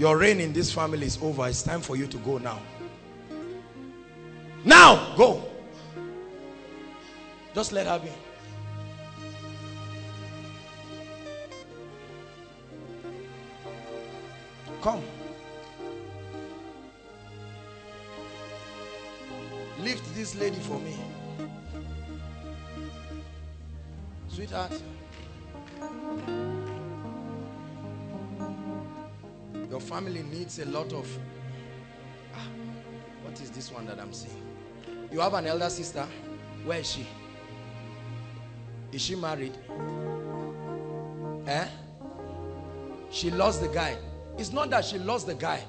Your reign in this family is over. It's time for you to go now. Now, go. Just let her be. Come. Lift this lady for me. Sweetheart. Your family needs a lot of... Ah, what is this one that I'm seeing? You have an elder sister. Where is she? Is she married? Eh? She lost the guy. It's not that she lost the guy.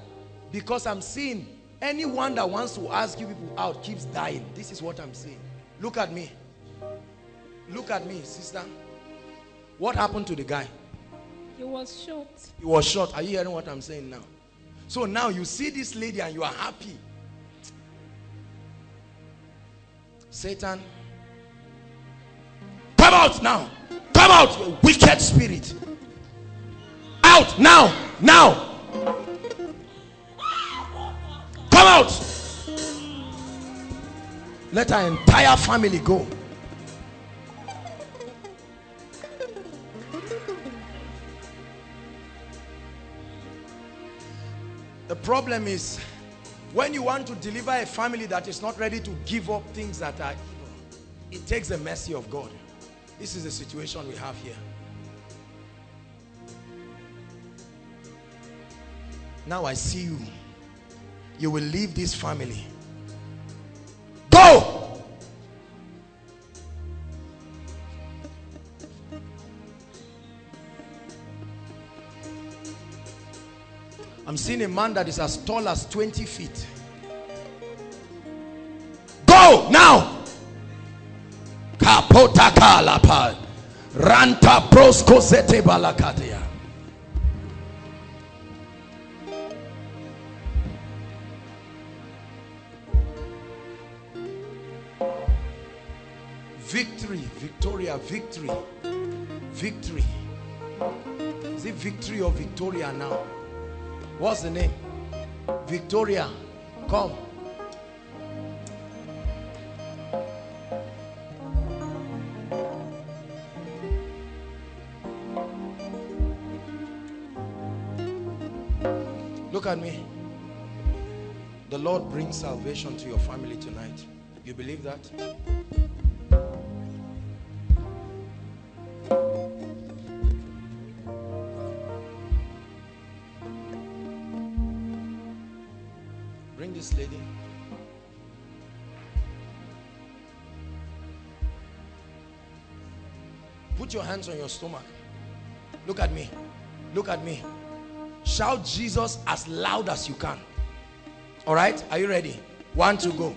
Because I'm seeing anyone that wants to ask you people out keeps dying. This is what I'm seeing. Look at me. Look at me, sister. What happened to the guy?
He was shot.
He was shot. Are you hearing what I'm saying now? So now you see this lady and you are happy. Satan, come out now. Come out, wicked spirit. Out now, now. Come out. Let our entire family go. The problem is when you want to deliver a family that is not ready to give up things that are evil, it takes the mercy of God. This is the situation we have here. Now I see you. You will leave this family. Go! I'm seeing a man that is as tall as 20 feet. Go now. Kapota kalapa. Ranta prosko sete balakatia. Victory, Victoria, victory, victory. Is it victory or Victoria now? What's the name? Victoria. Come. Look at me. The Lord brings salvation to your family tonight. You believe that? Put your hands on your stomach. Look at me. Look at me. Shout Jesus as loud as you can. All right? Are you ready? One to go.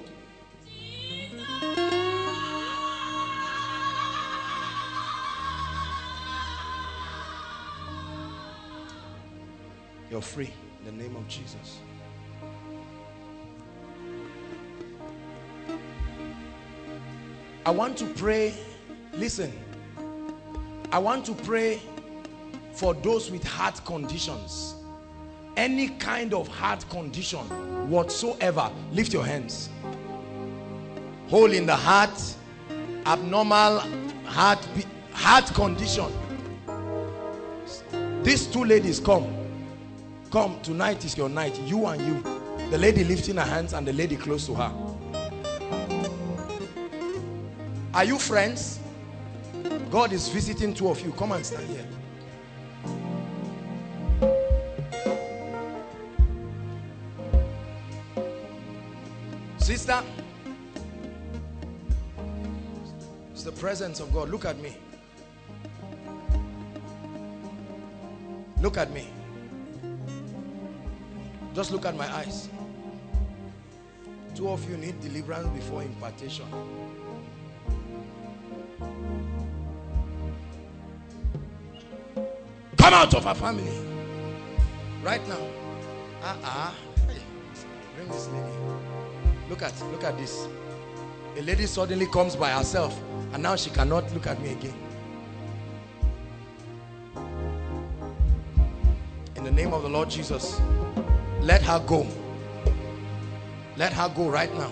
You're free in the name of Jesus. I want to pray. Listen. I want to pray for those with heart conditions. Any kind of heart condition whatsoever. Lift your hands. Hole in the heart, abnormal heart, heart condition. These two ladies come. Come, tonight is your night. You and you. The lady lifting her hands and the lady close to her. Are you friends? God is visiting two of you. Come and stand here. Sister, it's the presence of God. Look at me. Look at me. Just look at my eyes. Two of you need deliverance before impartation. Come out of her family. Right now. Uh-uh. Hey, bring this lady. Look at, look at this. A lady suddenly comes by herself and now she cannot look at me again. In the name of the Lord Jesus, let her go. Let her go right now.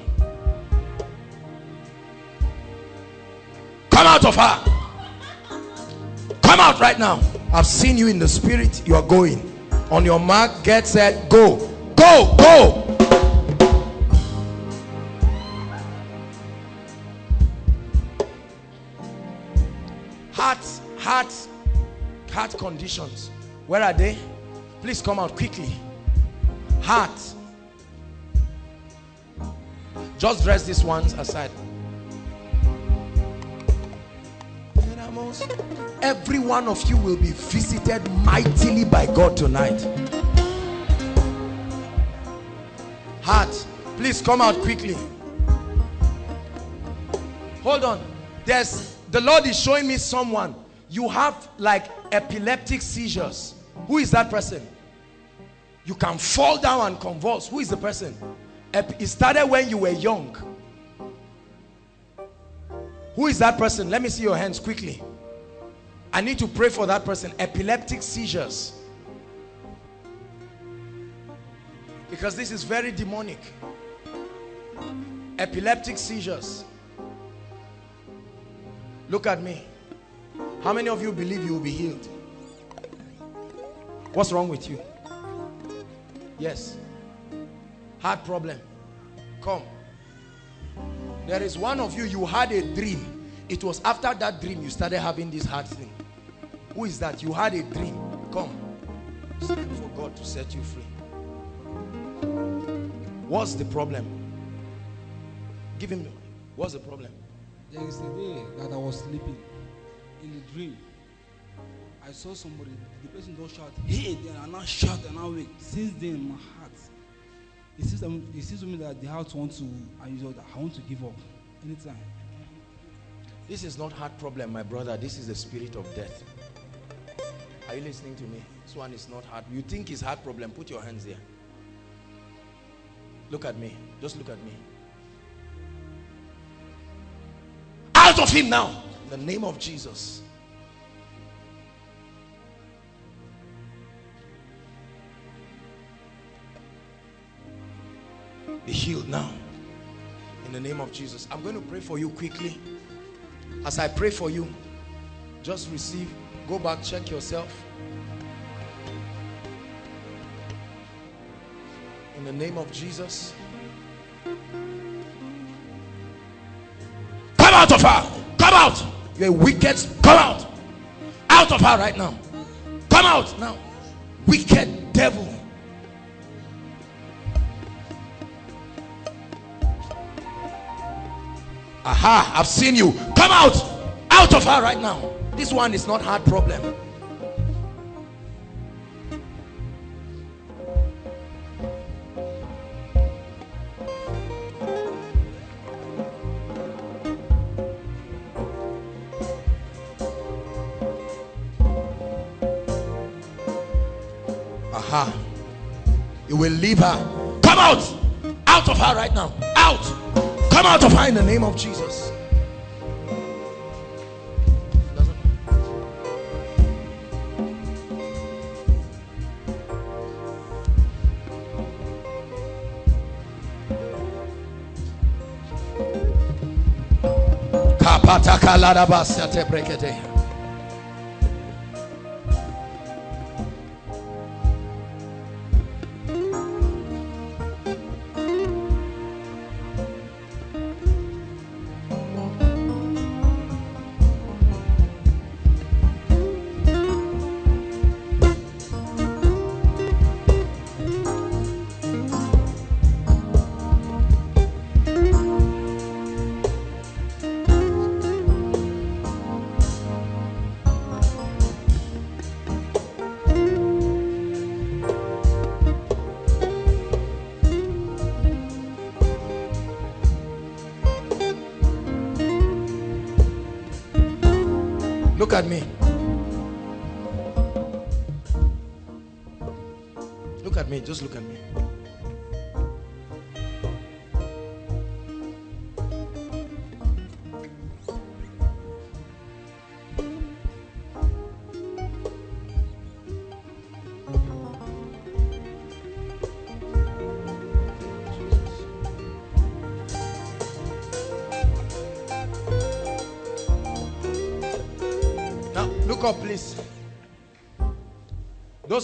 Come out of her. Come out right now. I've seen you in the spirit. You are going. On your mark, get set, go. Go, go. Heart, heart, heart conditions. Where are they? Please come out quickly. Heart. Just dress these ones aside. Every one of you will be visited mightily by God tonight. Heart, please come out quickly. Hold on. There's the Lord is showing me someone. You have like epileptic seizures. Who is that person? You can fall down and convulse. Who is the person? It started when you were young. Who is that person? Let me see your hands quickly. I need to pray for that person. Epileptic seizures. Because this is very demonic. Epileptic seizures. Look at me. How many of you believe you will be healed? What's wrong with you? Yes. Heart problem. Come. There is one of you, you had a dream. It was after that dream you started having this heart thing. Who is that? You had a dream. Come. Stand for God to set you free. What's the problem? Give him. What's the problem?
There is a day that I was sleeping in a dream. I saw somebody, the person don't shout, hey, then I now shout and I wake. Since then, my heart, it seems, it seems to me that the heart wants to, I, I want to give up anytime.
This is not heart problem, my brother. This is the spirit of death. Are you listening to me? This one is not hard. You think it's hard problem, put your hands there. Look at me. Just look at me. Out of him now. In the name of Jesus. Be healed now. In the name of Jesus. I'm going to pray for you quickly. As I pray for you, just receive. Go back, check yourself. In the name of Jesus. Come out of her. Come out. You're wicked. Come out. Out of her right now. Come out now. Wicked devil. Aha, I've seen you. Come out. Out of her right now. This one is not hard problem. Aha. You will leave her. Come out. Out of her right now. Out. Come out of her in the name of Jesus. Kapataka larabasya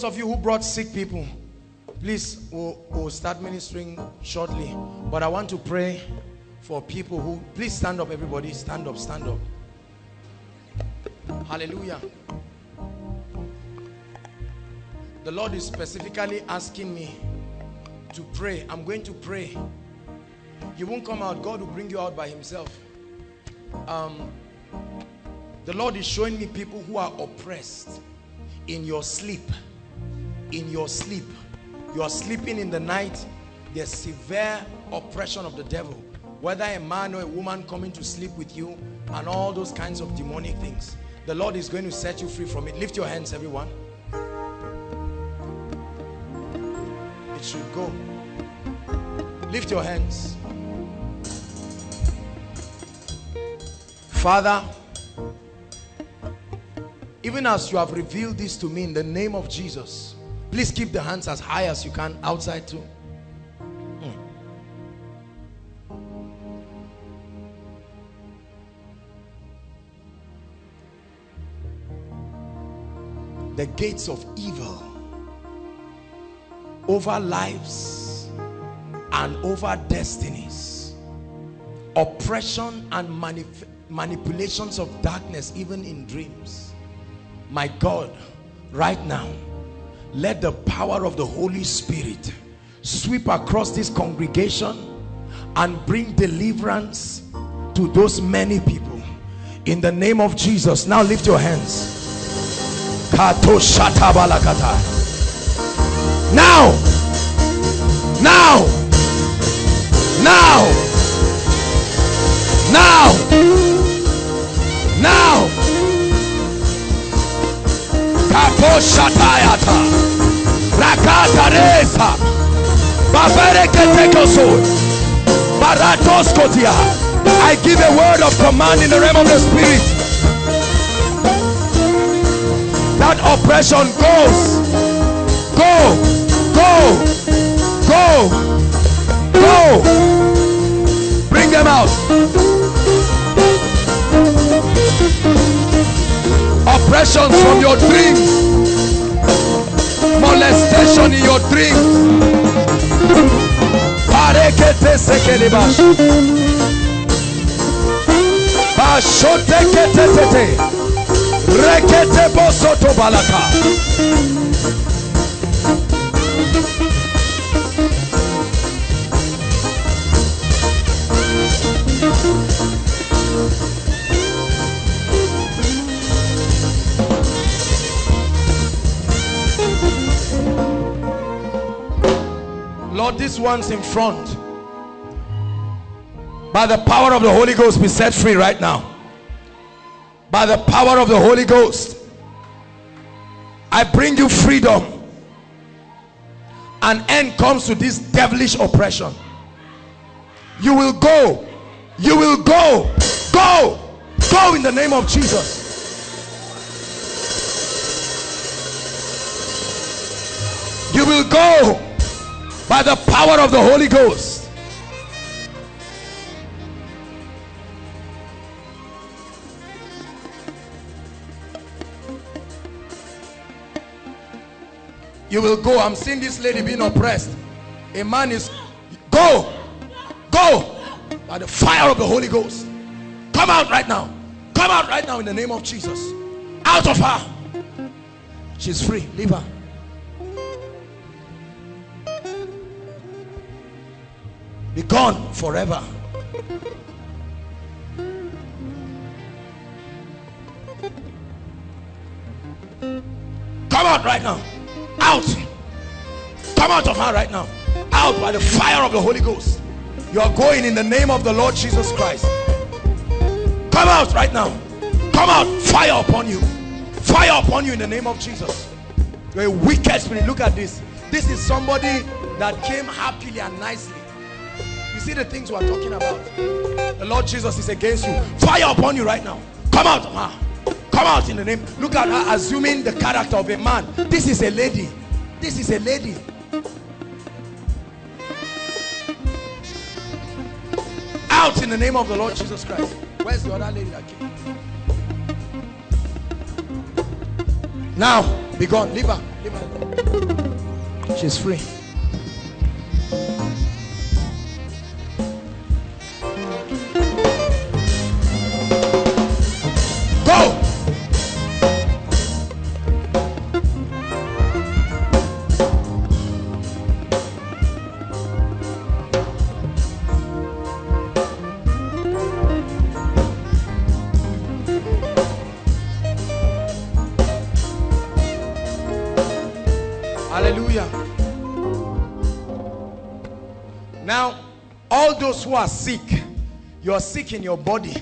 Those of you who brought sick people, please, we'll, we'll start ministering shortly. But I want to pray for people who, please stand up, everybody. Stand up, stand up. Hallelujah. The Lord is specifically asking me to pray. I'm going to pray. You won't come out. God will bring you out by himself. Um, the Lord is showing me people who are oppressed in your sleep. In your sleep. You are sleeping in the night. There's severe oppression of the devil. Whether a man or a woman coming to sleep with you and all those kinds of demonic things. The Lord is going to set you free from it. Lift your hands, everyone. It should go. Lift your hands. Father, even as you have revealed this to me in the name of Jesus, please keep the hands as high as you can outside too. Hmm. The gates of evil over lives and over destinies, oppression and manipulations of darkness, even in dreams. My God, right now, let the power of the Holy Spirit sweep across this congregation and bring deliverance to those many people. In the name of Jesus, now lift your hands. Now, now, now, now, now. Rakata ketekoso. Baratos kotia. I give a word of command in the realm of the spirit. That oppression goes. Go. Go. Go. Go. Bring them out. Oppressions from your dreams. Molestation in your dreams. Rekete bosoto balaka. One's in front. By the power of the Holy Ghost, be set free right now. By the power of the Holy Ghost, I bring you freedom. An end comes to this devilish oppression. You will go. You will go. Go. Go in the name of Jesus. You will go by the power of the Holy Ghost. You will go. I'm seeing this lady being oppressed. A man is go, go by the fire of the Holy Ghost. Come out right now. Come out right now in the name of Jesus. Out of her. She's free. Leave her. Be gone forever. Come out right now. Out. Come out of her right now. Out by the fire of the Holy Ghost. You are going in the name of the Lord Jesus Christ. Come out right now. Come out. Fire upon you. Fire upon you in the name of Jesus. You're a wicked spirit. Look at this. This is somebody that came happily and nicely see the things we are talking about. The lord jesus is against you. Fire upon you right now. Come out come out in the name. Look at her assuming the character of a man. This is a lady. This is a lady. Out in the name of the lord jesus christ. Where's the other lady that came? Now be gone. Leave her. Leave her. She's free are sick, you are sick in your body,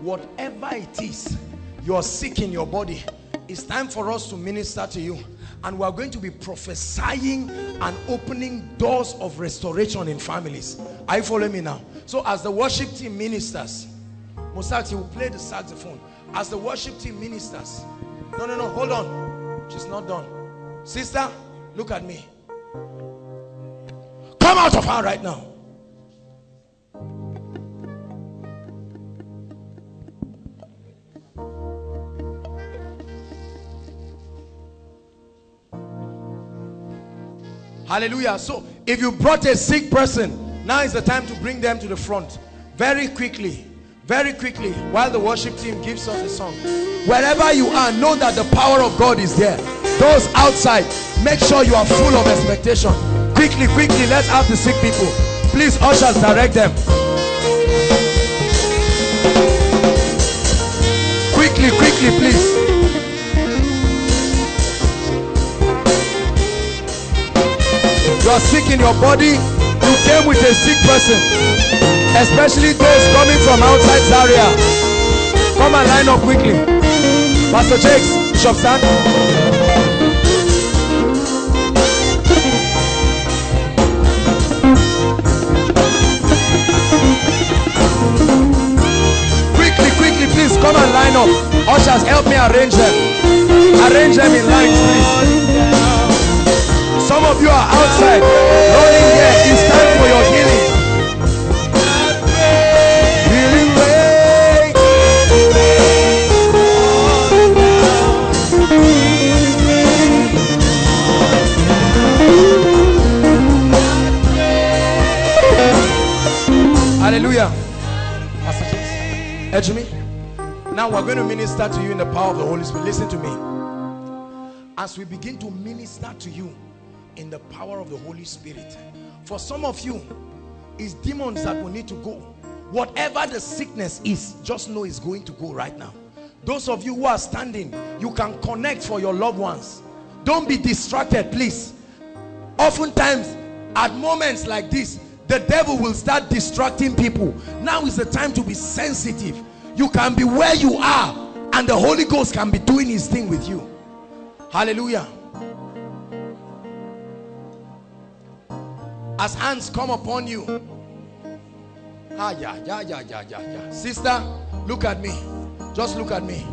whatever it is, you're sick in your body it's time for us to minister to you. And we're going to be prophesying and opening doors of restoration in families. Are you following me now? So as the worship team ministers Mosaki will play the saxophone. As the worship team ministers no no no hold on. She's not done. Sister look at me. Come out of her right now Hallelujah. So if you brought a sick person, now is the time to bring them to the front. Very quickly. Very quickly. While the worship team gives us a song. Wherever you are, know that the power of God is there. Those outside, make sure you are full of expectation. Quickly, quickly, let's have the sick people. Please, ushers, direct them. Quickly, quickly, please. You are sick in your body you came with a sick person. Especially those coming from outside Zaria. Come and line up quickly. Pastor Jakes Bishop Stan quickly quickly please come and line up. Ushers help me arrange them. Arrange them in lines please some of you are outside, rolling here. It's time for your healing. Hallelujah. Pastor me. Now we're going to minister to you in the power of the Holy Spirit. Listen to me. As we begin to minister to you, in the power of the Holy Spirit. For some of you, it's demons that will need to go. Whatever the sickness is, just know it's going to go right now. Those of you who are standing, you can connect for your loved ones. Don't be distracted, please. Oftentimes, at moments like this, the devil will start distracting people. Now is the time to be sensitive. You can be where you are and the Holy Ghost can be doing his thing with you. Hallelujah. As hands come upon you. Ah yeah yeah yeah yeah yeah yeah sister look at me. Just look at me.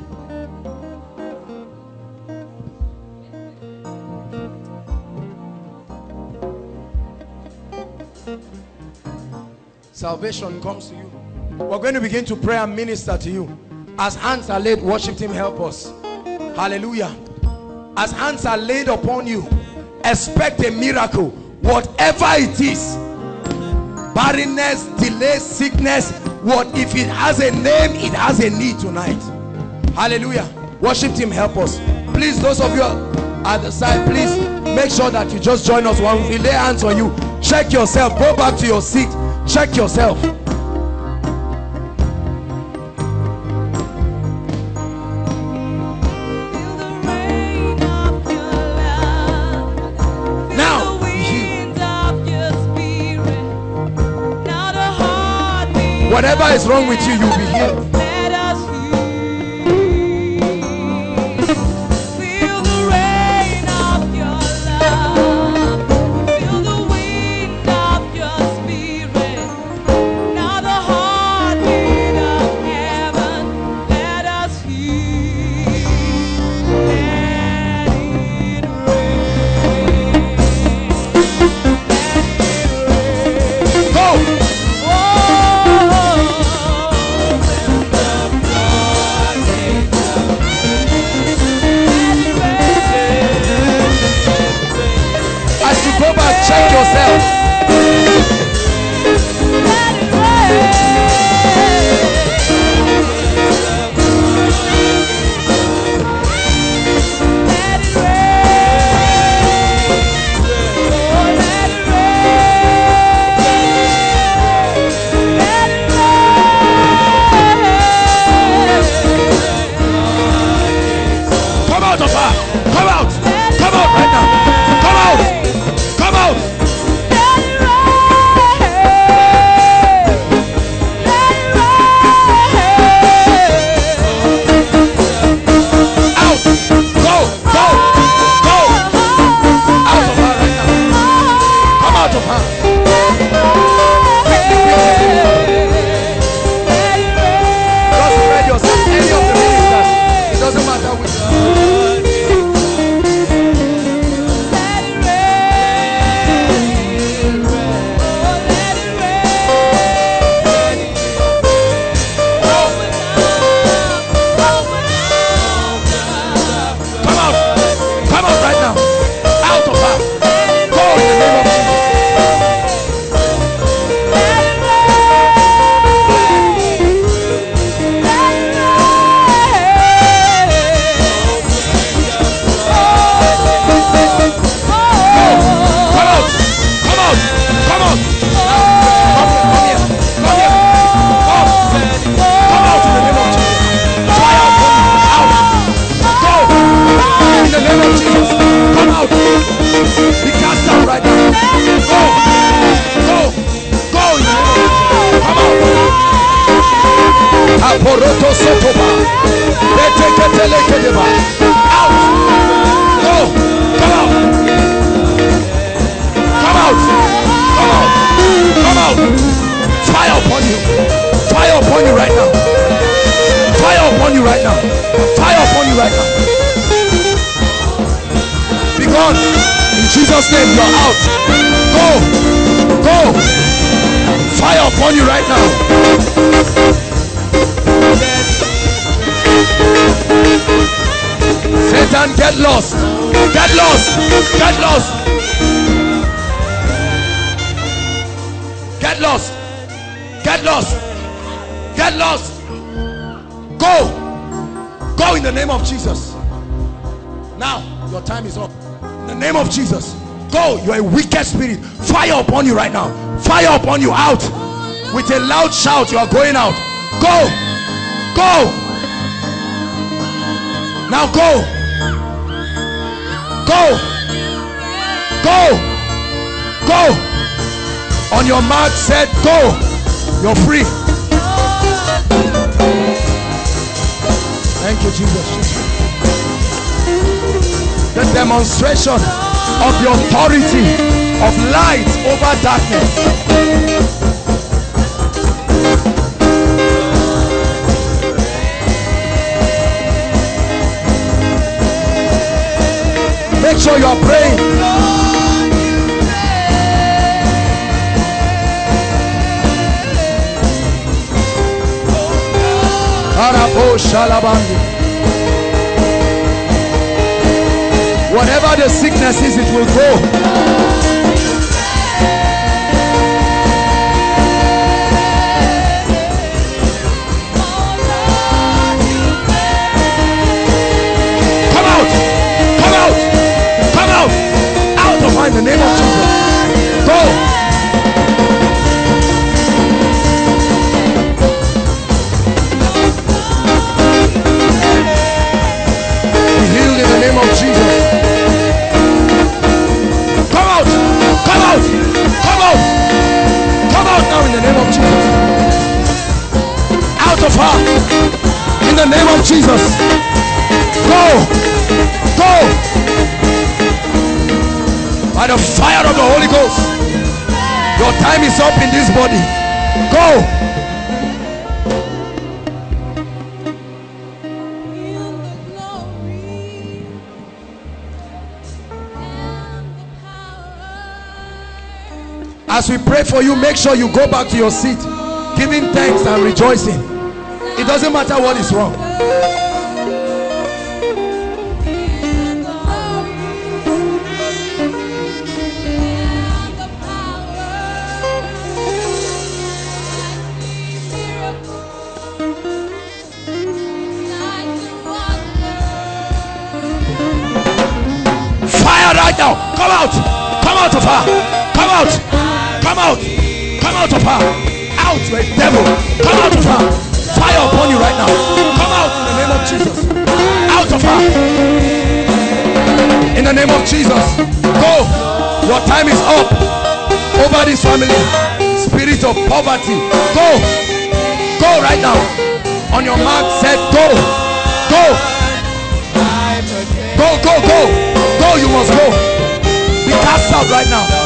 Salvation comes to you. We're going to begin to pray and minister to you. As hands are laid worship team help us. Hallelujah. As hands are laid upon you expect a miracle whatever it is barrenness delay sickness what if it has a name it has a need tonight. Hallelujah. Worship team help us. Please those of you at the side please make sure that you just join us. When we lay hands on you check yourself. Go back to your seat. Check yourself whatever is wrong with you you'll be healed You. Out. With a loud shout, you are going out. Go. Go. Now go. Go. Go. Go. On your mark, said go. You're free. Thank you, Jesus. The demonstration of the authority of light over darkness. Make sure you are praying. Whatever the sickness is, it will go. In the name of Jesus. Go! Be healed in the name of Jesus. Come out! Come out! Come out! Come out now in the name of Jesus. Out of her in the name of Jesus. Go! By the fire of the Holy Ghost. Your time is up in this body. Go! As we pray for you, make sure you go back to your seat, giving thanks and rejoicing. It doesn't matter what is wrong. Out of her. Out, you devil. Come out of her. Fire upon you right now. Come out in the name of Jesus. Out of her. In the name of Jesus. Go. Your time is up. Over this family. Spirit of poverty. Go. Go right now. On your mark, said go. Go. Go, go, go. Go, you must go. Be cast out right now.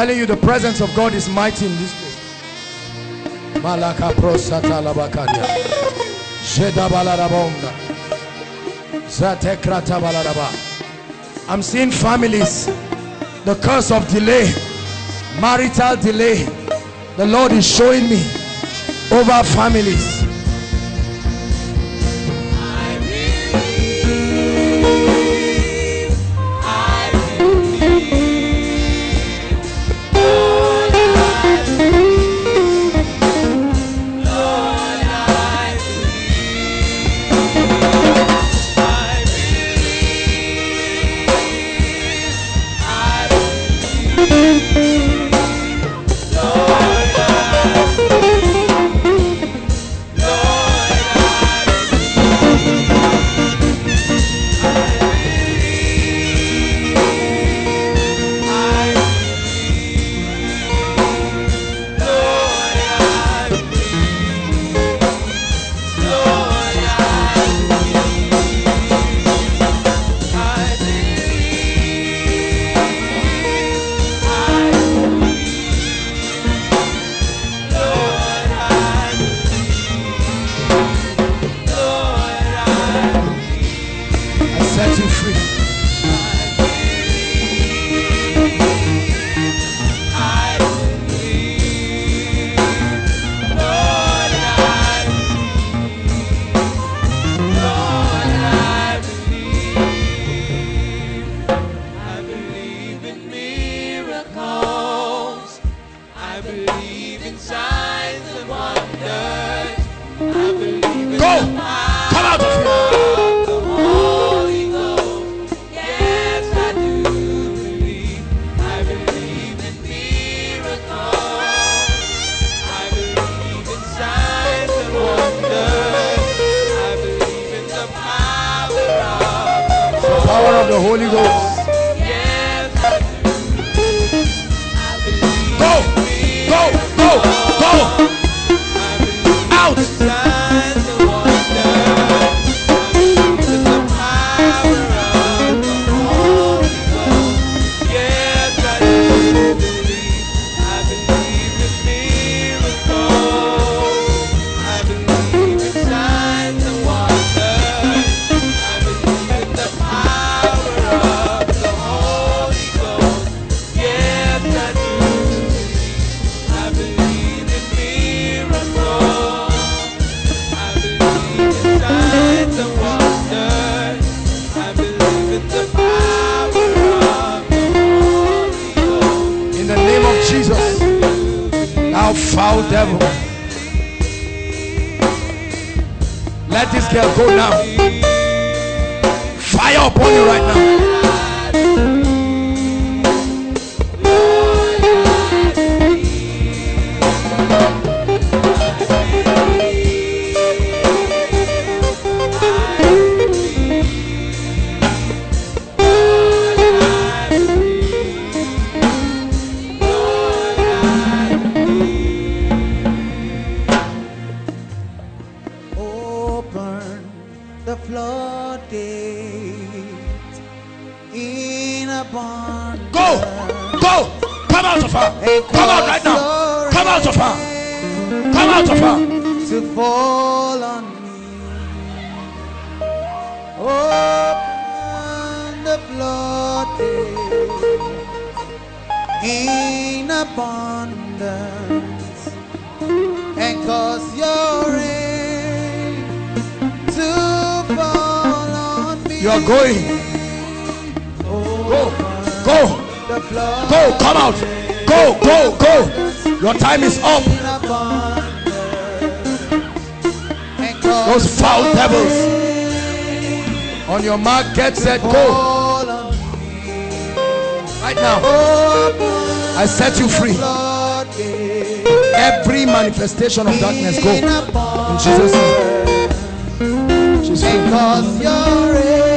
telling you the presence of God is mighty in this place. Malaka prosata labakaria. Sheda balarabonda. Zatekrata balaraba. I'm seeing families. The curse of delay. Marital delay. The Lord is showing me over families.
Manifestation of darkness, go. In Jesus' name. She's free.
Because you're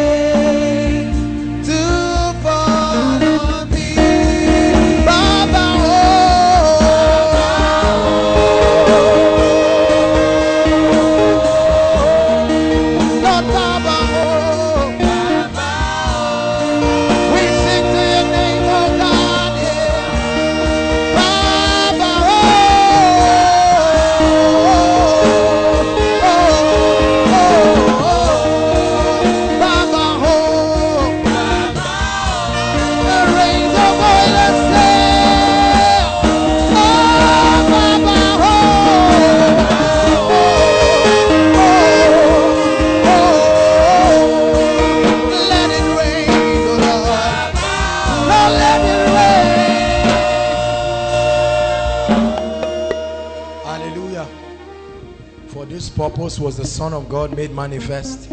Son of God made manifest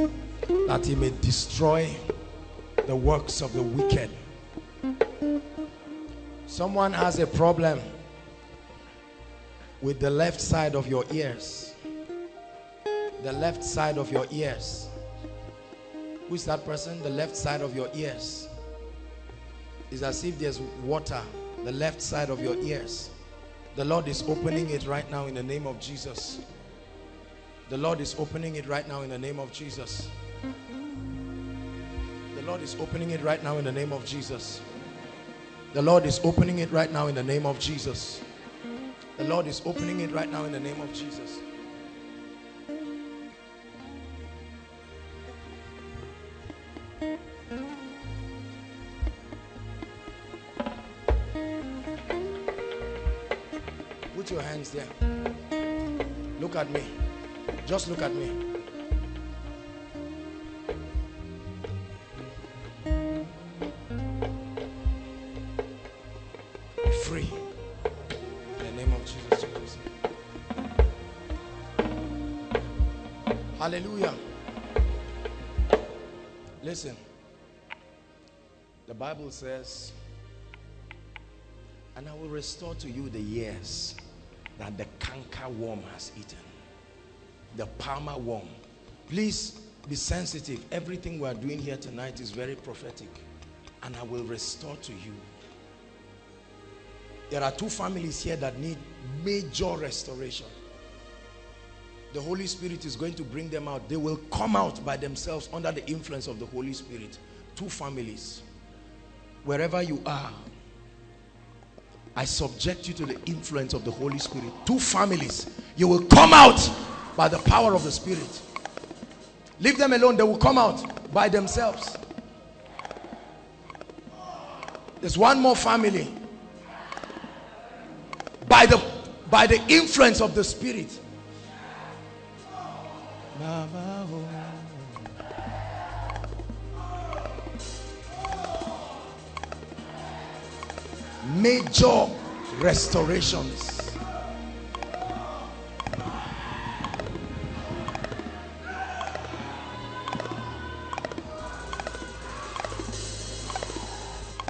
that he may destroy the works of the wicked. Someone has a problem with the left side of your ears. The left side of your ears. Who is that person? The left side of your ears. It's as if there's water. The left side of your ears. The Lord is opening it right now in the name of Jesus. The Lord is opening it right now in the name of Jesus. The Lord is opening it right now in the name of Jesus. The Lord is opening it right now in the name of Jesus. The Lord is opening it right now in the name of Jesus. Put your hands there. Look at me. Just look at me. Free. In the name of Jesus Christ. Hallelujah. Listen. The Bible says, and I will restore to you the years that the canker worm has eaten. The palmer worm. Please be sensitive. Everything we are doing here tonight is very prophetic. And I will restore to you. There are two families here that need major restoration. The Holy Spirit is going to bring them out. They will come out by themselves under the influence of the Holy Spirit. Two families. Wherever you are, I subject you to the influence of the Holy Spirit. Two families, you will come out by the power of the Spirit. Leave them alone, they will come out by themselves. There's one more family. By the by the influence of the Spirit. Major restorations.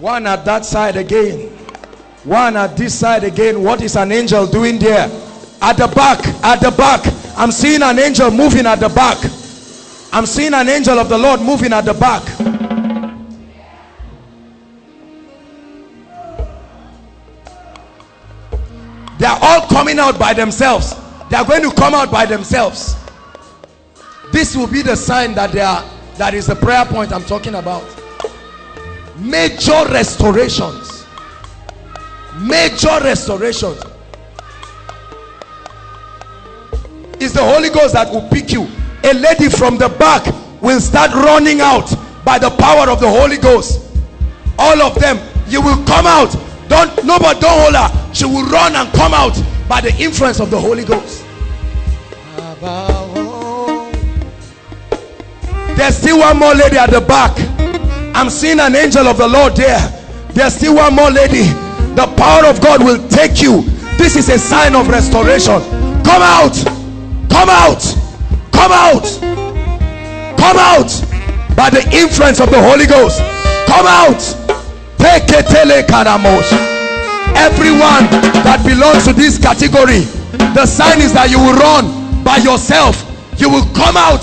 One at that side again. One at this side again. What is an angel doing there? At the back, at the back. I'm seeing an angel moving at the back. I'm seeing an angel of the Lord moving at the back. They are all coming out by themselves. They are going to come out by themselves. This will be the sign that they are that is the prayer point I'm talking about. Major restorations. Major restorations. It's the Holy Ghost that will pick you. A lady from the back will start running out by the power of the Holy Ghost. All of them, you will come out. Don't nobody don't hold her. She will run and come out by the influence of the Holy Ghost. There's still one more lady at the back. I'm seeing an angel of the Lord there. There's still one more lady. The power of God will take you. This is a sign of restoration. Come out. Come out. Come out. Come out. By the influence of the Holy Ghost. Come out. Take. Everyone that belongs to this category, the sign is that you will run by yourself. You will come out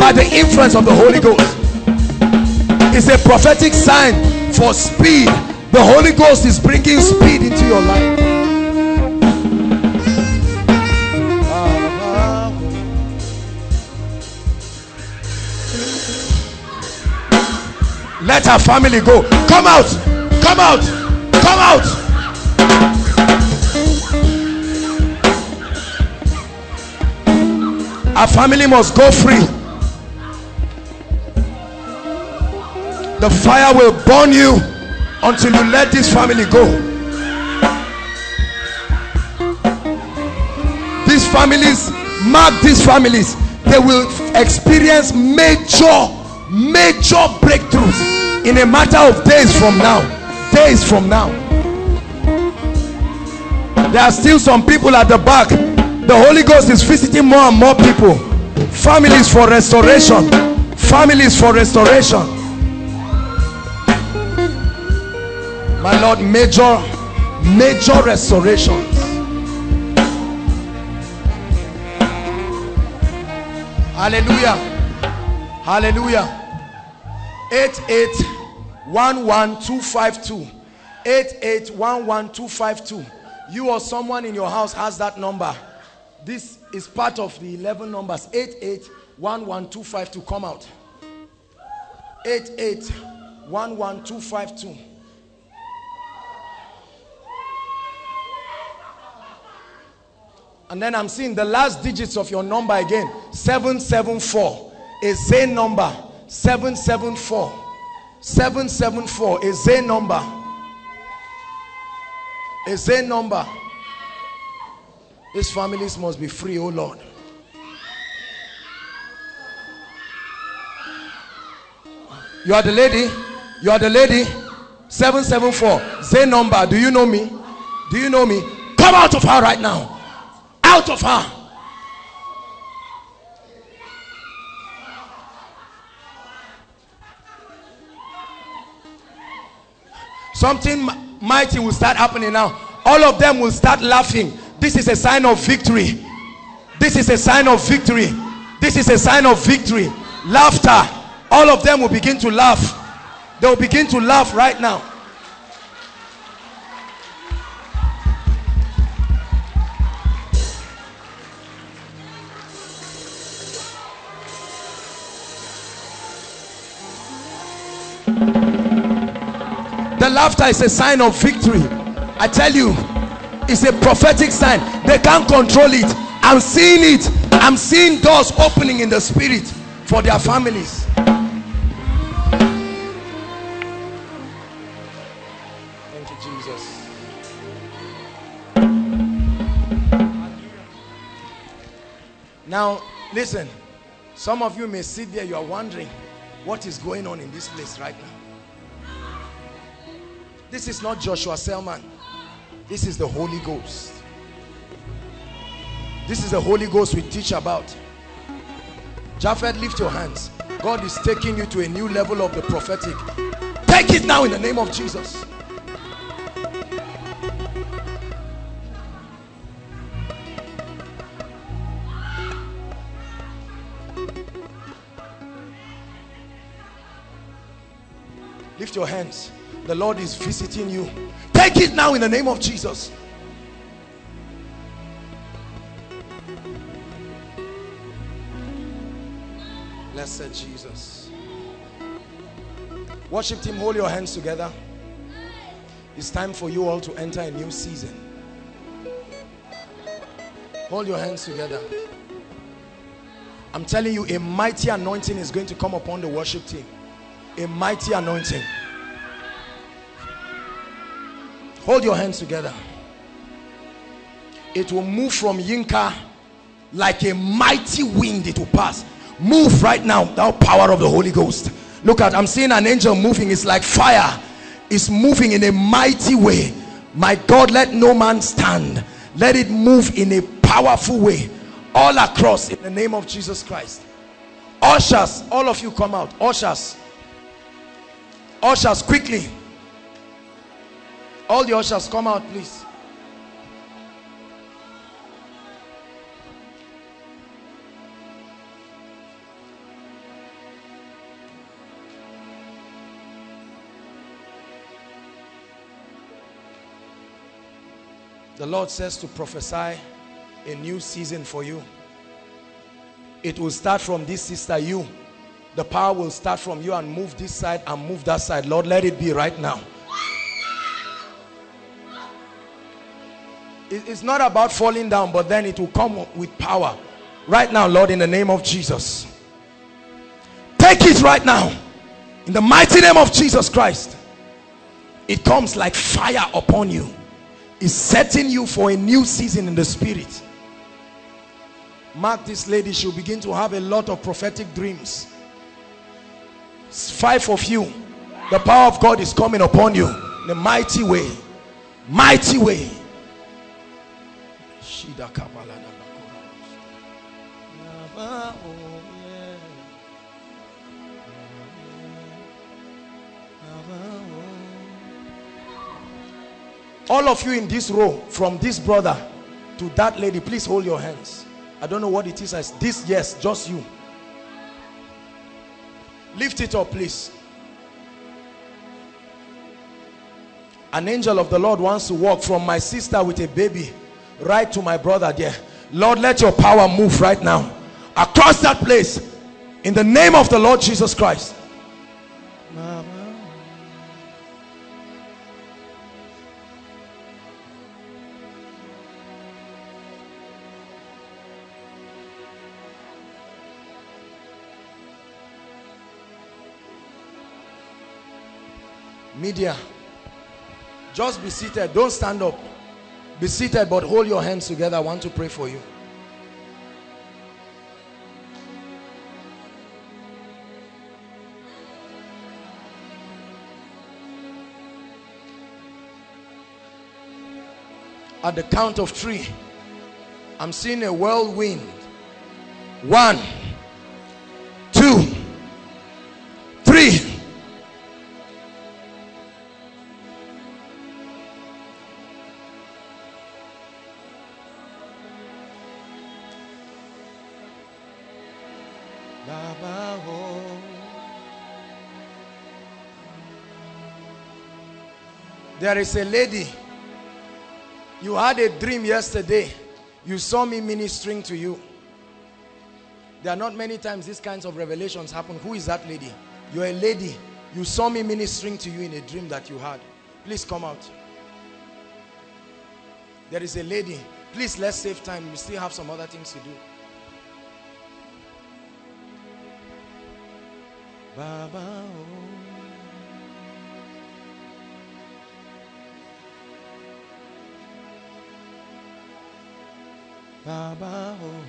by the influence of the Holy Ghost. It's a prophetic sign for speed. The Holy Ghost is bringing speed into your life. Let our family go. Come out. Come out. Come out. Our family must go free. The fire will burn you until you let this family go. These families, mark these families, they will experience major, major breakthroughs in a matter of days from now. Days from now. There are still some people at the back. The Holy Ghost is visiting more and more people. Families for restoration. Families for restoration. My Lord, major, major restorations. Hallelujah. Hallelujah. 8811252. 8811252. You or someone in your house has that number. This is part of the 11 numbers. 8811252. Come out. 8811252. And then I'm seeing the last digits of your number again. 774. A Z number. 774. 774. A Z number. A Z number. These families must be free, oh Lord. You are the lady. You are the lady. 774. Z number. Do you know me? Do you know me? Come out of her right now. Out of her. Something mighty will start happening now. All of them will start laughing. This is a sign of victory. This is a sign of victory. This is a sign of victory. Laughter. All of them will begin to laugh. They will begin to laugh right now. Laughter is a sign of victory. I tell you, it's a prophetic sign. They can't control it. I'm seeing it. I'm seeing doors opening in the spirit for their families. Thank you, Jesus. Now, listen. Some of you may sit there, you are wondering what is going on in this place right now. This is not Joshua Selman. This is the Holy Ghost. This is the Holy Ghost we teach about. Japheth, lift your hands. God is taking you to a new level of the prophetic. Take it now in the name of Jesus. Lift your hands. The Lord is visiting you. Take it now in the name of Jesus. Blessed Jesus. Worship team, hold your hands together. It's time for you all to enter a new season. Hold your hands together. I'm telling you, a mighty anointing is going to come upon the worship team. A mighty anointing. Hold your hands together. It will move from Yinka like a mighty wind. It will pass. Move right now, thou power of the Holy Ghost. Look at, I'm seeing an angel moving. It's like fire. It's moving in a mighty way. My God, let no man stand. Let it move in a powerful way all across in the name of Jesus Christ. Ushers, all of you come out. Ushers. Ushers, quickly. All the ushers come out, please. The Lord says to prophesy a new season for you. It will start from this sister, you. The power will start from you and move this side and move that side. Lord, let it be right now. It's not about falling down, but then it will come with power. Right now, Lord, in the name of Jesus. Take it right now. In the mighty name of Jesus Christ. It comes like fire upon you. It's setting you for a new season in the spirit. Mark this lady, she'll begin to have a lot of prophetic dreams. Five of you, the power of God is coming upon you in a mighty way. Mighty way. All of you in this row, from this brother to that lady, please hold your hands. I don't know what it is this, yes, just you. Lift it up, please. An angel of the Lord wants to walk from my sister with a baby right to my brother there. Lord, let your power move right now across that place in the name of the Lord Jesus Christ. Media, just be seated. Don't stand up. Be seated, but hold your hands together. I want to pray for you. At the count of three, I'm seeing a whirlwind. One, There is a lady. You had a dream yesterday. You saw me ministering to you. There are not many times these kinds of revelations happen. Who is that lady? You're a lady. You saw me ministering to you in a dream that you had. Please come out. There is a lady. Please, let's save time. We still have some other things to do. Baba, oh. Baba, oh.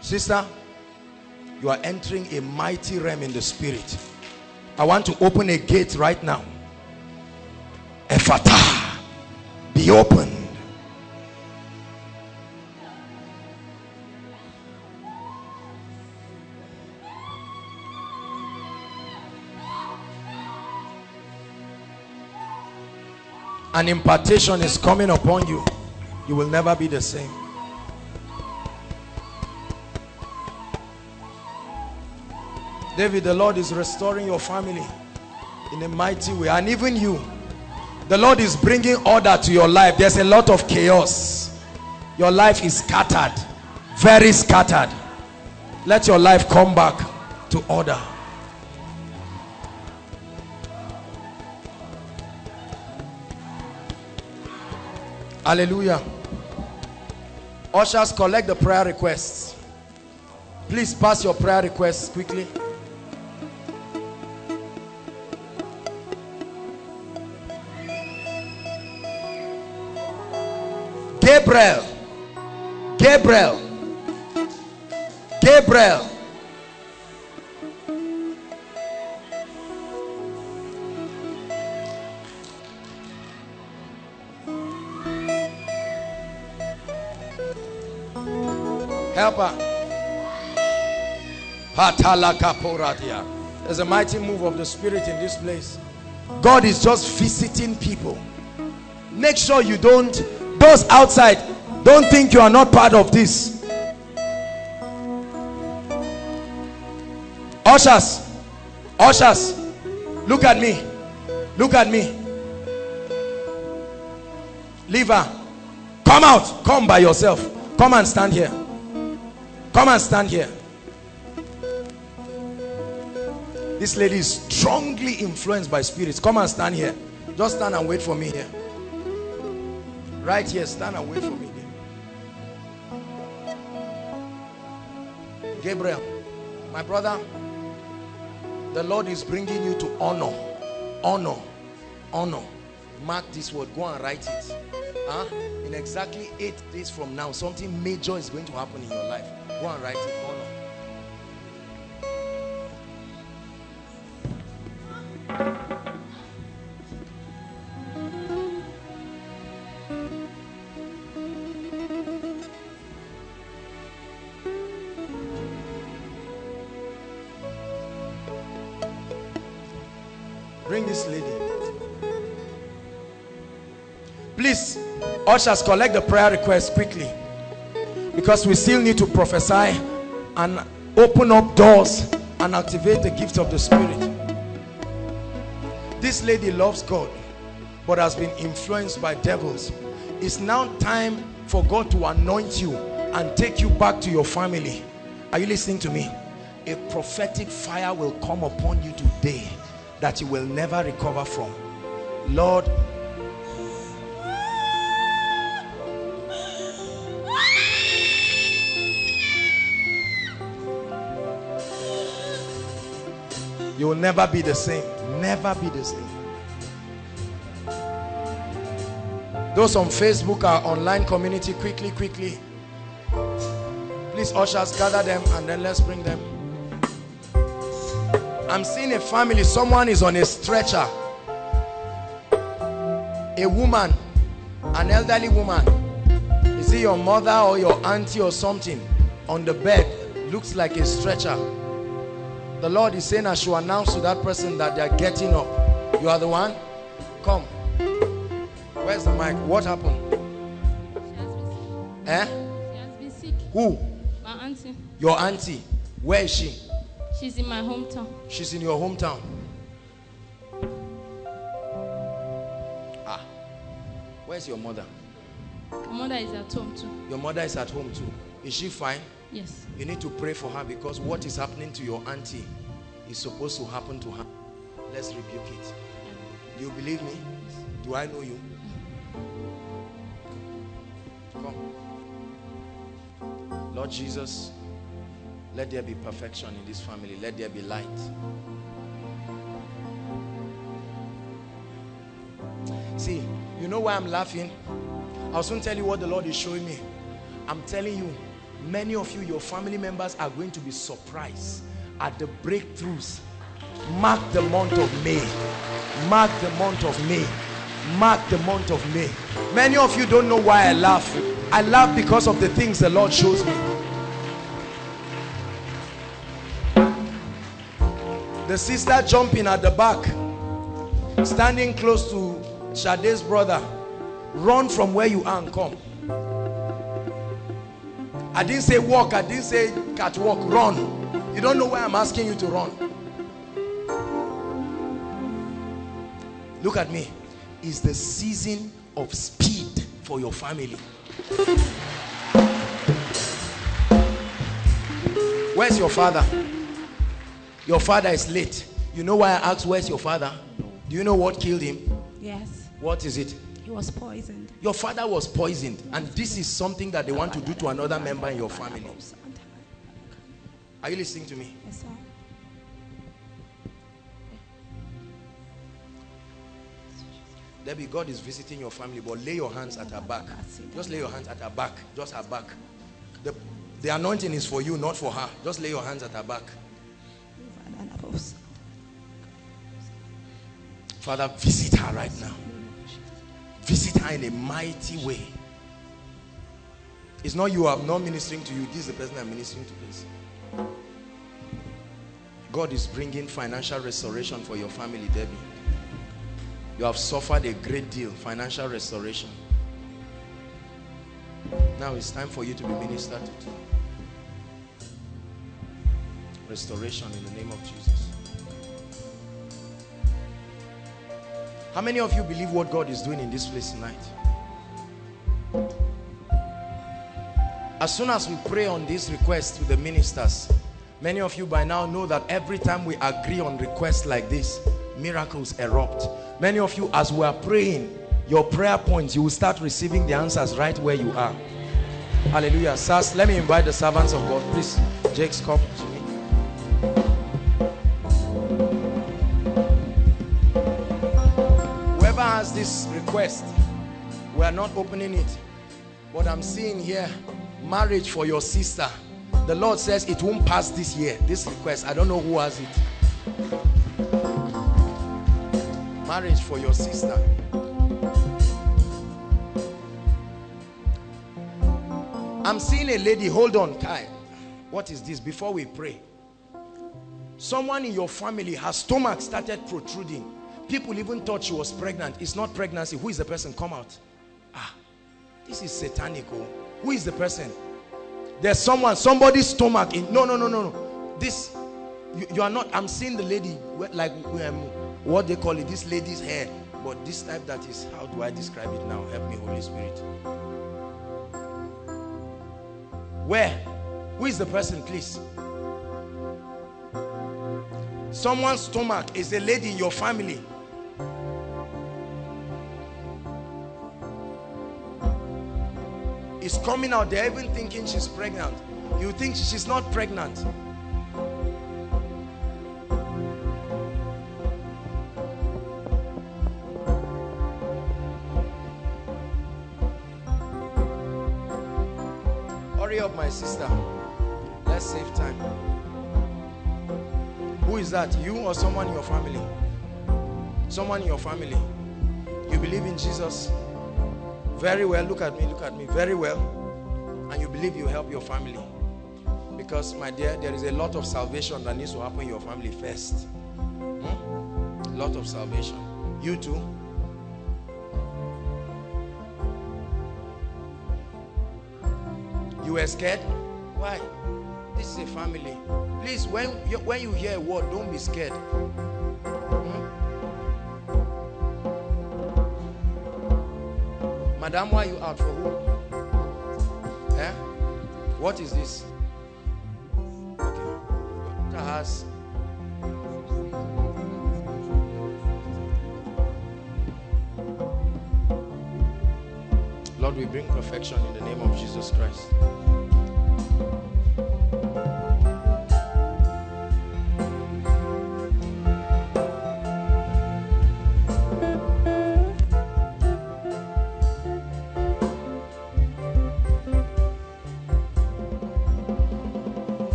Sister, you are entering a mighty realm in the spirit. I want to open a gate right now. Ephphatha, be opened. An impartation is coming upon you. You will never be the same. David, the Lord is restoring your family in a mighty way. And even you, the Lord is bringing order to your life. There's a lot of chaos. Your life is scattered, very scattered. Let your life come back to order. Hallelujah. Ushers, collect the prayer requests. Please pass your prayer requests quickly. Gabriel. Gabriel. Gabriel. There's a mighty move of the spirit in this place. God is just visiting people. Make sure you don't, those outside, don't think you are not part of this. Ushers, ushers, look at me. Look at me. Leave her. Come out. Come by yourself. Come and stand here. Come and stand here. This lady is strongly influenced by spirits. Come and stand here. Just stand and wait for me here. Right here. Stand and wait for me here. Gabriel, my brother, the Lord is bringing you to honor. Honor. Honor. Mark this word. Go and write it. Huh? In exactly eight days from now, something major is going to happen in your life. Go and write it. Ushers, collect the prayer request quickly. Because we still need to prophesy and open up doors and activate the gift of the Spirit. This lady loves God, but has been influenced by devils. It's now time for God to anoint you and take you back to your family. Are you listening to me? A prophetic fire will come upon you today that you will never recover from. Lord, you will never be the same. Never be the same. Those on Facebook, our online community, quickly, quickly. Please, ushers, gather them and then let's bring them. I'm seeing a family, someone is on a stretcher. A woman, an elderly woman. Is it your mother or your auntie or something on the bed? Looks like a stretcher. The Lord is saying I should announce to that person that they are getting up. You are the one? Come. Where's the mic? What happened? She Eh?
She has been sick.
Who?
My auntie.
Your auntie. Where is she?
She's in my hometown.
She's in your hometown. Ah. Where's your mother?
My mother is at home too.
Your mother is at home too. Is she fine?
Yes.
You need to pray for her because what is happening to your auntie is supposed to happen to her. Let's rebuke it. Do you believe me? Do I know you? Come. Lord Jesus, let there be perfection in this family. Let there be light. See, you know why I'm laughing? I'll soon tell you what the Lord is showing me. I'm telling you, many of you, your family members are going to be surprised at the breakthroughs. Mark the month of May. Mark the month of May. Mark the month of May. Many of you don't know why I laugh. I laugh because of the things the Lord shows me. The sister jumping at the back, standing close to Shade's brother. Run from where you are and come. I didn't say walk, I didn't say catwalk, run. You don't know why I'm asking you to run. Look at me. It's the season of speed for your family. Where's your father? Your father is late. You know why I asked where's your father? Do you know what killed him?
Yes.
What is it?
He was poisoned.
Your father was poisoned, and this is something that they want to do to another member in your family. Are you listening to me?
Yes, sir.
Debbie, God is visiting your family, but lay your hands at her back. Just lay your hands at her back. Just her back. The, the anointing is for you, not for her. Just lay your hands at her back. Father, visit her right now. Visit her in a mighty way. It's not you, I'm not ministering to you. This is the person I'm ministering to. This. God is bringing financial restoration for your family, Debbie. You have suffered a great deal, financial restoration. Now it's time for you to be ministered to. Restoration in the name of Jesus. How many of you believe what God is doing in this place tonight? As soon as we pray on this request to the ministers, many of you by now know that every time we agree on requests like this, miracles erupt. Many of you, as we are praying, your prayer points, you will start receiving the answers right where you are. Hallelujah. Sirs, let me invite the servants of God. Please, Jake's come this request, we are not opening it. But I'm seeing here, marriage for your sister. The Lord says it won't pass this year. This request, I don't know who has it. Marriage for your sister. I'm seeing a lady, hold on, Kai. What is this? Before we pray. Someone in your family, her stomach started protruding. People even thought she was pregnant. It's not pregnancy. Who is the person? Come out. Ah, this is satanic. Oh. Who is the person? There's someone, somebody's stomach in. No, no, no, no, no. This, you, you are not. I'm seeing the lady, like um, what they call it, this lady's hair. But this type that is, how do I describe it now? Help me, Holy Spirit. Where? Who is the person, please? Someone's stomach is a lady in your family. It's coming out. They're even thinking she's pregnant. You think she's not pregnant. Hurry up, my sister. Let's save time. Who is that? You or someone in your family? Someone in your family. You believe in Jesus? Very well. Look at me. Look at me. Very well. And you believe you help your family. Because, my dear, there is a lot of salvation that needs to happen in your family first. Hmm? A lot of salvation. You too. You were scared? Why? This is a family. Please, when you, when you hear a word, don't be scared. Madam, why you out for who? Eh? What is this? Okay. Has Lord, we bring perfection in the name of Jesus Christ.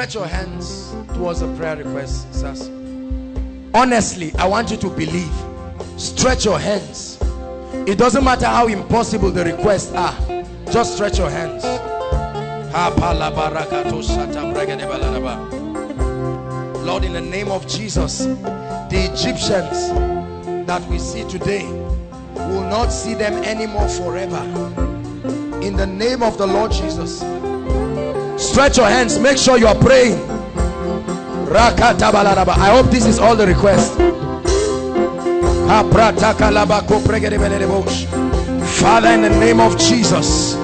Stretch your hands towards the prayer request, sirs. Honestly, I want you to believe. Stretch your hands. It doesn't matter how impossible the requests are. Just stretch your hands. Lord, in the name of Jesus, the Egyptians that we see today will not see them anymore forever. In the name of the Lord Jesus. Stretch your hands. Make sure you are praying. I hope this is all the request. Father, in the name of Jesus.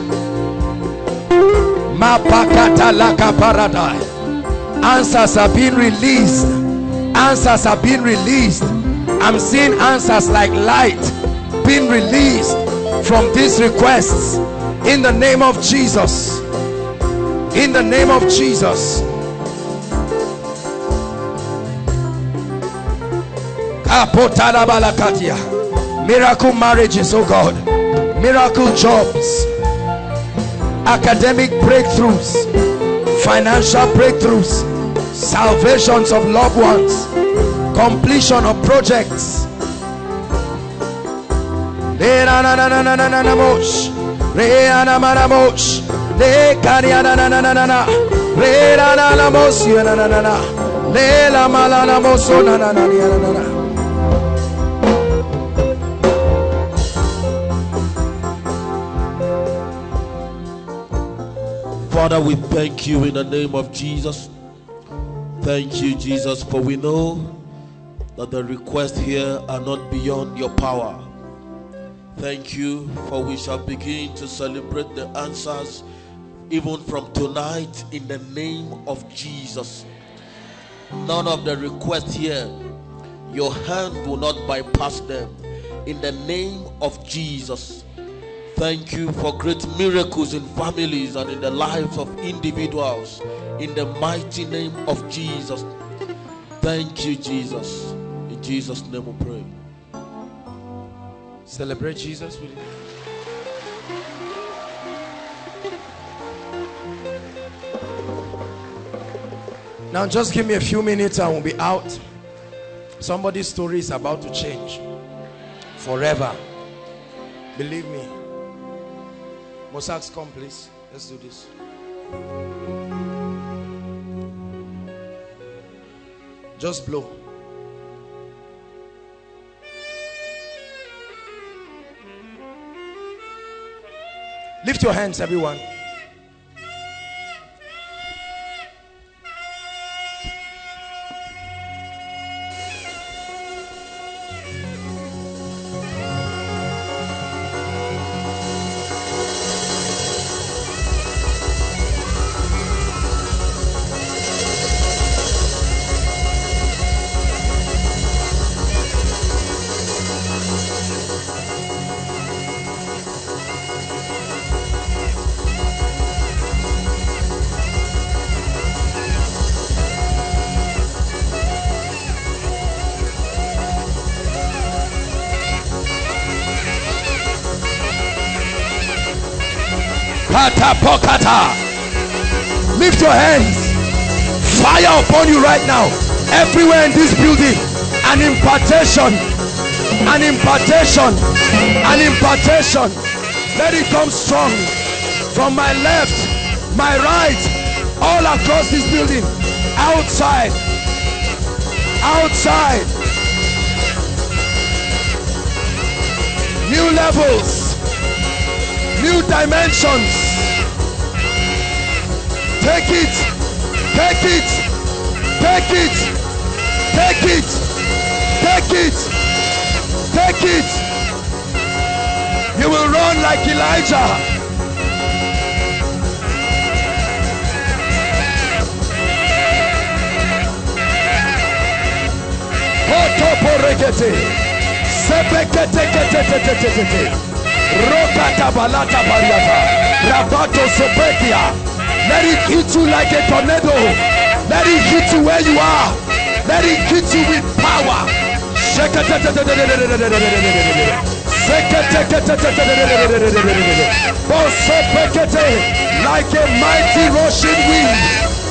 Answers have been released. Answers have been released. I'm seeing answers like light being released from these requests in the name of Jesus. In the name of Jesus. Miracle marriages, oh God. Miracle jobs. Academic breakthroughs. Financial breakthroughs. Salvations of loved ones. Completion of projects. Le-kari-ana-na-na-na-na. Re-na-na-na-mos. Yo-na-na-na-na. Le-la-ma-la-na-mos. Oh-na-na-na-na-na-na.
Father, we thank you in the name of Jesus. Thank you, Jesus, for we know that the requests here are not beyond your power. Thank you, for we shall begin to celebrate the answers even from tonight in the name of Jesus. None of the requests here, your hand will not bypass them in the name of Jesus. Thank you for great miracles in families and in the lives of individuals. In the mighty name of Jesus. Thank you, Jesus. In Jesus' name we pray.
Celebrate Jesus with you. Now just give me a few minutes and we'll be out. Somebody's story is about to change forever. Believe me. Mosaks, come please. Let's do this. Just blow. Lift your hands, everyone. Kata. Lift your hands. Fire upon you right now. Everywhere in this building. An impartation. An impartation. An impartation. Let it come strong. From my left, my right, all across this building. Outside. Outside. New levels new dimensions. Take it, take it, take it, take it, take it, take it. You will run like Elijah. Otoporekete. Sepeketeketetetetete. Rokata balata bariata. Rabato sopekia. Let it hit you like a tornado. Let it hit you where you are. Let it hit you with power. Like a mighty rushing wind.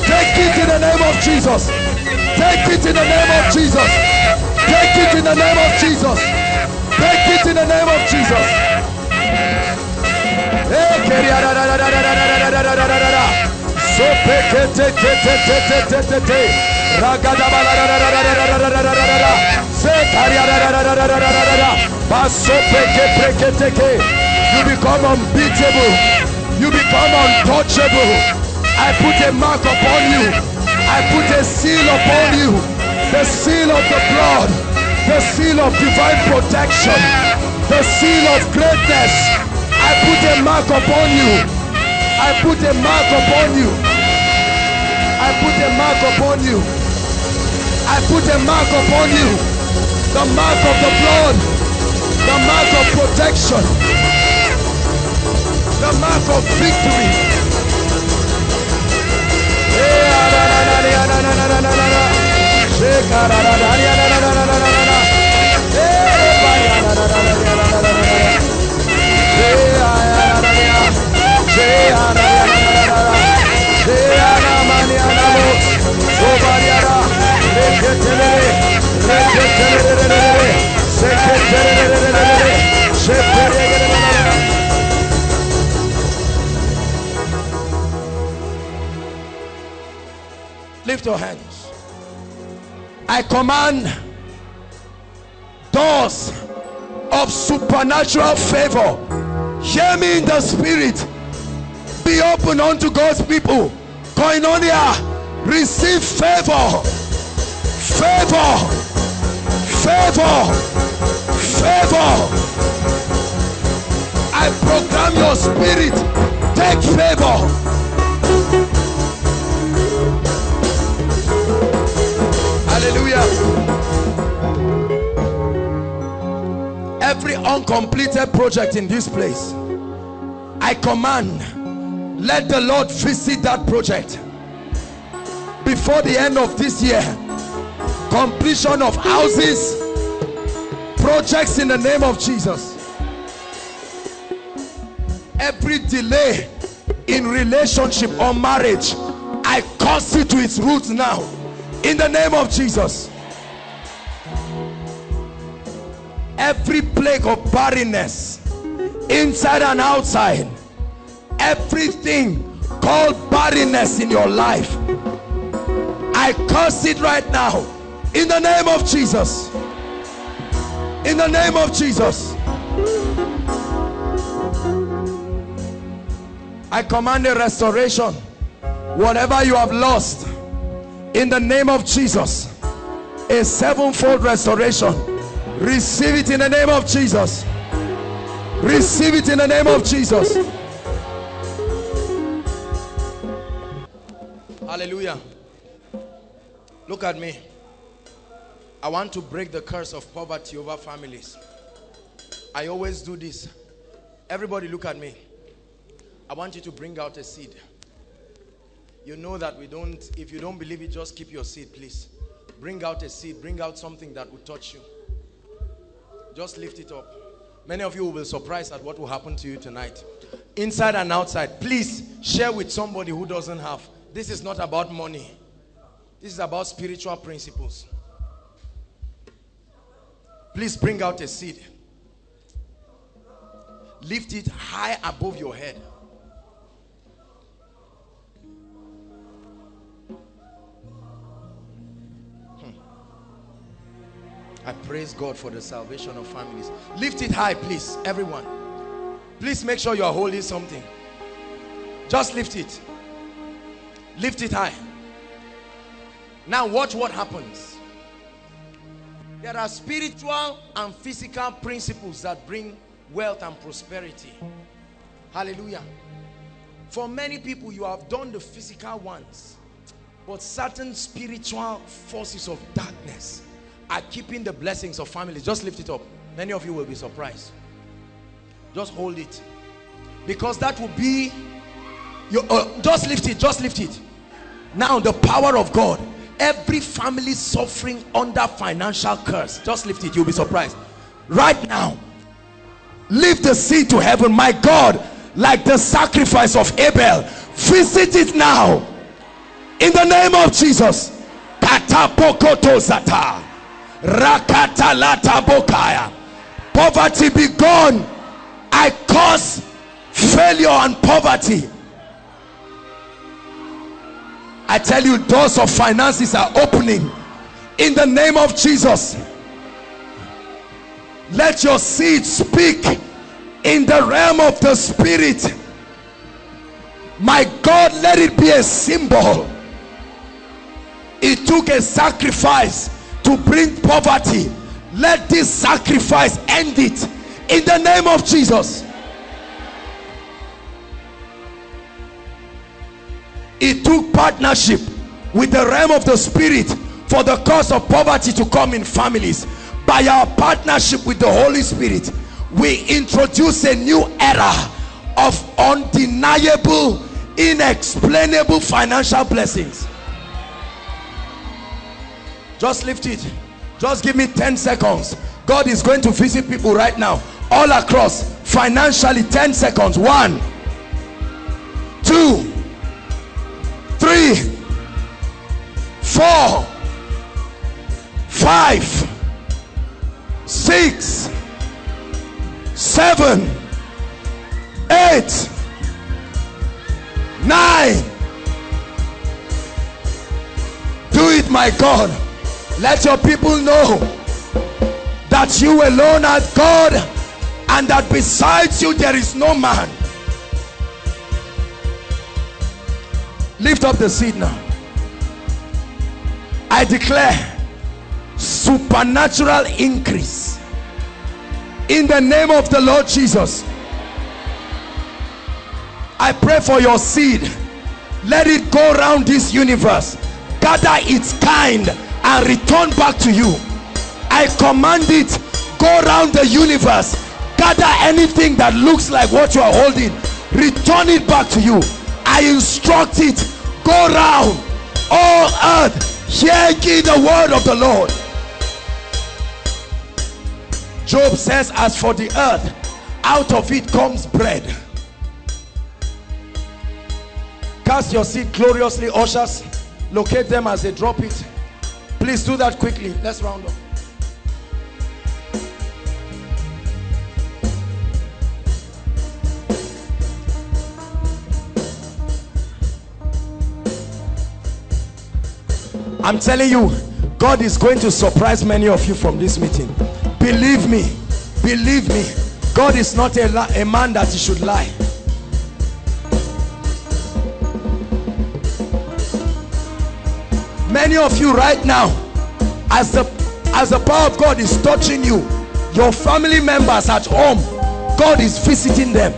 Take it in the name of Jesus. Take it in the name of Jesus. Take it in the name of Jesus. Take it in the name of Jesus. You become unbeatable. You become untouchable. I put a mark upon you. I put a seal upon you. The seal of the blood. The seal of divine protection. The seal of greatness
I put a mark upon you. I put a mark upon you. I put a mark upon you. I put a mark upon you. The mark of the blood. The mark of protection. The mark of victory. Lift your hands. I command doors of supernatural favor. Hear me in the spirit. Be open unto God's people. Koinonia, receive favor. Favor. Favor. Favor. I program your spirit. Take favor. Hallelujah. Every uncompleted project in this place, I command, let the Lord visit that project before the end of this year. Completion of houses, projects in the name of Jesus. Every delay in relationship or marriage, I curse it to its roots now in the name of Jesus. Every plague of barrenness, inside and outside, everything called barrenness in your life, I curse it right now in the name of Jesus. In the name of Jesus. I command a restoration. Whatever you have lost, in the name of Jesus a sevenfold restoration receive it in the name of Jesus receive it in the name of Jesus
Hallelujah. Look at me. I want to break the curse of poverty over families. I always do this. Everybody look at me. I want you to bring out a seed. You know that we don't, if you don't believe it, just keep your seed, please. Bring out a seed. Bring out something that will touch you. Just lift it up. Many of you will be surprised at what will happen to you tonight. Inside and outside. Please share with somebody who doesn't have. This is not about money. This is about spiritual principles. Please bring out a seed. Lift it high above your head. Hmm. I praise God for the salvation of families. Lift it high, please, everyone. Please make sure you are holding something. Just lift it. Lift it high. Now watch what happens. There are spiritual and physical principles that bring wealth and prosperity. Hallelujah. For many people, you have done the physical ones. But certain spiritual forces of darkness are keeping the blessings of families. Just lift it up. Many of you will be surprised. Just hold it. Because that will be your, uh, just lift it, just lift it. Now the power of God. Every family suffering under financial curse. Just lift it, you'll be surprised. Right now, lift the seed to heaven. My God, like the sacrifice of Abel, visit it now. In the name of Jesus. Poverty be gone. I cause failure and poverty. I tell you, doors of finances are opening in the name of Jesus. Let your seed speak in the realm of the spirit. My God, let it be a symbol. It took a sacrifice to bring poverty. Let this sacrifice end it in the name of Jesus. It took partnership with the realm of the spirit for the cause of poverty to come in families. By our partnership with the Holy Spirit we introduce a new era of undeniable inexplainable financial blessings. Just lift it. Just give me 10 seconds. God is going to visit people right now. All across financially 10 seconds. One two three four five six seven eight nine. Do it my God. Let your people know that you alone are God and that besides you there is no man lift up the seed now. I declare supernatural increase. In the name of the Lord Jesus. I pray for your seed. Let it go around this universe. Gather its kind and return back to you. I command it go around the universe. Gather anything that looks like what you are holding. Return it back to you I instruct it. Go round. All earth hear ye the word of the Lord. Job says as for the earth out of it comes bread. Cast your seed gloriously ushers. Locate them as they drop it. Please do that quickly. Let's round up I'm telling you God is going to surprise many of you from this meeting. Believe me believe me God is not a, a man that he should lie. Many of you right now as the as the power of God is touching you your family members at home God is visiting them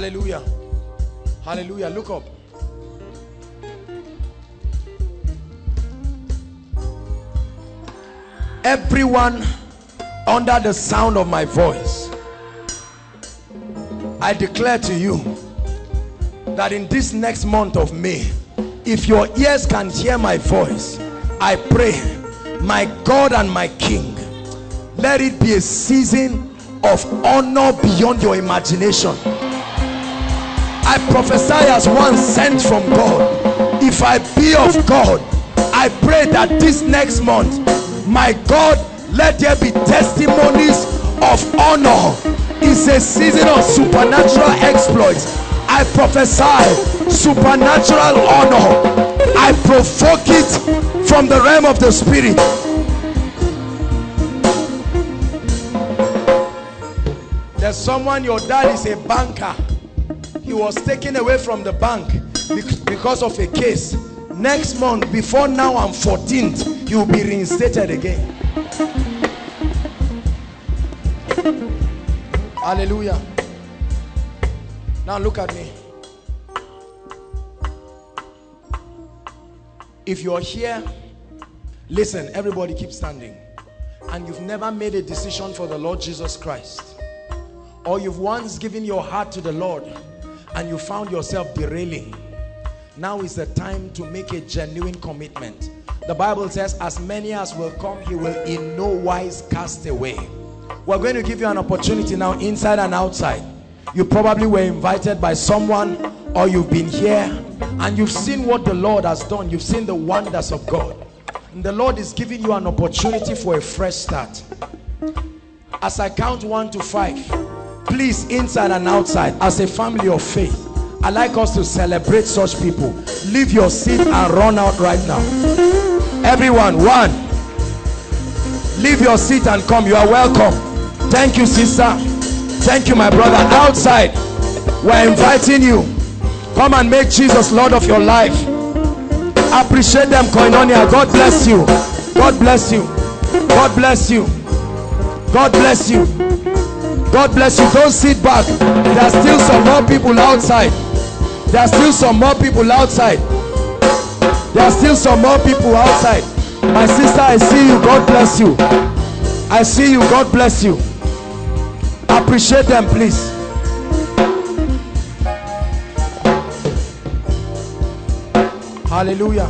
hallelujah. Hallelujah. Look up. Everyone under the sound of my voice I declare to you that in this next month of May if your ears can hear my voice I pray my God and my King let it be a season of honor beyond your imagination I prophesy as one sent from God. If I be of God I pray that this next month my God let there be testimonies of honor. It's a season of supernatural exploits. I prophesy supernatural honor. I provoke it from the realm of the spirit. There's someone your dad is a banker he was taken away from the bank because of a case. Next month before now I'm 14th he will be reinstated again. Hallelujah. Now look at me. If you're here listen everybody keep standing. And you've never made a decision for the Lord Jesus Christ. Or you've once given your heart to the Lord and you found yourself derailing now is the time to make a genuine commitment. The Bible says as many as will come he will in no wise cast away. We're going to give you an opportunity now inside and outside. You probably were invited by someone or you've been here and you've seen what the Lord has done. You've seen the wonders of God. And the Lord is giving you an opportunity for a fresh start. As I count one to five please inside and outside as a family of faith I like us to celebrate such people. Leave your seat and run out right now. Everyone one. Leave your seat and come. You are welcome. Thank you sister. Thank you my brother. Outside we're inviting you. Come and make Jesus Lord of your life. Appreciate them koinonia. God bless you. God bless you. God bless you. God bless you. God bless you. Don't sit back. There are still some more people outside. There are still some more people outside. There are still some more people outside. My sister, I see you. God bless you. I see you. God bless you. Appreciate them, please. Hallelujah.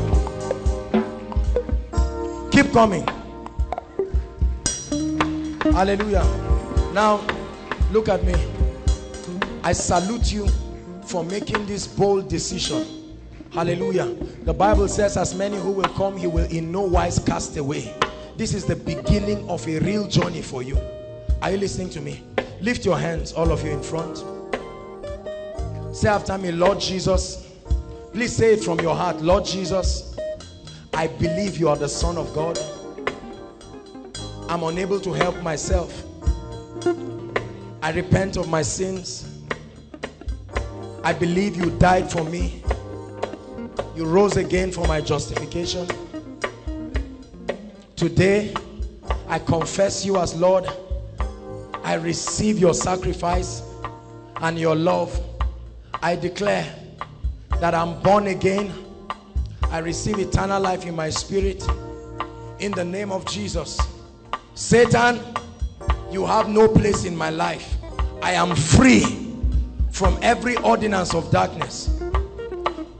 Keep coming. Hallelujah. Now, look at me. I salute you for making this bold decision. Hallelujah. The Bible says, as many who will come, he will in no wise cast away. This is the beginning of a real journey for you. Are you listening to me? Lift your hands, all of you in front. Say after me, Lord Jesus. Please say it from your heart. Lord Jesus, I believe you are the Son of God. I'm unable to help myself. I repent of my sins. I believe you died for me. You rose again for my justification. Today, I confess you as Lord. I receive your sacrifice and your love. I declare that I'm born again. I receive eternal life in my spirit. In the name of Jesus. Satan, you have no place in my life. I am free from every ordinance of darkness.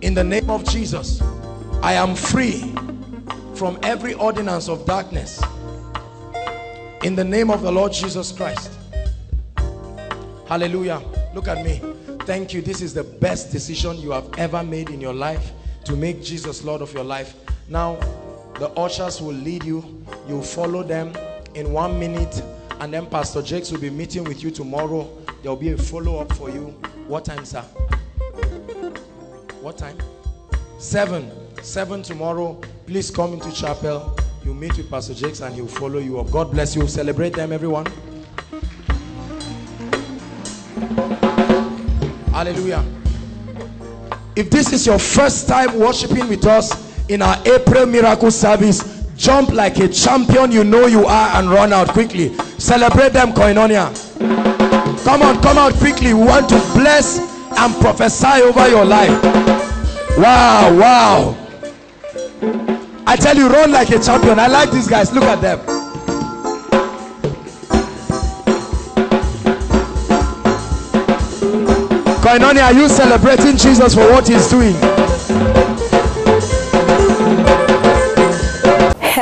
In the name of Jesus, I am free from every ordinance of darkness. In the name of the Lord Jesus Christ. Hallelujah. Look at me. Thank you. This is the best decision you have ever made in your life to make Jesus Lord of your life. Now, the ushers will lead you. You follow them in one minute and then Pastor Jakes will be meeting with you tomorrow. There will be a follow-up for you. What time, sir? What time? Seven. Seven tomorrow. Please come into chapel. You meet with Pastor Jakes and he'll follow you up. God bless you. Celebrate them, everyone. Hallelujah. If this is your first time worshiping with us in our April miracle service, jump like a champion you know you are and run out quickly. Celebrate them, Koinonia. Come on, come out quickly. We want to bless and prophesy over your life. Wow, wow. I tell you, run like a champion. I like these guys. Look at them. Koinonia, are you celebrating Jesus for what he's doing?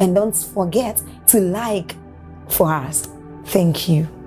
and don't forget to like for us. Thank you